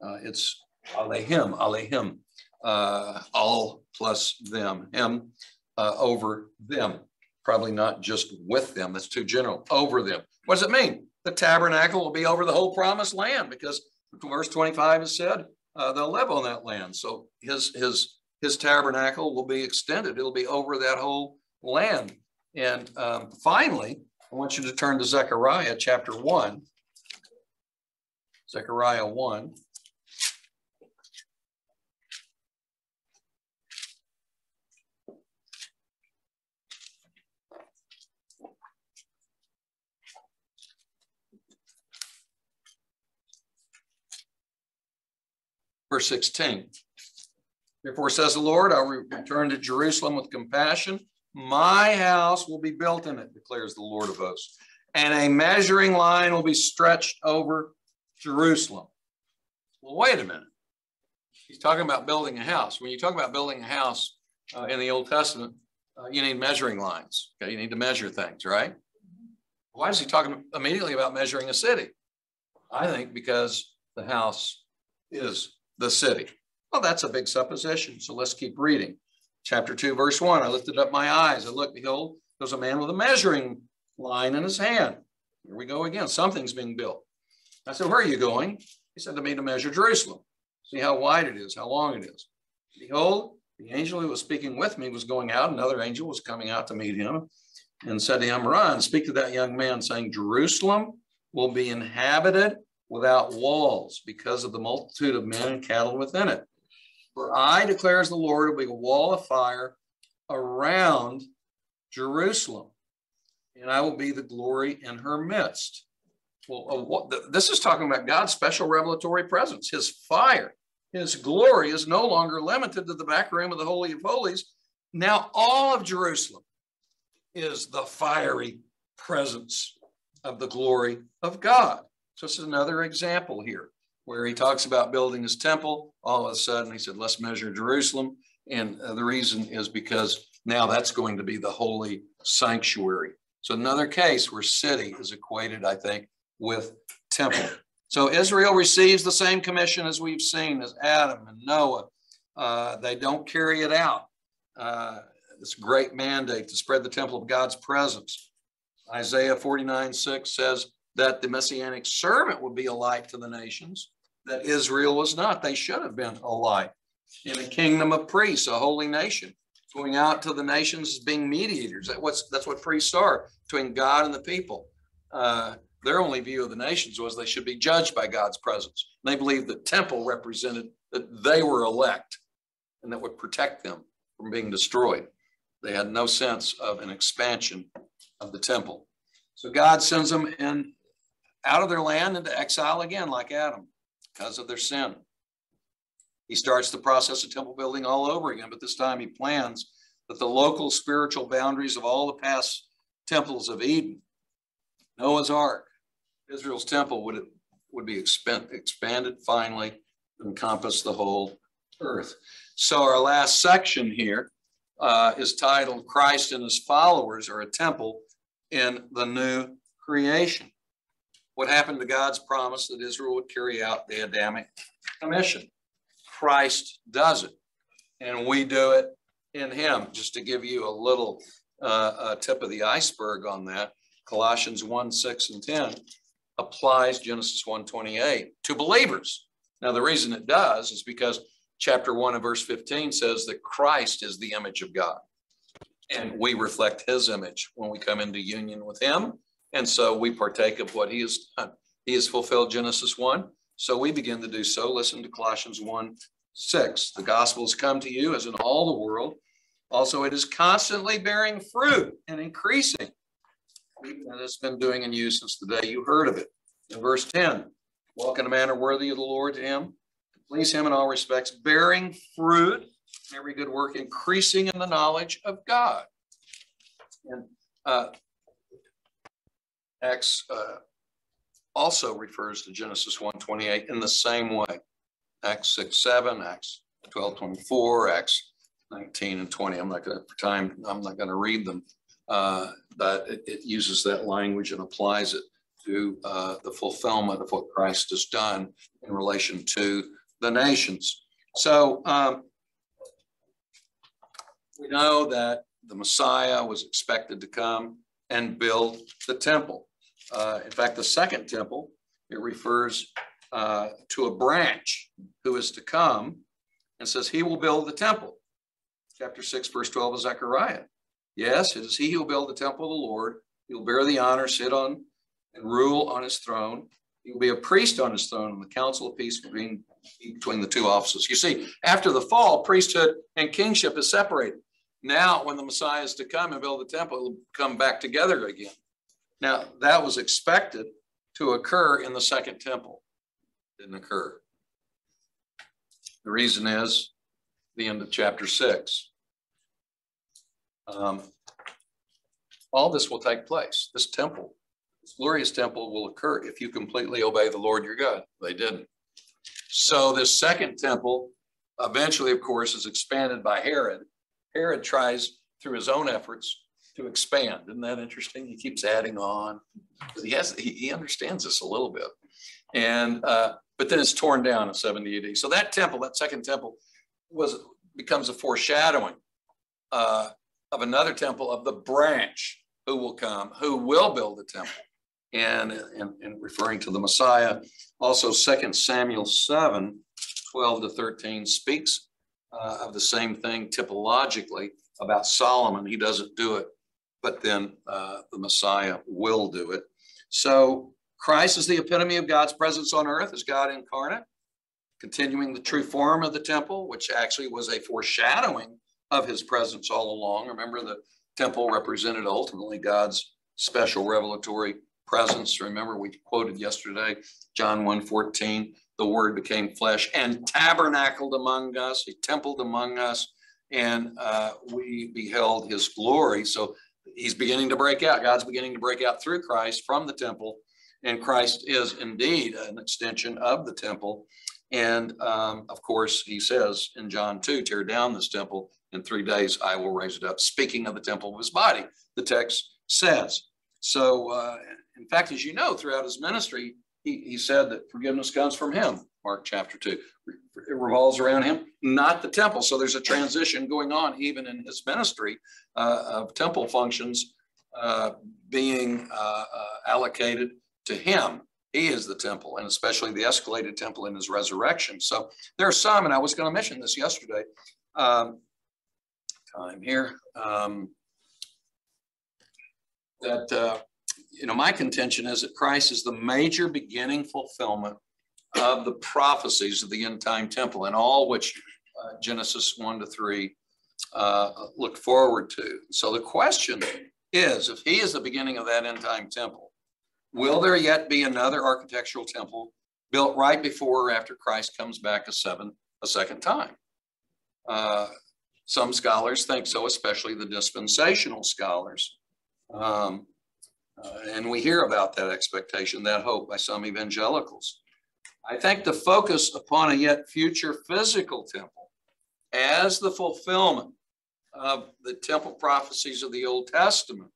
Uh, it's Alehim, Alehim, uh, all plus them, him uh, over them. Probably not just with them. That's too general. Over them. What does it mean? The tabernacle will be over the whole promised land because verse 25 has said uh, they'll live on that land. So his his his tabernacle will be extended. It'll be over that whole land. And um, finally, I want you to turn to Zechariah chapter 1. Zechariah 1. Verse 16. Therefore says the Lord, I'll return to Jerusalem with compassion. My house will be built in it, declares the Lord of hosts. And a measuring line will be stretched over Jerusalem. Well, wait a minute. He's talking about building a house. When you talk about building a house uh, in the Old Testament, uh, you need measuring lines. Okay, you need to measure things, right? Why is he talking immediately about measuring a city? I think because the house is the city. Well, that's a big supposition. So let's keep reading. Chapter 2, verse 1 I lifted up my eyes. I looked, behold, there's a man with a measuring line in his hand. Here we go again. Something's being built. I said, Where are you going? He said to me to measure Jerusalem. See how wide it is, how long it is. Behold, the angel who was speaking with me was going out. Another angel was coming out to meet him and said to him, Run, speak to that young man, saying, Jerusalem will be inhabited without walls because of the multitude of men and cattle within it. For I, declares the Lord, will be a wall of fire around Jerusalem, and I will be the glory in her midst. Well, uh, this is talking about God's special revelatory presence, his fire. His glory is no longer limited to the back room of the Holy of Holies. Now, all of Jerusalem is the fiery presence of the glory of God. So, this is another example here where he talks about building his temple. All of a sudden, he said, let's measure Jerusalem. And uh, the reason is because now that's going to be the holy sanctuary. So, another case where city is equated, I think, with temple. So, Israel receives the same commission as we've seen as Adam and Noah. Uh, they don't carry it out. Uh, this great mandate to spread the temple of God's presence. Isaiah 49 6 says, that the messianic servant would be a light to the nations, that Israel was not. They should have been a light in a kingdom of priests, a holy nation, going out to the nations as being mediators. That's what priests are between God and the people. Uh, their only view of the nations was they should be judged by God's presence. And they believed the temple represented that they were elect and that would protect them from being destroyed. They had no sense of an expansion of the temple. So God sends them in out of their land into exile again, like Adam, because of their sin. He starts the process of temple building all over again, but this time he plans that the local spiritual boundaries of all the past temples of Eden, Noah's Ark, Israel's temple would, would be expand, expanded finally to encompass the whole earth. So our last section here uh, is titled Christ and his followers are a temple in the new creation what happened to God's promise that Israel would carry out the Adamic commission. Christ does it, and we do it in him. Just to give you a little uh, tip of the iceberg on that, Colossians 1, 6, and 10 applies Genesis 1, 28 to believers. Now, the reason it does is because chapter 1 and verse 15 says that Christ is the image of God. And we reflect his image when we come into union with him and so we partake of what he has done. He has fulfilled Genesis 1. So we begin to do so. Listen to Colossians 1 6. The gospel has come to you as in all the world. Also, it is constantly bearing fruit and increasing. And it's been doing in you since the day you heard of it. In verse 10, walk in a manner worthy of the Lord to him, to please him in all respects, bearing fruit every good work, increasing in the knowledge of God. And uh, Acts uh, also refers to Genesis 1:28 in the same way. Acts 6, 7, Acts 12, 24, Acts 19 and 20. I'm not going to, for time, I'm not going to read them. Uh, but it, it uses that language and applies it to uh, the fulfillment of what Christ has done in relation to the nations. So um, we know that the Messiah was expected to come and build the temple. Uh, in fact, the second temple, it refers uh, to a branch who is to come and says, He will build the temple. Chapter 6, verse 12 of Zechariah. Yes, it is He who will build the temple of the Lord. He will bear the honor, sit on and rule on his throne. He will be a priest on his throne, and the council of peace between, between the two offices. You see, after the fall, priesthood and kingship is separated. Now, when the Messiah is to come and build the temple, it will come back together again. Now, that was expected to occur in the second temple. Didn't occur. The reason is the end of chapter six. Um, all this will take place. This temple this glorious temple will occur if you completely obey the Lord your God. They didn't. So this second temple eventually, of course, is expanded by Herod. Herod tries through his own efforts to expand. Isn't that interesting? He keeps adding on. He has he, he understands this a little bit. And uh, but then it's torn down in 70 AD. So that temple, that second temple, was becomes a foreshadowing uh, of another temple of the branch who will come, who will build the temple and, and, and referring to the Messiah. Also, Second Samuel 7, 12 to 13 speaks uh, of the same thing typologically about Solomon. He doesn't do it, but then uh, the Messiah will do it. So Christ is the epitome of God's presence on earth as God incarnate, continuing the true form of the temple, which actually was a foreshadowing of his presence all along. Remember, the temple represented ultimately God's special revelatory presence. Remember, we quoted yesterday, John 1 14, the word became flesh and tabernacled among us, he templed among us, and uh, we beheld his glory. So he's beginning to break out. God's beginning to break out through Christ from the temple. And Christ is indeed an extension of the temple. And um, of course, he says in John 2 tear down this temple. In three days, I will raise it up. Speaking of the temple of his body, the text says. So, uh, in fact, as you know, throughout his ministry, he, he said that forgiveness comes from him, Mark chapter 2. It revolves around him, not the temple. So there's a transition going on even in his ministry uh, of temple functions uh, being uh, uh, allocated to him. He is the temple, and especially the escalated temple in his resurrection. So there are some, and I was going to mention this yesterday. Um, time here. Um, that uh, you know, my contention is that Christ is the major beginning fulfillment of the prophecies of the end time temple and all which uh, Genesis 1 to 3 uh, look forward to. So the question is if he is the beginning of that end time temple, will there yet be another architectural temple built right before or after Christ comes back a, seven, a second time? Uh, some scholars think so, especially the dispensational scholars. Um, uh, and we hear about that expectation, that hope by some evangelicals. I think the focus upon a yet future physical temple as the fulfillment of the temple prophecies of the Old Testament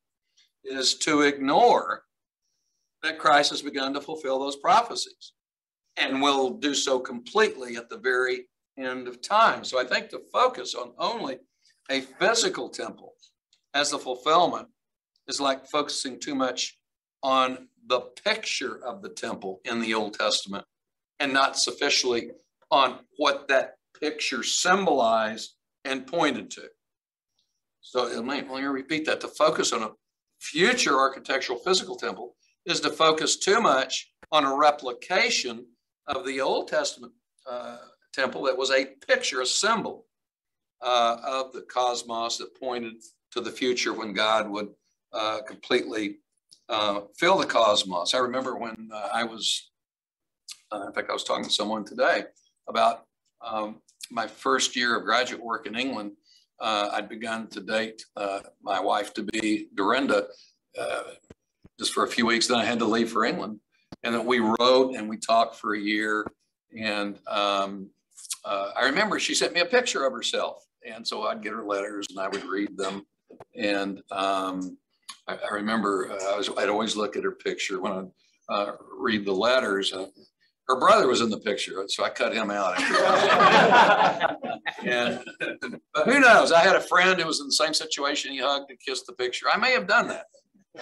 is to ignore that Christ has begun to fulfill those prophecies and will do so completely at the very end of time. So I think the focus on only a physical temple as the fulfillment is like focusing too much on the picture of the temple in the Old Testament and not sufficiently on what that picture symbolized and pointed to. So let me, let me repeat that. To focus on a future architectural physical temple is to focus too much on a replication of the Old Testament uh, temple that was a picture, a symbol uh, of the cosmos that pointed to the future when God would uh, completely uh, fill the cosmos. I remember when uh, I was, uh, in fact, I was talking to someone today about um, my first year of graduate work in England, uh, I'd begun to date uh, my wife to be Dorinda uh, just for a few weeks. Then I had to leave for England. And then we wrote and we talked for a year. And um, uh, I remember she sent me a picture of herself. And so I'd get her letters and I would read them. And um, I, I, remember uh, I was, I'd always look at her picture when I uh, read the letters. Uh, her brother was in the picture, so I cut him out. and but who knows? I had a friend who was in the same situation. He hugged and kissed the picture. I may have done that.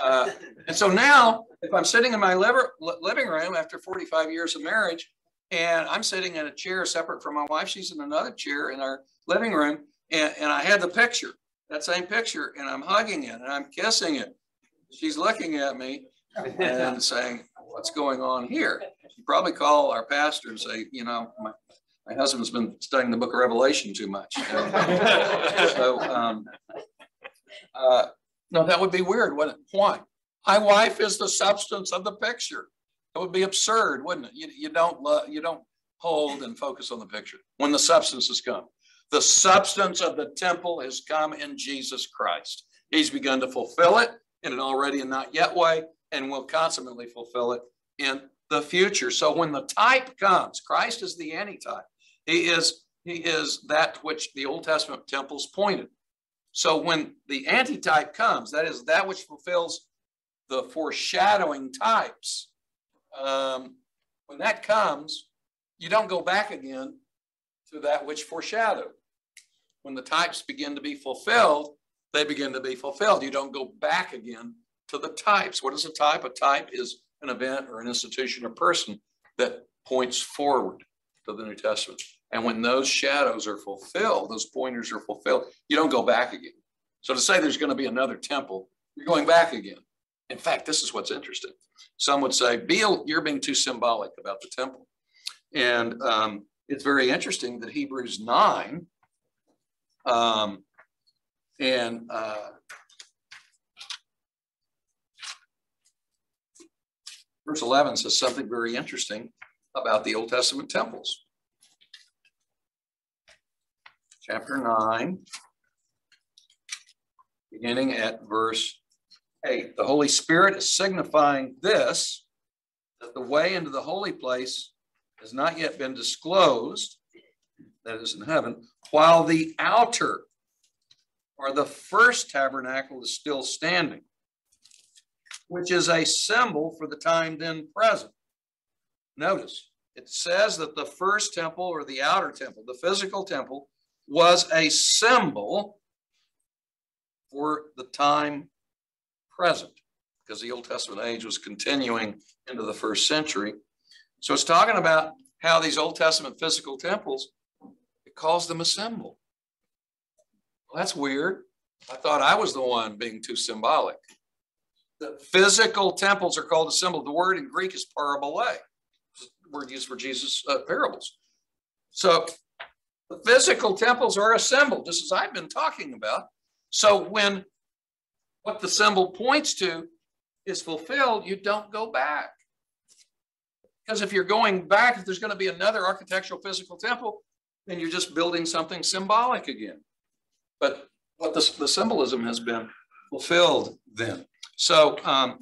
Uh, and so now, if I'm sitting in my liver, living room after 45 years of marriage, and I'm sitting in a chair separate from my wife, she's in another chair in our living room, and, and I had the picture, that same picture, and I'm hugging it and I'm kissing it. She's looking at me and saying, What's going on here? You probably call our pastor and say, You know, my, my husband's been studying the book of Revelation too much. so, um, uh, no, that would be weird, wouldn't it? Why? My wife is the substance of the picture. It would be absurd, wouldn't it? You, you don't love, you don't hold and focus on the picture when the substance has come. The substance of the temple has come in Jesus Christ. He's begun to fulfill it in an already and not yet way, and will consummately fulfill it in the future. So when the type comes, Christ is the antitype. He is he is that which the Old Testament temples pointed. So when the antitype comes, that is that which fulfills the foreshadowing types, um, when that comes, you don't go back again to that which foreshadowed. When the types begin to be fulfilled, they begin to be fulfilled. You don't go back again to the types. What is a type? A type is an event or an institution or person that points forward to the New Testament. And when those shadows are fulfilled, those pointers are fulfilled, you don't go back again. So to say there's going to be another temple, you're going back again. In fact, this is what's interesting. Some would say, Beale, you're being too symbolic about the temple. And um, it's very interesting that Hebrews 9 um, and uh, verse 11 says something very interesting about the Old Testament temples. Chapter 9, beginning at verse 8. The Holy Spirit is signifying this that the way into the holy place has not yet been disclosed, that is in heaven, while the outer or the first tabernacle is still standing, which is a symbol for the time then present. Notice it says that the first temple or the outer temple, the physical temple, was a symbol for the time present because the Old Testament age was continuing into the first century. So it's talking about how these Old Testament physical temples, it calls them a symbol. Well, that's weird. I thought I was the one being too symbolic. The physical temples are called a symbol. The word in Greek is parabole, word used for Jesus' uh, parables. So the physical temples are a symbol, just as I've been talking about. So when what the symbol points to is fulfilled, you don't go back. Because if you're going back, if there's going to be another architectural physical temple, then you're just building something symbolic again. But what the, the symbolism has been fulfilled then. So, um,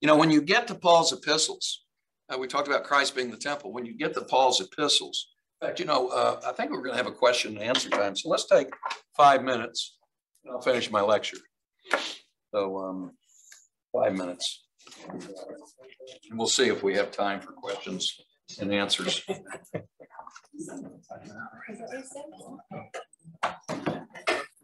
you know, when you get to Paul's epistles, uh, we talked about Christ being the temple. When you get to Paul's epistles, in fact, you know, uh, I think we're going to have a question and answer time. So let's take five minutes and I'll finish my lecture. So um, five minutes. And we'll see if we have time for questions and answers.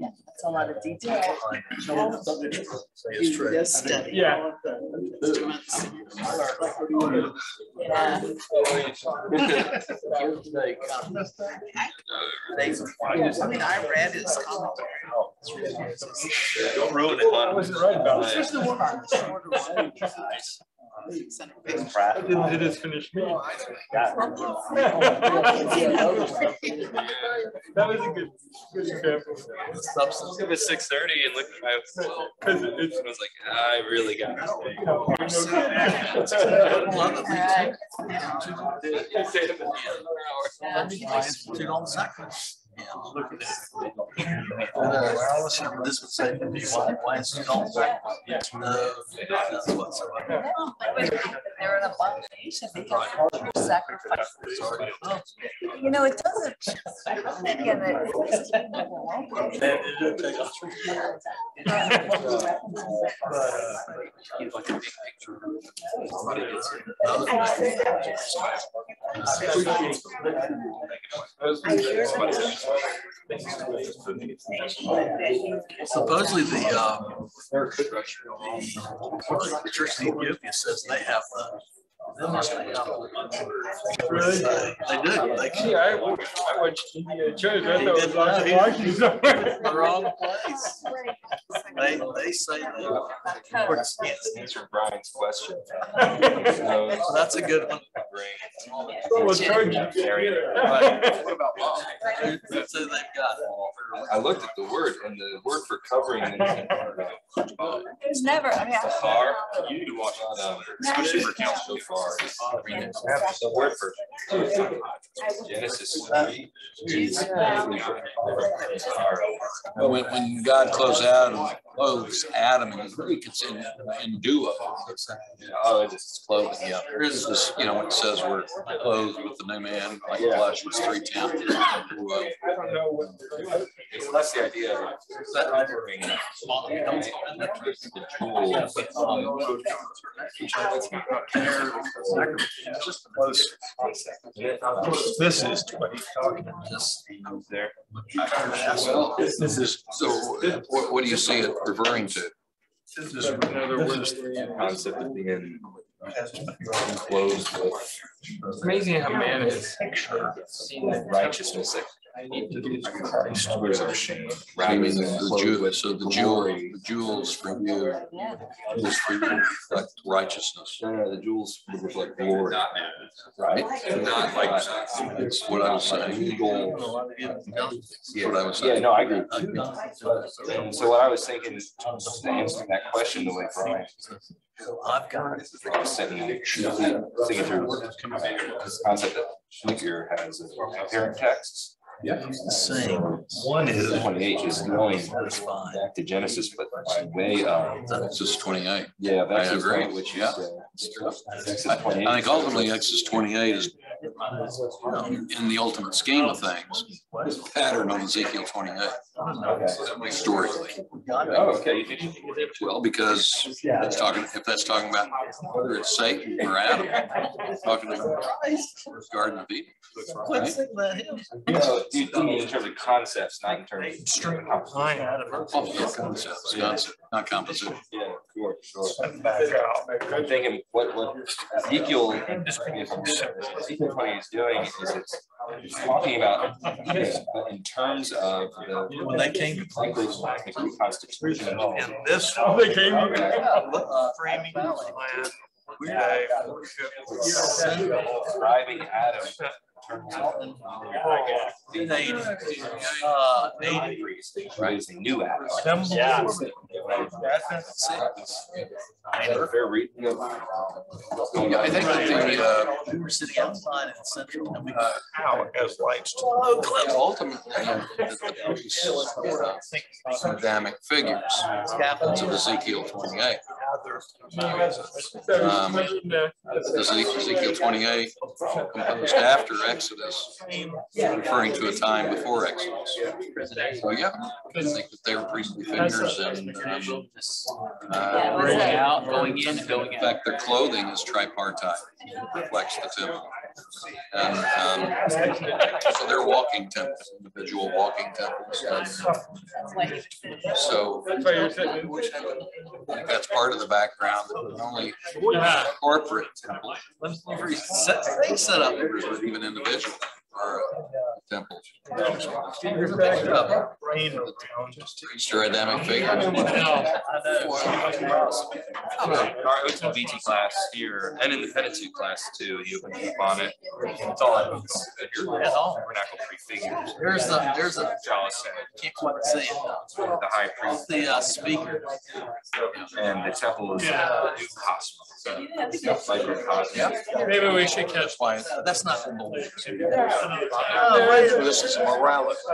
ten. That's a lot of detail. It's true. This study. Yeah. Yeah. I mean, I read his commentary. Don't ruin it, hon. Especially the one on the shorter one. It is finished me. That was a good, good example. Substance. It was six thirty and looked at my, Cause it- I was like, I really got this thing. This would say, why, why is it all black? No, that's what's. They're an abomination sacrifices. You know, it doesn't. Again, Supposedly the, um, the Church of Ethiopia says they have the. They. Really? They do, they Yeah, I watched, I watched Indiana Jones. I thought it was somewhere. the wrong place. They, they say course, yes. Answer Brian's question. So That's a good one. Well, charge you. Right. What about law? So they've got. I looked at the word and the word for covering is There's never, I mean. I- Tahar, you watch, um, especially for count so far. The word for Genesis three. when, when God clothes Adam, clothes Adam in Greek, it's in, enduo. Oh, it's just Clothing, yeah. There is this, you know, when it says we're clothed with the new man, like Colossians three ten. It's less the idea of covering This is twenty. there. Well, this is, so what, what do you see it referring to? This is another word. Concept of being enclosed with It's amazing how man is. righteousness. Where's our shame? I mean, the the so the jewel, the jewels for you, is like righteousness, the jewels reflect glory. right? Not like. That's what I was saying. I was Yeah, no, I agree. And so what I was thinking, just to answer that question the way Brian. I've got. I was sitting, thinking through this concept that Schlicker has of parent texts. The same. One is. Twenty-eight is going back to Genesis, but by way of, Exodus twenty-eight. yeah, I that's agree. which is. Yeah. uh, Exodus I I think ultimately Exodus twenty-eight is, um, in the ultimate scheme of things, is a pattern on Ezekiel twenty-eight historically. Oh, okay. you Well, because it's talking, if that's talking about whether it's Satan or Adam, talking about Garden of Eden. right? No, you you mean in terms of concepts, not in terms of. Oh, concepts, concept, not composite. Yeah, sure, sure. I'm thinking what, what Ezekiel, Ezekiel twenty is doing is it's it's talking about in terms of the. When they came to Frankly, the Constitution. And this. Oh, they came here. Uh, Framing plan. Yeah. Describing Adam. Uh, native using new apps. Yeah. That's I think the, uh, we were sitting outside in Central and we uh, as lights. To low clips. Ultimately, Adamic figures. Of Ezekiel 28 other. Ezekiel 28, composed after Exodus, referring to a time before Exodus. So yeah, I think that they were priestly figures and um, uh, going in, going out. In fact, their clothing is tripartite, reflects the temple. And, um, so they're walking temples, individual walking temples. And So That's part of the background, that only corporate temples, Set, they set up. even individual or temples. Or Adamic figures. Our OTBT class here and in the Pentateuch class too, he opens up on it. It's all, vernacular prefigures. There's the, there's a, can't quite see it. the high priest The uh, speaker. and the temple is a new cosmos. Like a. Maybe we should catch. That's not the Lord. This is morality. I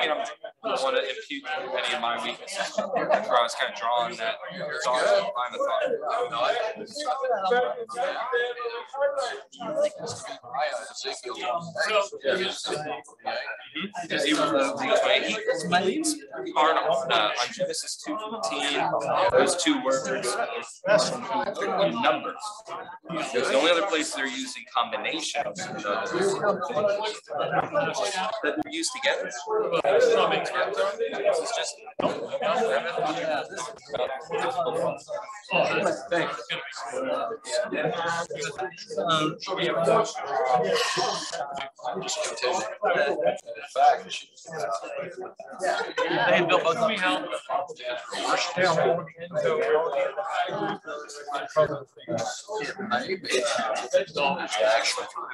mean, I'm, I don't want to impute any of my weaknesses. Where I was kind of drawing that thought, line of thought. No, I- Yeah, he was, he was, he, he's, Arnold, uh, on two fifteen, those two words are numbers. The only other place they're using combinations of those that they're used together. It's just. Thanks. They built both of them. Maybe.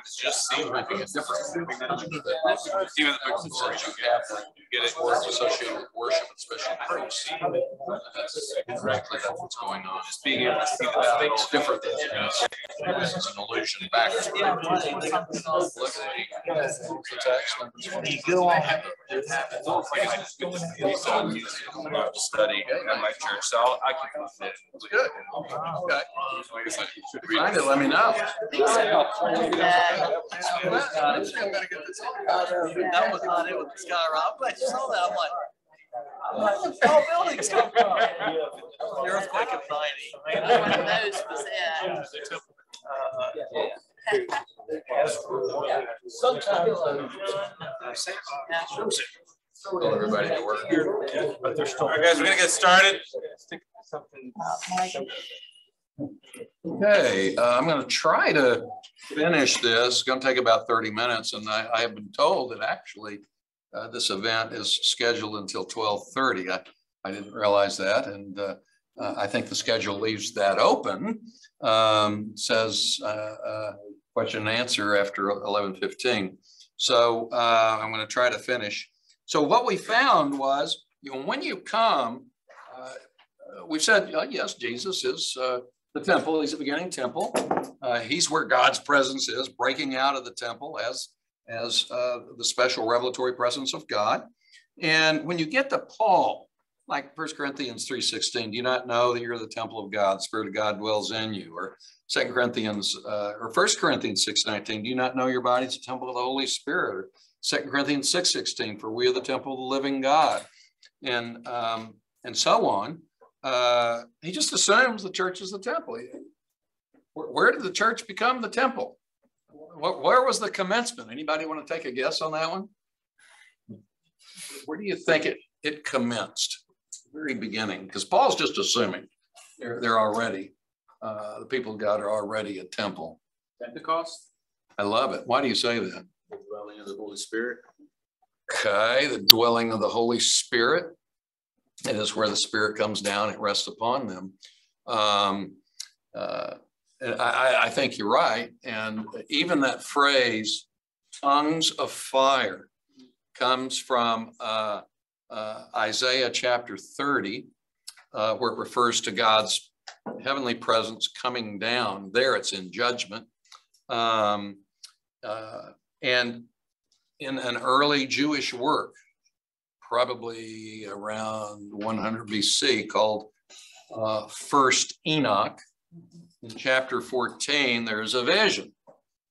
Actually, it just seems like a difference. Even the you have, you get it words associated with worship and special priests. That's exactly that's what's going on. It's being able to see the things different than just, this is an allusion back. Look at the text. You go on. Study at my church, so I'll- I can. put it in. Good. Okay. Find it, let me know. That was not it with the sky rock. I'm glad you saw that. I'm like, where did the tall buildings come from? The earthquake of ninety. One of those was it. Tell everybody to work. But they're still. All right, guys, we're gonna get started. Okay, uh, I'm gonna try to finish this. It's gonna take about thirty minutes, and I, I have been told that actually uh, this event is scheduled until twelve thirty. I, I didn't realize that, and uh, uh, I think the schedule leaves that open. Um, says uh, uh, question and answer after eleven fifteen. So I'm gonna try to finish. So what we found was, you know, when you come, we said, uh, yes, Jesus is the temple. He's the beginning temple. Uh, he's where God's presence is, breaking out of the temple as as uh, the special revelatory presence of God. And when you get to Paul, like 1 Corinthians 3.16, do you not know that you're the temple of God, the Spirit of God dwells in you? Or 2 Corinthians, uh, or 1 Corinthians 6.19, do you not know your body's a temple of the Holy Spirit? Or 2 Corinthians 6.16, for we are the temple of the living God. And, um, and so on. Uh, he just assumes the church is the temple. Where, where did the church become the temple? Where, where was the commencement? Anybody want to take a guess on that one? Where do you think it, it commenced? Very beginning, because Paul's just assuming they're, they're already, uh, the people of God are already a temple. Pentecost, I love it. Why do you say that? the dwelling of the Holy Spirit. Okay, the dwelling of the Holy Spirit. It is where the Spirit comes down, it rests upon them. Um, uh, I, I- think you're right. And even that phrase, tongues of fire, comes from uh, uh, Isaiah chapter 30, uh, where it refers to God's heavenly presence coming down. There it's in judgment. Um, uh, and in an early Jewish work, probably around 100 BC, called uh, First Enoch. In chapter 14, there's a vision,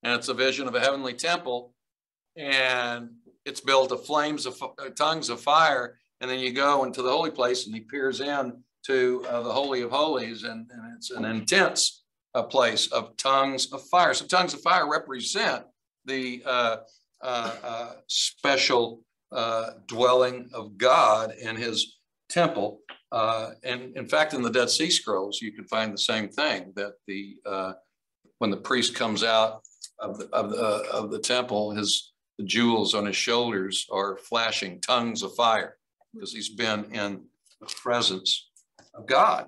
and it's a vision of a heavenly temple, and it's built of flames of uh, tongues of fire. And then you go into the holy place, and he peers in to uh, the holy of holies, and, and it's an intense uh, place of tongues of fire. So tongues of fire represent the uh, uh, special uh, dwelling of God in his temple. Uh, and in fact, in the Dead Sea Scrolls, you can find the same thing that the uh, when the priest comes out of the, of the, of the temple, his the jewels on his shoulders are flashing tongues of fire because he's been in the presence of God.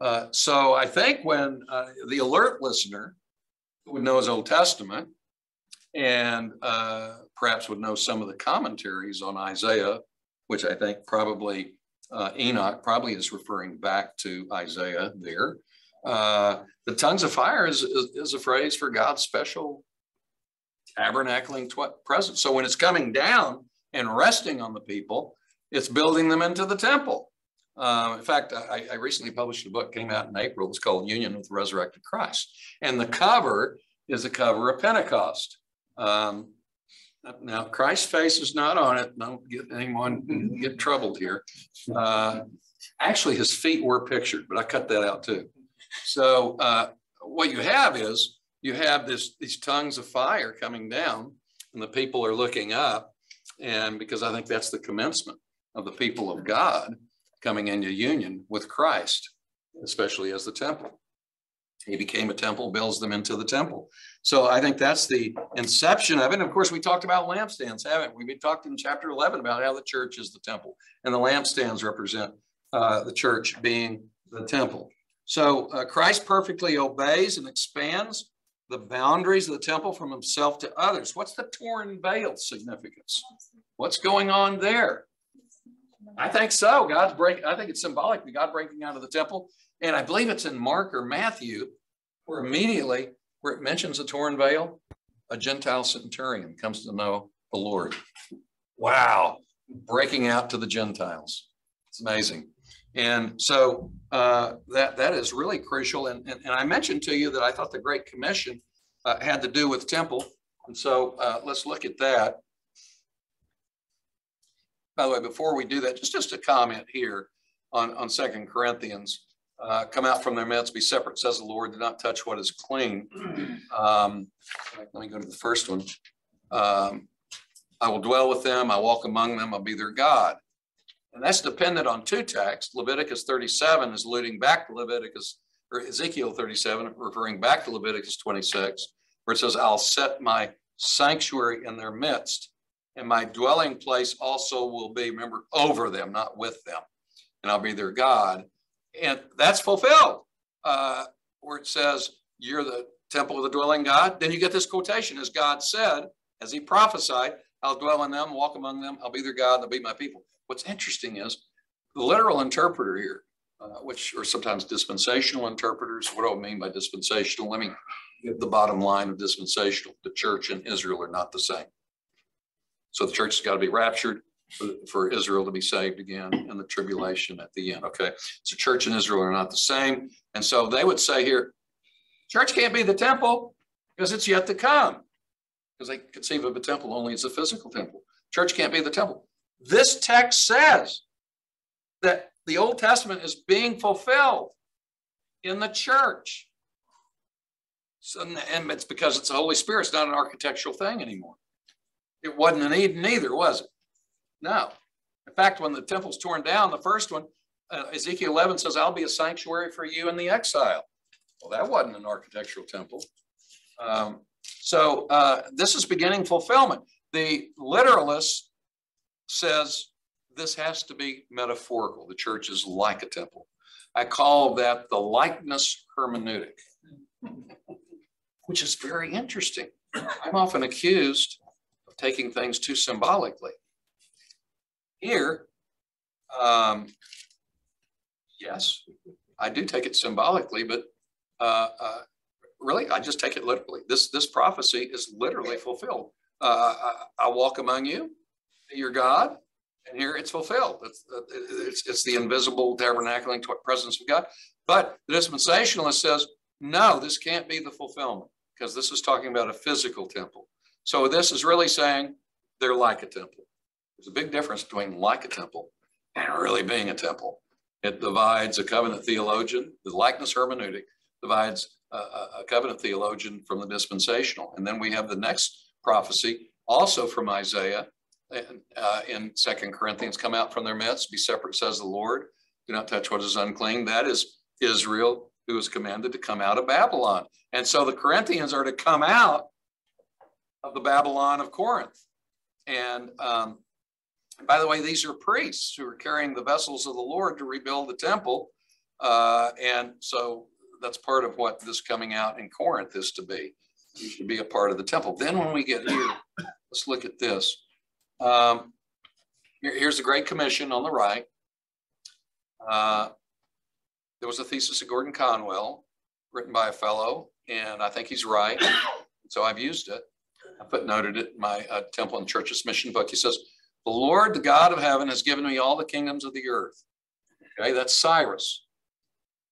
Uh, so I think when uh, the alert listener would know his Old Testament and uh, perhaps would know some of the commentaries on Isaiah, which I think probably uh, Enoch probably is referring back to Isaiah there. Uh, the tongues of fire is, is, is, a phrase for God's special tabernacling presence. So when it's coming down and resting on the people, it's building them into the temple. Uh, in fact, I, I, recently published a book, came out in April. It's called Union with the Resurrected Christ. And the cover is a cover of Pentecost. Um, now, Christ's face is not on it. Don't get anyone get troubled here. Uh, actually, his feet were pictured, but I cut that out too. So uh, what you have is you have this these tongues of fire coming down, and the people are looking up, and because I think that's the commencement of the people of God coming into union with Christ, especially as the temple. He became a temple, builds them into the temple. So I think that's the inception of it. And of course, we talked about lampstands, haven't we? We talked in chapter 11 about how the church is the temple and the lampstands represent uh, the church being the temple. So uh, Christ perfectly obeys and expands the boundaries of the temple from himself to others. What's the torn veil significance? What's going on there? I think so. God's break. I think it's symbolic. God breaking out of the temple, and I believe it's in Mark or Matthew, where immediately where it mentions a torn veil, a Gentile centurion comes to know the Lord. Wow, breaking out to the Gentiles. It's amazing. And so uh, that that is really crucial. And, and, and, I mentioned to you that I thought the Great Commission uh, had to do with temple. And so uh, let's look at that. By the way, before we do that, just, just a comment here on, on Second Corinthians. Uh, come out from their midst, be separate, says the Lord, do not touch what is clean. Um, let me go to the first one. Um, I will dwell with them, I walk among them, I'll be their God. And that's dependent on two texts. Leviticus 37 is alluding back to Leviticus, or Ezekiel 37, referring back to Leviticus 26, where it says, I'll set my sanctuary in their midst and my dwelling place also will be, remember, over them, not with them, and I'll be their God. And that's fulfilled, uh, where it says, You're the temple of the dwelling God. Then you get this quotation, as God said, as He prophesied, I'll dwell in them, walk among them, I'll be their God, and they'll be my people. What's interesting is the literal interpreter here, uh, which are sometimes dispensational interpreters. What do I mean by dispensational? Let me give the bottom line of dispensational. The church and Israel are not the same. So the church has got to be raptured for, Israel to be saved again in the tribulation at the end. Okay. So church and Israel are not the same. And so they would say here, church can't be the temple because it's yet to come. Because they conceive of a temple only as a physical temple. Church can't be the temple. This text says that the Old Testament is being fulfilled in the church. So, and it's because it's the Holy Spirit. It's not an architectural thing anymore. It wasn't an Eden either, was it? No. In fact, when the temple's torn down, the first one, uh, Ezekiel 11 says, I'll be a sanctuary for you in the exile. Well, that wasn't an architectural temple. Um, so uh, this is beginning fulfillment. The literalist says this has to be metaphorical. The church is like a temple. I call that the likeness hermeneutic, which is very interesting. I'm often accused of taking things too symbolically. Here, um, yes, I do take it symbolically, but uh, uh, really, I just take it literally. This this prophecy is literally fulfilled. Uh, I, I, walk among you, your God, and here it's fulfilled. It's, it's, it's the invisible tabernacling presence of God. But the dispensationalist says, no, this can't be the fulfillment because this is talking about a physical temple. So this is really saying they're like a temple. There's a big difference between like a temple and really being a temple. It divides a covenant theologian, the likeness hermeneutic divides a, a covenant theologian from the dispensational. And then we have the next prophecy, also from Isaiah, uh, in Second Corinthians, come out from their midst, be separate, says the Lord. Do not touch what is unclean. That is Israel, who was commanded to come out of Babylon. And so the Corinthians are to come out of the Babylon of Corinth. And um, by the way, these are priests who are carrying the vessels of the Lord to rebuild the temple. Uh, and so that's part of what this coming out in Corinth is to be. You should be a part of the temple. Then when we get here, let's look at this. Um, here- here's the Great Commission on the right. Uh, there was a thesis of Gordon Conwell written by a fellow, and I think he's right. So I've used it. I footnoted it in my uh, Temple and Church's Mission book. He says, the Lord, the God of heaven, has given me all the kingdoms of the earth. Okay, that's Cyrus.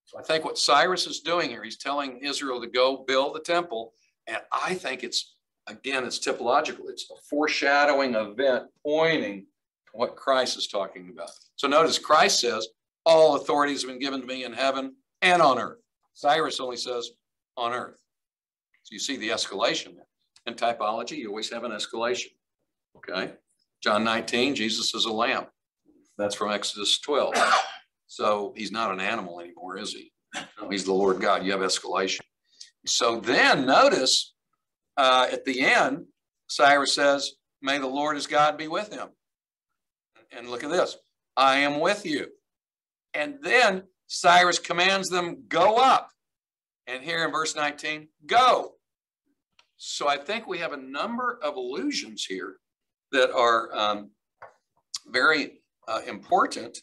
So I think what Cyrus is doing here, he's telling Israel to go build the temple. And I think it's, again, it's typological. It's a foreshadowing event pointing to what Christ is talking about. So notice Christ says, all authorities have been given to me in heaven and on earth. Cyrus only says on earth. So you see the escalation there. In typology, you always have an escalation. Okay. John 19, Jesus is a lamb. That's from Exodus 12. So he's not an animal anymore, is he? No, he's the Lord God. You have escalation. So then notice uh, at the end, Cyrus says, May the Lord his God be with him. And look at this I am with you. And then Cyrus commands them, Go up. And here in verse 19, go. So I think we have a number of allusions here that are um, very uh, important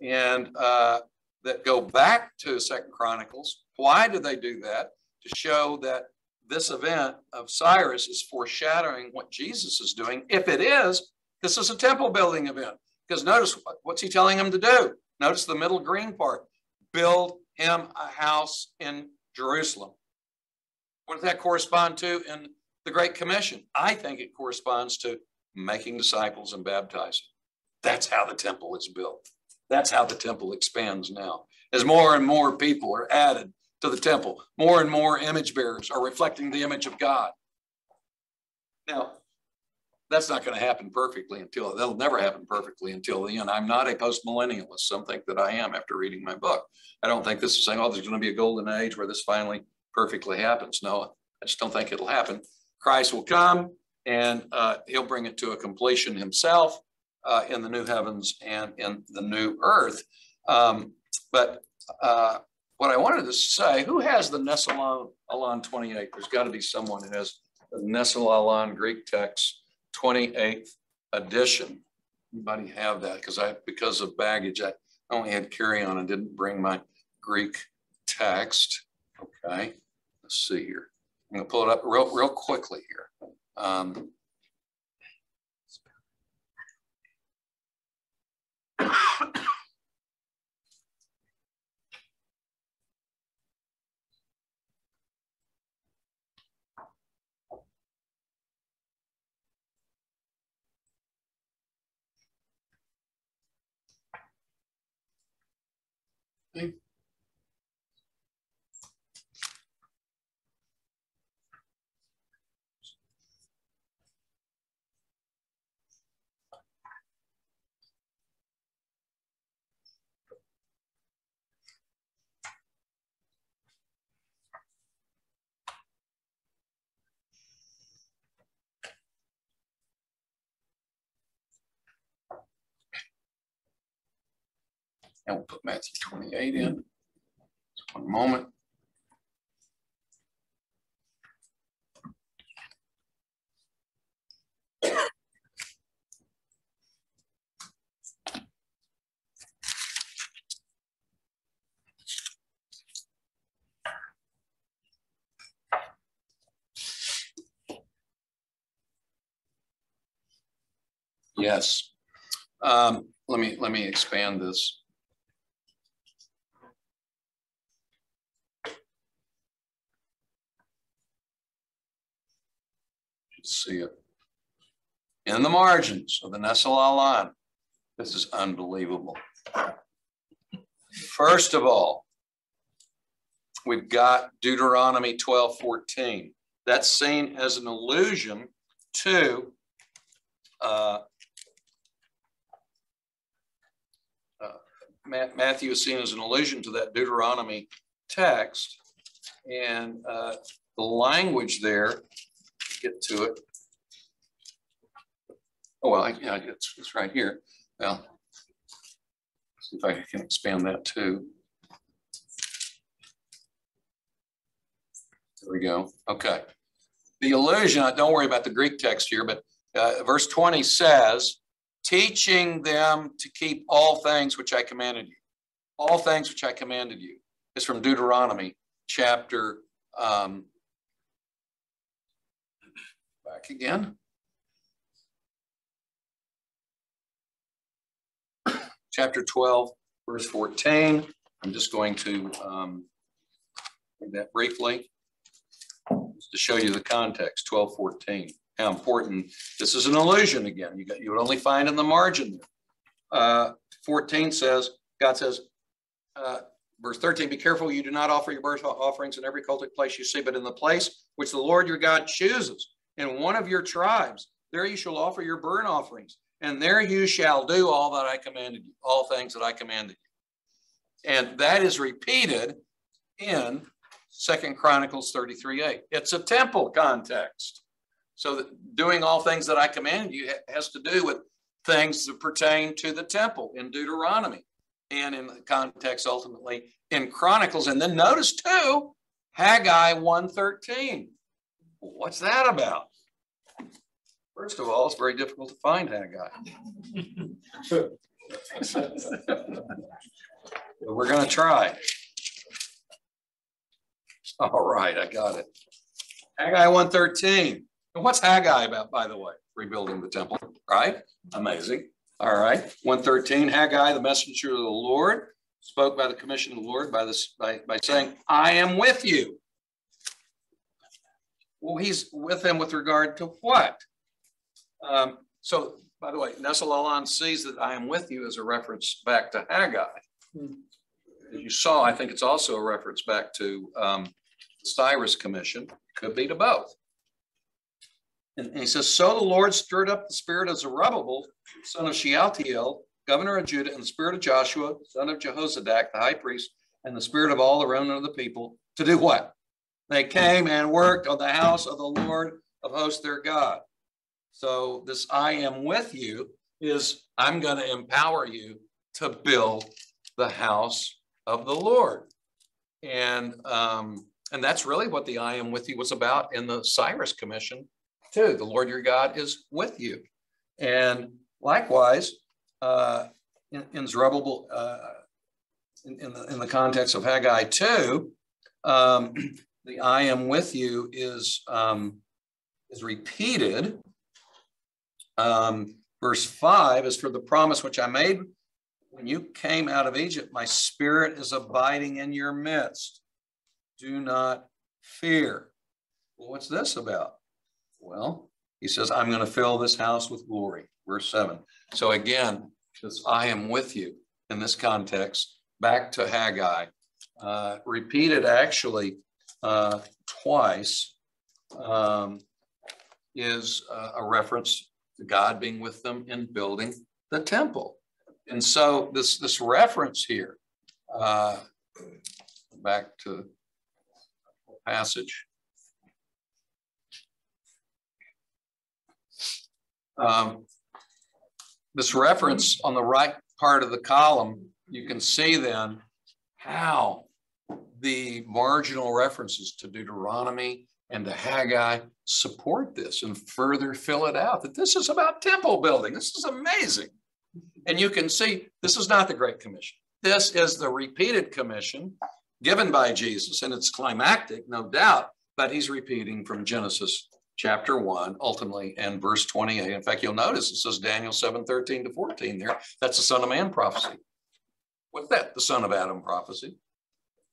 and uh, that go back to Second Chronicles. Why do they do that? To show that this event of Cyrus is foreshadowing what Jesus is doing. If it is, this is a temple building event. Because notice what's he telling him to do? Notice the middle green part. Build him a house in Jerusalem. What does that correspond to in the Great Commission? I think it corresponds to making disciples and baptizing. That's how the temple is built. That's how the temple expands now. As more and more people are added to the temple, more and more image bearers are reflecting the image of God. Now, that's not going to happen perfectly until that'll never happen perfectly until the end. I'm not a postmillennialist. Some think that I am after reading my book. I don't think this is saying, oh, there's going to be a golden age where this finally perfectly happens. No, I just don't think it'll happen. Christ will come and uh, he'll bring it to a completion himself uh, in the new heavens and in the new earth. Um, but uh, what I wanted to say, who has the Nessalon Aland 28? There's got to be someone who has the Nestle Aland Greek text 28th edition. Anybody have that? Because I, because of baggage, I only had carry on and didn't bring my Greek text. Okay, let's see here. I'm gonna pull it up real, real quickly here. Um, And we'll put Matthew 28 in. Just one moment. Yes. Um, let me let me expand this. See it. In the margins of the Nestle Aland. This is unbelievable. First of all, we've got Deuteronomy 12, 14. That's seen as an allusion to uh, uh, Matthew is seen as an allusion to that Deuteronomy text. And uh, the language there get to it. Oh, well, I, yeah, it's, it's right here. Well, see if I can expand that too. There we go. Okay. The allusion, uh, don't worry about the Greek text here, but uh, verse 20 says, teaching them to keep all things which I commanded you. All things which I commanded you. It's from Deuteronomy chapter um, back again. Chapter 12, verse 14. I'm just going to um, read that briefly just to show you the context, 12, 14, how important. This is an allusion again. You got you would only find in the margin. Uh, 14 says, God says, uh, verse 13, be careful you do not offer your birth offerings in every cultic place you see, but in the place which the Lord your God chooses, in one of your tribes, there you shall offer your burnt offerings, and there you shall do all that I commanded you, all things that I commanded you. And that is repeated in Second Chronicles 33 8. It's a temple context. So doing all things that I commanded you has to do with things that pertain to the temple in Deuteronomy and in the context ultimately in Chronicles. And then notice too, Haggai 113. What's that about? First of all, it's very difficult to find Haggai. We're going to try. All right, I got it. Haggai 113. And what's Haggai about, by the way? Rebuilding the temple, right? Amazing. All right. 113, Haggai, the messenger of the Lord, spoke by the commission of the Lord by this by, by saying, I am with you. Well, he's with them with regard to what? Um, so, by the way, Nestle Aland sees that I am with you as a reference back to Haggai. As you saw, I think it's also a reference back to um, the Cyrus Commission. Could be to both. And, he says, So the Lord stirred up the spirit of Zerubbabel, son of Shealtiel, governor of Judah, and the spirit of Joshua, son of Jehozadak, the high priest, and the spirit of all the remnant of the people to do what? They came and worked on the house of the Lord of hosts, their God. So this I am with you is I'm going to empower you to build the house of the Lord. And um, and that's really what the I am with you was about in the Cyrus Commission, too. The Lord your God is with you. And likewise, uh, in, in Zerubbabel, uh, in, in, the, in the context of Haggai 2, um, the I am with you is, um, is repeated. Um, verse 5 is for the promise which I made when you came out of Egypt, my spirit is abiding in your midst do not fear. Well, what's this about? Well, he says, I'm going to fill this house with glory. Verse 7. So again, this I am with you in this context, back to Haggai, uh, repeated actually uh, twice, um, is uh, a reference to God being with them in building the temple. And so this, this reference here, uh, back to passage. Um, this reference on the right part of the column, you can see then how the marginal references to Deuteronomy and to Haggai support this and further fill it out that this is about temple building. This is amazing. And you can see this is not the Great Commission. This is the repeated commission given by Jesus, and it's climactic, no doubt, but he's repeating from Genesis chapter 1, ultimately, and verse 28. In fact, you'll notice it says Daniel 7 13 to 14 there. That's the Son of Man prophecy. What's that? The Son of Adam prophecy.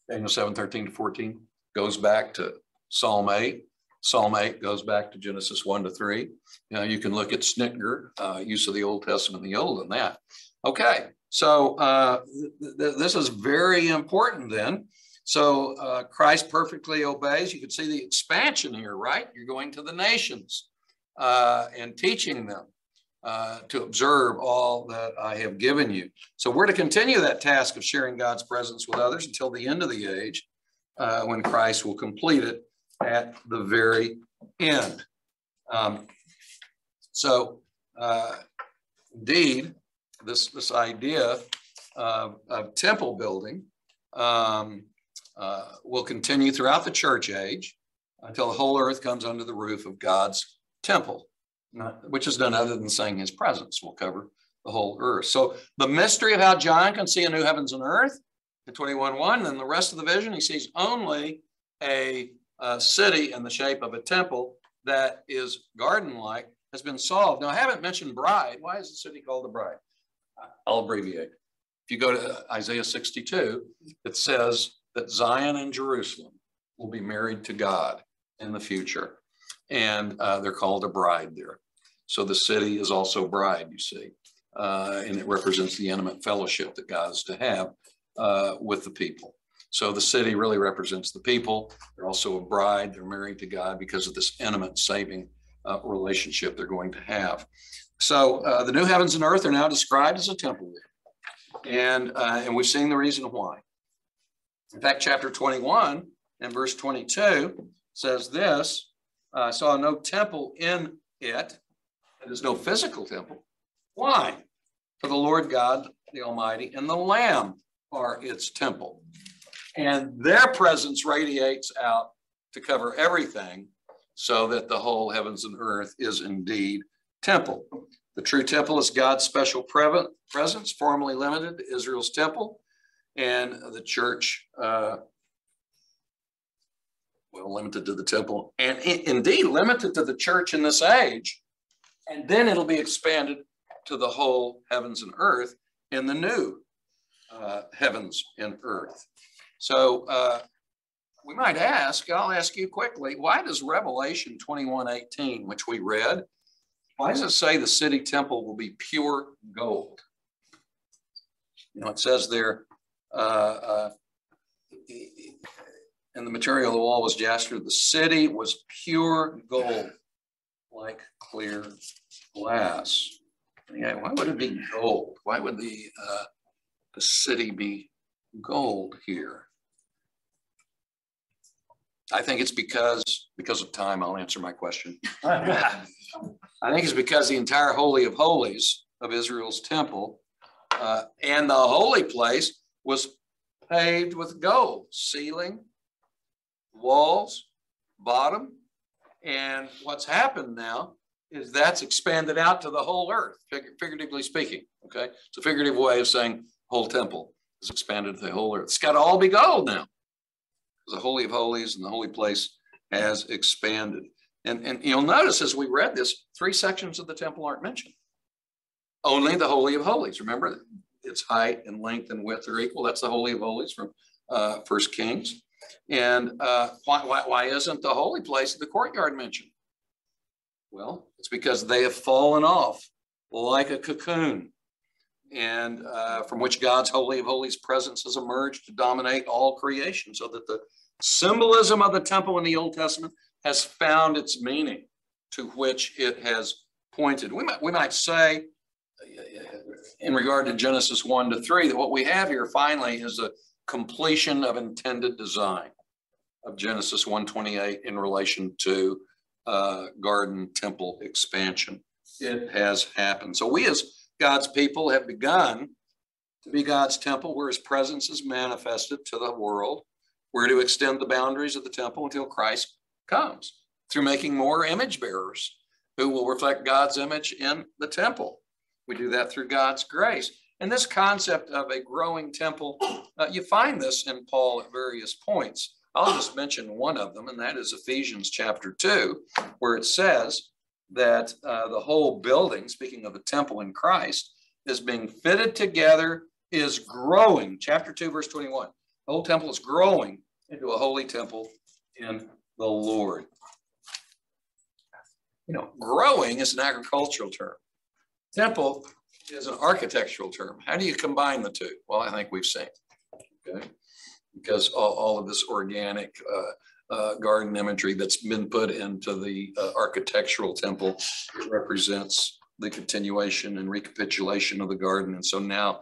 Daniel 7 13 to 14 goes back to Psalm 8. Psalm 8 goes back to Genesis 1 to 3. You know, you can look at Schnitger, uh, use of the Old Testament and the Old and that. Okay, so uh, th th this is very important then. So uh, Christ perfectly obeys. You can see the expansion here, right? You're going to the nations uh, and teaching them uh, to observe all that I have given you. So we're to continue that task of sharing God's presence with others until the end of the age uh, when Christ will complete it at the very end. Um, so uh, indeed, this, this idea of, of temple building um, uh, will continue throughout the church age. until the whole earth comes under the roof of God's temple, which is none other than saying his presence will cover the whole earth. So the mystery of how John can see a new heavens and earth in 21.1, and the rest of the vision, he sees only a, a city in the shape of a temple that is garden-like has been solved. Now, I haven't mentioned bride. Why is the city called the bride? I'll abbreviate. If you go to Isaiah 62, it says that Zion and Jerusalem will be married to God in the future. And uh, they're called a bride there. So the city is also bride, you see. Uh, and it represents the intimate fellowship that God is to have uh, with the people. So the city really represents the people. They're also a bride. They're married to God because of this intimate saving uh, relationship they're going to have. So uh, the new heavens and earth are now described as a temple. And, uh, and we've seen the reason why. In fact, chapter 21 and verse 22 says this, I saw no temple in it. There's no physical temple. Why? For the Lord God, the Almighty, and the Lamb are its temple. And their presence radiates out to cover everything so that the whole heavens and earth is indeed temple. The true temple is God's special presence, formerly limited to Israel's temple, and the church, uh, well, limited to the temple, and indeed limited to the church in this age. And then it'll be expanded to the whole heavens and earth in the new uh, heavens and earth. So uh, we might ask, I'll ask you quickly, why does Revelation 21 18, which we read, why does it say the city temple will be pure gold? You know, it says there, uh, uh, and the material of the wall was jasper. The city was pure gold, like clear glass. Yeah, why would it be gold? Why would the uh, the city be gold here? I think it's because because of time. I'll answer my question. I think it's because the entire holy of holies of Israel's temple uh, and the holy place was paved with gold, ceiling, walls, bottom, and what's happened now is that's expanded out to the whole earth, fig- figuratively speaking. Okay, it's a figurative way of saying whole temple is expanded to the whole earth. It's got to all be gold now the Holy of Holies and the holy place has expanded. And, and you'll notice as we read this, three sections of the temple aren't mentioned. Only the Holy of Holies. Remember, its height and length and width are equal. That's the Holy of Holies from uh, First Kings. And uh, why, why, why isn't the holy place the courtyard mentioned? Well, it's because they have fallen off like a cocoon and uh, from which God's Holy of Holies presence has emerged to dominate all creation, so that the symbolism of the temple in the Old Testament has found its meaning to which it has pointed. We might, we might say, in regard to Genesis 1 to 3, that what we have here finally is a completion of intended design of Genesis 128 in relation to uh, garden temple expansion. It has happened. So we as God's people have begun to be God's temple where his presence is manifested to the world. We're to extend the boundaries of the temple until Christ comes through making more image bearers who will reflect God's image in the temple. We do that through God's grace. And this concept of a growing temple, uh, you find this in Paul at various points. I'll just mention one of them, and that is Ephesians chapter 2, where it says, that uh, the whole building, speaking of the temple in Christ, is being fitted together, is growing. Chapter 2, verse 21. The whole temple is growing into a holy temple in the Lord. You know, growing is an agricultural term. Temple is an architectural term. How do you combine the two? Well, I think we've seen. Okay. Because all, all of this organic uh, uh, garden imagery that's been put into the uh, architectural temple. Represents the continuation and recapitulation of the garden. And so now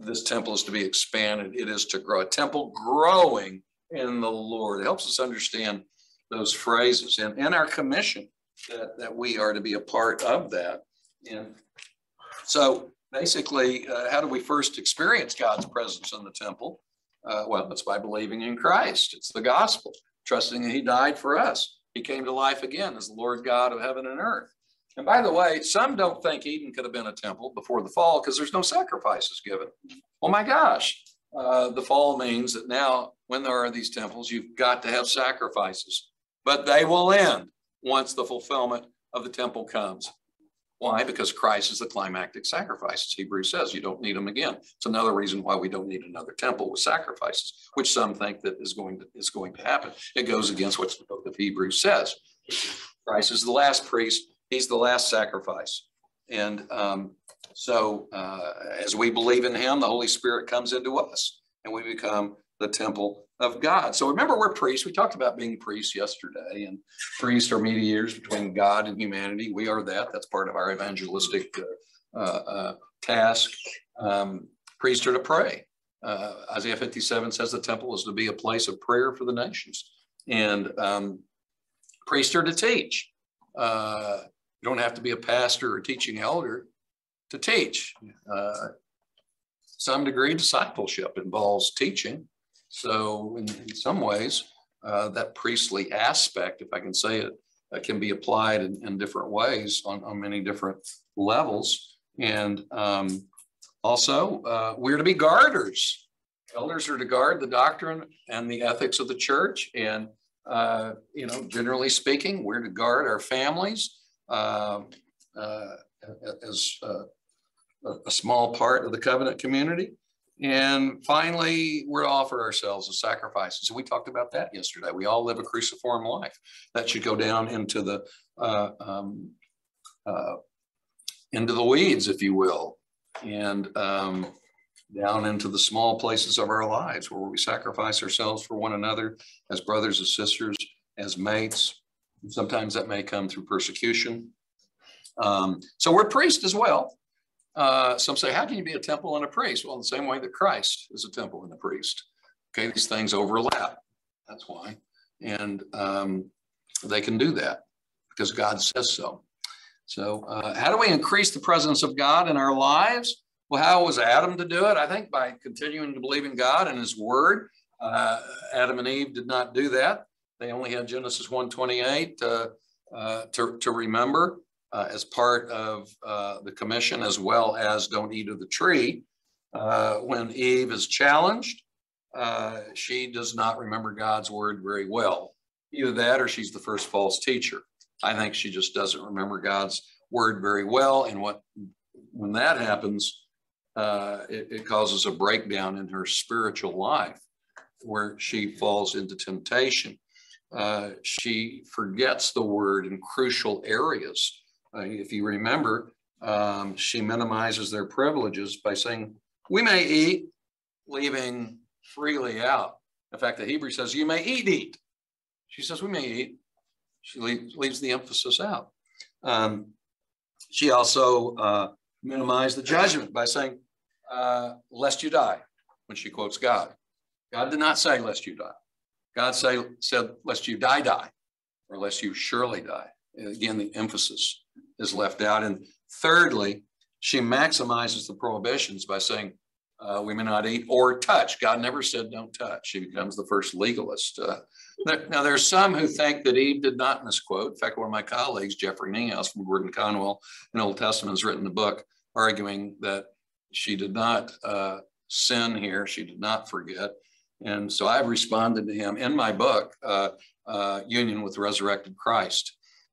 this temple is to be expanded. It is to grow. A temple growing in the Lord. It helps us understand those phrases and, and our commission that, that we are to be a part of that. And so basically, uh, how do we first experience God's presence in the temple? Uh, well, it's by believing in Christ. It's the gospel. trusting that he died for us. He came to life again as the Lord God of heaven and earth. And by the way, some don't think Eden could have been a temple before the fall because there's no sacrifices given. Oh my gosh. Uh, the fall means that now, when there are these temples, you've got to have sacrifices, but they will end once the fulfillment of the temple comes. Why? Because Christ is the climactic sacrifice. As Hebrews says, you don't need them again. It's another reason why we don't need another temple with sacrifices, which some think that is going to is going to happen. It goes against what the book of Hebrews says. Christ is the last priest. He's the last sacrifice. And um, so uh, as we believe in him, the Holy Spirit comes into us and we become the temple of God. So remember, we're priests. We talked about being priests yesterday, and priests are mediators between God and humanity. We are that. That's part of our evangelistic uh, uh, task. Um, priests are to pray. Uh, Isaiah 57 says the temple is to be a place of prayer for the nations. And um, priests are to teach. Uh, you don't have to be a pastor or teaching elder to teach. Uh, some degree discipleship involves teaching. So in, in some ways, uh, that priestly aspect, if I can say it, uh, can be applied in, in different ways on, on, many different levels. And um, also, uh, we're to be guarders. Elders are to guard the doctrine and the ethics of the church. And, uh, you know, generally speaking, we're to guard our families um, uh, as uh, a small part of the covenant community. And finally, we're to offer ourselves as sacrifices. So we talked about that yesterday. We all live a cruciform life. That should go down into the uh, um, uh, into the weeds, if you will, and um, down into the small places of our lives where we sacrifice ourselves for one another as brothers and sisters, as mates. Sometimes that may come through persecution. Um, so we're priests as well. Uh, some say, how can you be a temple and a priest? Well, in the same way that Christ is a temple and a priest. Okay, these things overlap. That's why. And um, they can do that because God says so. So, uh, how do we increase the presence of God in our lives? Well, how was Adam to do it? I think by continuing to believe in God and His Word. Uh, Adam and Eve did not do that. They only had Genesis 1:28 uh, uh, to, to remember uh, as part of uh, the commission, as well as don't eat of the tree. Uh, when Eve is challenged, uh, she does not remember God's word very well. Either that or she's the first false teacher. I think she just doesn't remember God's word very well. And what when that happens, uh, it, it causes a breakdown in her spiritual life where she falls into temptation. Uh, she forgets the word in crucial areas uh, if you remember, um, she minimizes their privileges by saying, we may eat, leaving freely out. In fact, the Hebrew says, you may eat, eat. She says, we may eat. She leaves, the emphasis out. Um, she also uh, minimized the judgment by saying, uh, lest you die, when she quotes God. God did not say, lest you die. God say, said, lest you die, die, or lest you surely die. Again, the emphasis is left out. And thirdly, she maximizes the prohibitions by saying, uh, we may not eat or touch. God never said don't touch. She becomes the first legalist. Uh, there, now, some who think that Eve did not misquote. In fact, one of my colleagues, Jeffrey Niehaus from Gordon Conwell in Old Testament, has written a book arguing that she did not uh, sin here. She did not forget. And so I've responded to him in my book, uh, uh, Union with the Resurrected Christ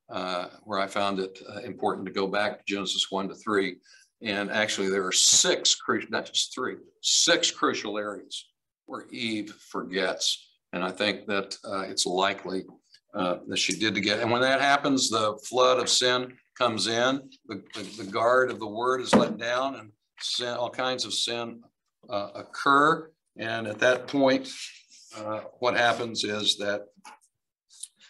uh, where I found it uh, important to go back to Genesis 1 to 3. And actually, there are six, not just three, six crucial areas where Eve forgets. And I think that uh, it's likely uh, that she did to get. And when that happens, the flood of sin comes in, the, the, the guard of the word is let down, and sin, all kinds of sin uh, occur. And at that point, what happens is that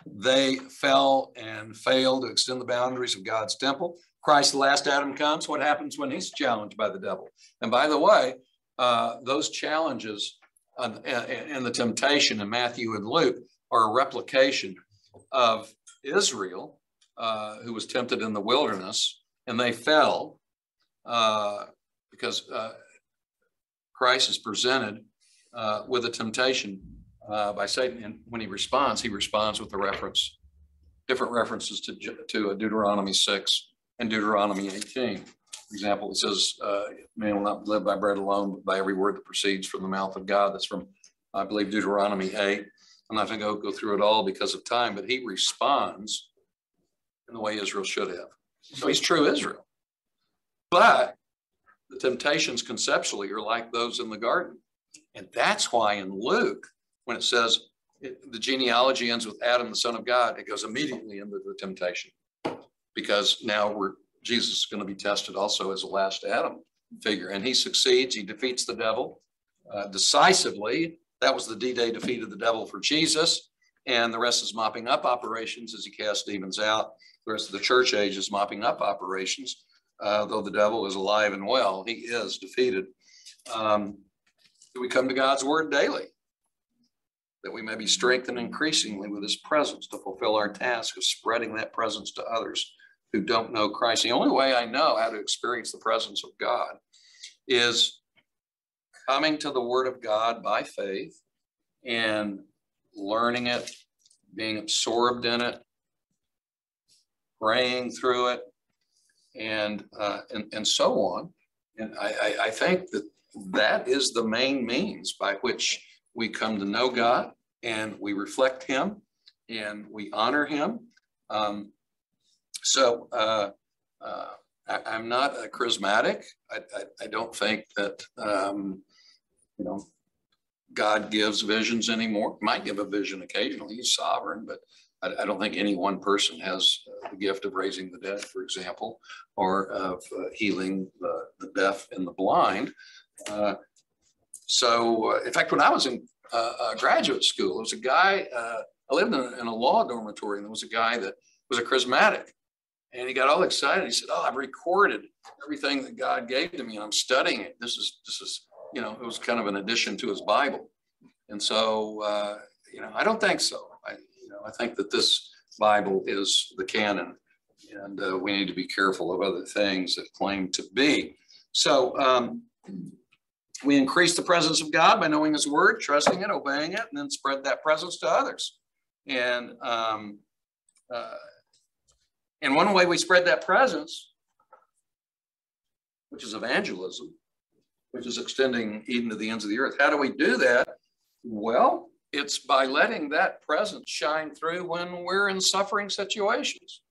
they fell and failed to extend the boundaries of God's temple. Christ, the last Adam, comes. What happens when he's challenged by the devil? And by the way, uh, those challenges and the temptation in Matthew and Luke are a replication of Israel, uh, who was tempted in the wilderness, and they fell uh, because uh, Christ is presented uh, with a temptation uh, by Satan. And when he responds, he responds with a reference, different references to, to Deuteronomy six and Deuteronomy eighteen. For example, it says, uh, man will not live by bread alone, but by every word that proceeds from the mouth of God. That's from, I believe, Deuteronomy eight. I'm not gonna go, go through it all because of time, but he responds in the way Israel should have. So he's true Israel. But the temptations conceptually are like those in the garden. And that's why in Luke, when it says it- the genealogy ends with Adam, the son of God, it goes immediately into the temptation. Because now we're, Jesus is going to be tested also as a last Adam figure. And he succeeds, he defeats the devil uh, decisively. That was the D-Day defeat of the devil for Jesus. And the rest is mopping up operations as he casts demons out. The rest of the church age is mopping up operations. Uh, though the devil is alive and well, he is defeated. Um, we come to God's word daily that we may be strengthened increasingly with his presence to fulfill our task of spreading that presence to others who don't know Christ. The only way I know how to experience the presence of God is coming to the word of God by faith and learning it, being absorbed in it, praying through it, and, uh, and, and so on. And I, I, I think that that is the main means by which we come to know God and we reflect Him and we honor Him. Um, so uh, uh, I, I'm not a charismatic. I, I, I don't think that, um, you know, God gives visions anymore. Might give a vision occasionally. He's sovereign, but I, I don't think any one person has uh, the gift of raising the dead, for example, or of uh, healing the, the deaf and the blind. So, uh, in fact, when I was in uh, uh, graduate school, there was a guy, uh, I lived in a, in a law dormitory, and there was a guy that was a charismatic. And he got all excited. He said, Oh, I've recorded everything that God gave to me, and I'm studying it. This is, this is, you know, it was kind of an addition to his Bible. And so, uh, you know, I don't think so. I, you know, I think that this Bible is the canon, and uh, we need to be careful of other things that claim to be. So, um, we increase the presence of God by knowing His Word, trusting it, obeying it, and then spread that presence to others. And um, uh, and one way we spread that presence, which is evangelism, which is extending Eden to the ends of the earth. How do we do that? Well, it's by letting that presence shine through when we're in suffering situations.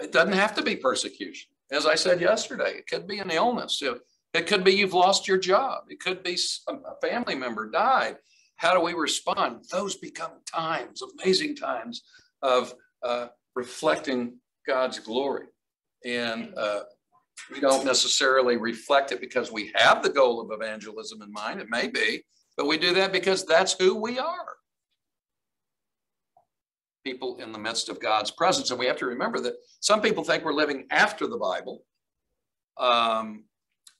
It doesn't have to be persecution. As I said yesterday, it could be an illness. It could be you've lost your job. It could be a family member died. How do we respond? Those become times, amazing times of uh, reflecting God's glory. And uh, we don't necessarily reflect it because we have the goal of evangelism in mind. It may be, but we do that because that's who we are. People in the midst of God's presence. And we have to remember that some people think we're living after the Bible. Um,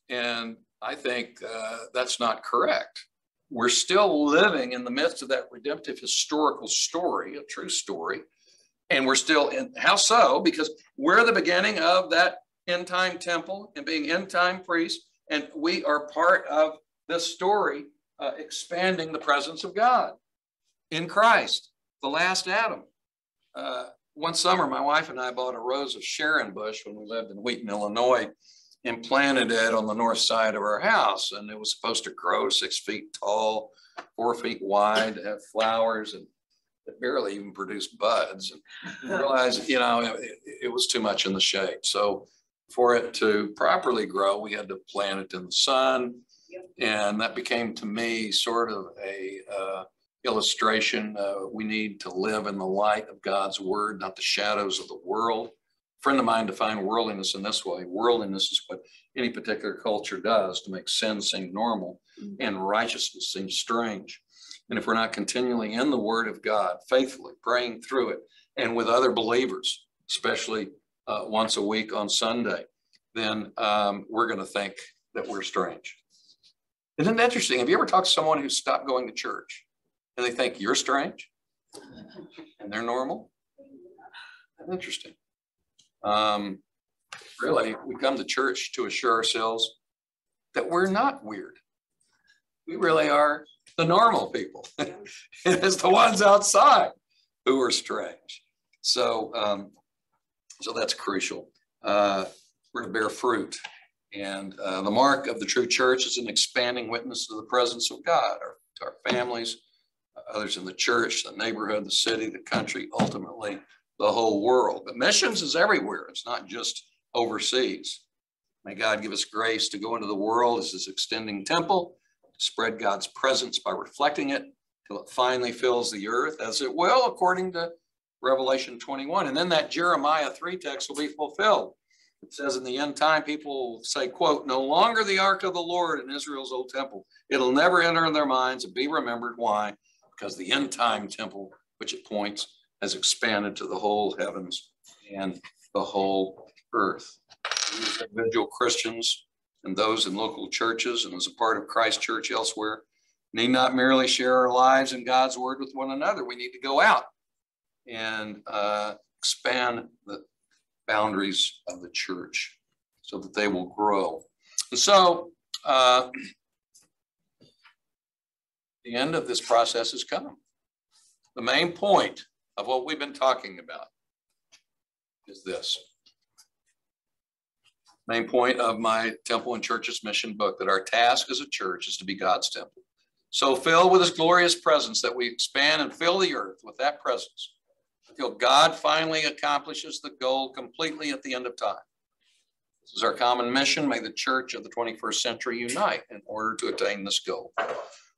and I think uh, that's not correct. We're still living in the midst of that redemptive historical story, a true story. And we're still in, how so? Because we're the beginning of that end time temple and being end time priests. And we are part of this story, uh, expanding the presence of God in Christ, the last Adam. Uh, one summer, my wife and I bought a rose of Sharon bush when we lived in Wheaton, Illinois and planted it on the north side of our house. And it was supposed to grow six feet tall, four feet wide, have flowers, and it barely even produced buds. And realized, you know, it, it, was too much in the shade. So for it to properly grow, we had to plant it in the sun. And that became to me sort of a uh, illustration. Uh, we need to live in the light of God's word, not the shadows of the world friend of mine defined worldliness in this way. Worldliness is what any particular culture does to make sin seem normal mm-hmm. and righteousness seem strange. And if we're not continually in the word of god faithfully praying through it and with other believers especially uh, once a week on sunday then um, we're going to think that we're strange. Isn't it interesting? Have you ever talked to someone who stopped going to church and they think you're strange and they're normal? Interesting um, really, we come to church to assure ourselves that we're not weird. We really are the normal people. it's the ones outside who are strange. So, um, so that's crucial. Uh, we're to bear fruit. And uh, the mark of the true church is an expanding witness to the presence of God, our, to our families, others in the church, the neighborhood, the city, the country, ultimately the whole world. But missions is everywhere. It's not just overseas. May God give us grace to go into the world as his extending temple, spread God's presence by reflecting it till it finally fills the earth, as it will according to Revelation 21. And then that Jeremiah 3 text will be fulfilled. It says in the end time, people will say, quote, no longer the ark of the Lord in Israel's old temple. It'll never enter in their minds and be remembered. Why? Because the end time temple, which it points, has expanded to the whole heavens and the whole earth. Individual Christians and those in local churches and as a part of Christ Church elsewhere need not merely share our lives and God's word with one another. We need to go out and uh, expand the boundaries of the church so that they will grow. And so uh, the end of this process has come. The main point of what we've been talking about is this. Main point of my Temple and Church's Mission book that our task as a church is to be God's temple. So fill with his glorious presence that we expand and fill the earth with that presence until God finally accomplishes the goal completely at the end of time. This is our common mission. May the church of the 21st century unite in order to attain this goal.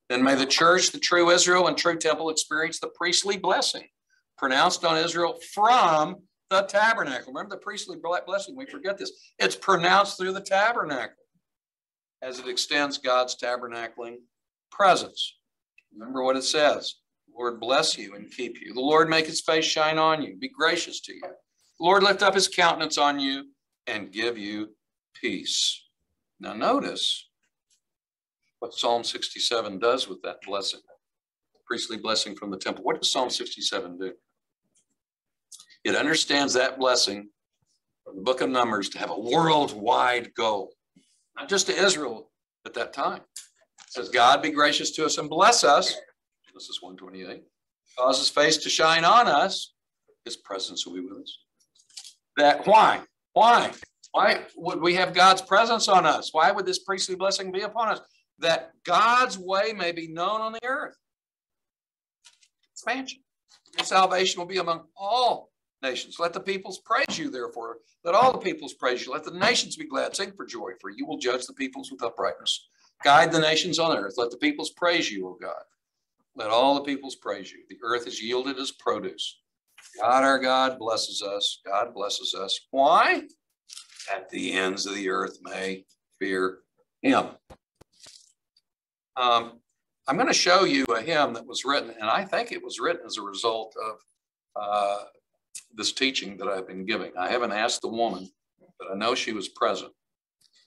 Then may the church, the true Israel and true temple experience the priestly blessing pronounced on Israel from the tabernacle. Remember the priestly blessing, we forget this. It's pronounced through the tabernacle as it extends God's tabernacling presence. Remember what it says. Lord bless you and keep you. The Lord make his face shine on you, be gracious to you. The Lord lift up his countenance on you and give you peace. Now notice what Psalm 67 does with that blessing, priestly blessing from the temple. What does Psalm 67 do? It understands that blessing from the book of Numbers to have a worldwide goal, not just to Israel at that time. It says, God be gracious to us and bless us. Genesis 128. Cause his face to shine on us. His presence will be with us. That why? Why? Why would we have God's presence on us? Why would this priestly blessing be upon us? That God's way may be known on the earth. Expansion. Your salvation will be among all nations. Let the peoples praise you, therefore. Let all the peoples praise you. Let the nations be glad. Sing for joy, for you will judge the peoples with uprightness. Guide the nations on earth. Let the peoples praise you, O God. Let all the peoples praise you. The earth has yielded its produce. God, our God, blesses us. God blesses us. Why? At the ends of the earth may fear him. Um, I'm going to show you a hymn that was written, and I think it was written as a result of uh, this teaching that I've been giving. I haven't asked the woman, but I know she was present.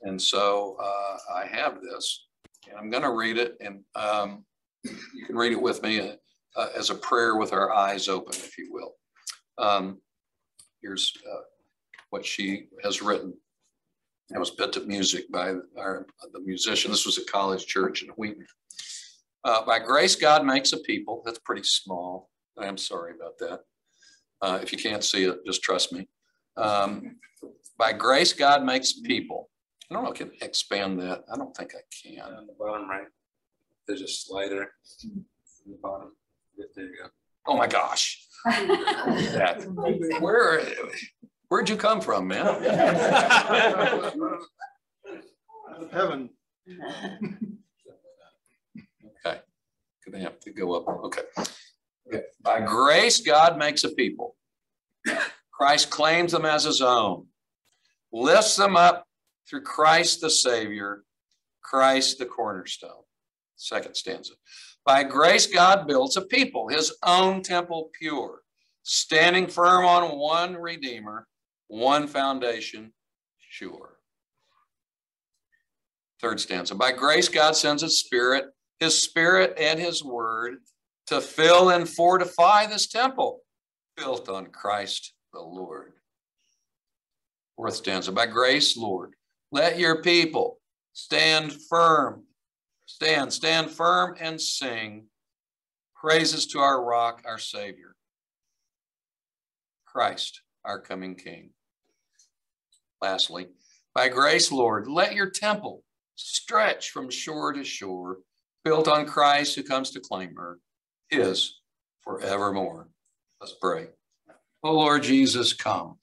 And so uh, I have this, and I'm going to read it, and um, you can read it with me uh, uh, as a prayer with our eyes open, if you will. Um, here's uh, what she has written. It was put to music by our, the musician. This was a college church in Wheaton. Uh, by grace, God makes a people. That's pretty small. I am sorry about that. Uh, if you can't see it, just trust me. Um, by grace, God makes people. I don't know if I can expand that. I don't think I can. On the bottom right, there's a slider in the bottom. There you go. Oh my gosh. that. Where, where'd you come from, man? Heaven. Okay. Gonna have to go up. Okay. By grace, God makes a people. Christ claims them as his own, lifts them up through Christ the Savior, Christ the cornerstone. Second stanza. By grace, God builds a people, his own temple pure, standing firm on one Redeemer, one foundation sure. Third stanza. By grace, God sends his Spirit, his Spirit and his Word to fill and fortify this temple built on Christ the Lord. Fourth stanza. By grace, Lord, let your people stand firm Stand, stand firm and sing praises to our rock, our Savior, Christ, our coming King. Lastly, by grace, Lord, let your temple stretch from shore to shore, built on Christ who comes to claim her, his forevermore. Let's pray. Oh Lord Jesus, come.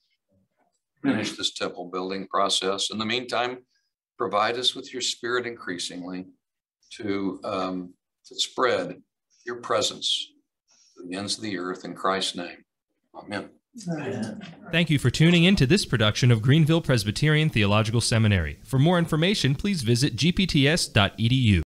Finish this temple building process. In the meantime, provide us with your spirit increasingly to, um, to spread your presence to the ends of the earth in Christ's name. Amen. Thank you for tuning in to this production of Greenville Presbyterian Theological Seminary. For more information, please visit gpts.edu.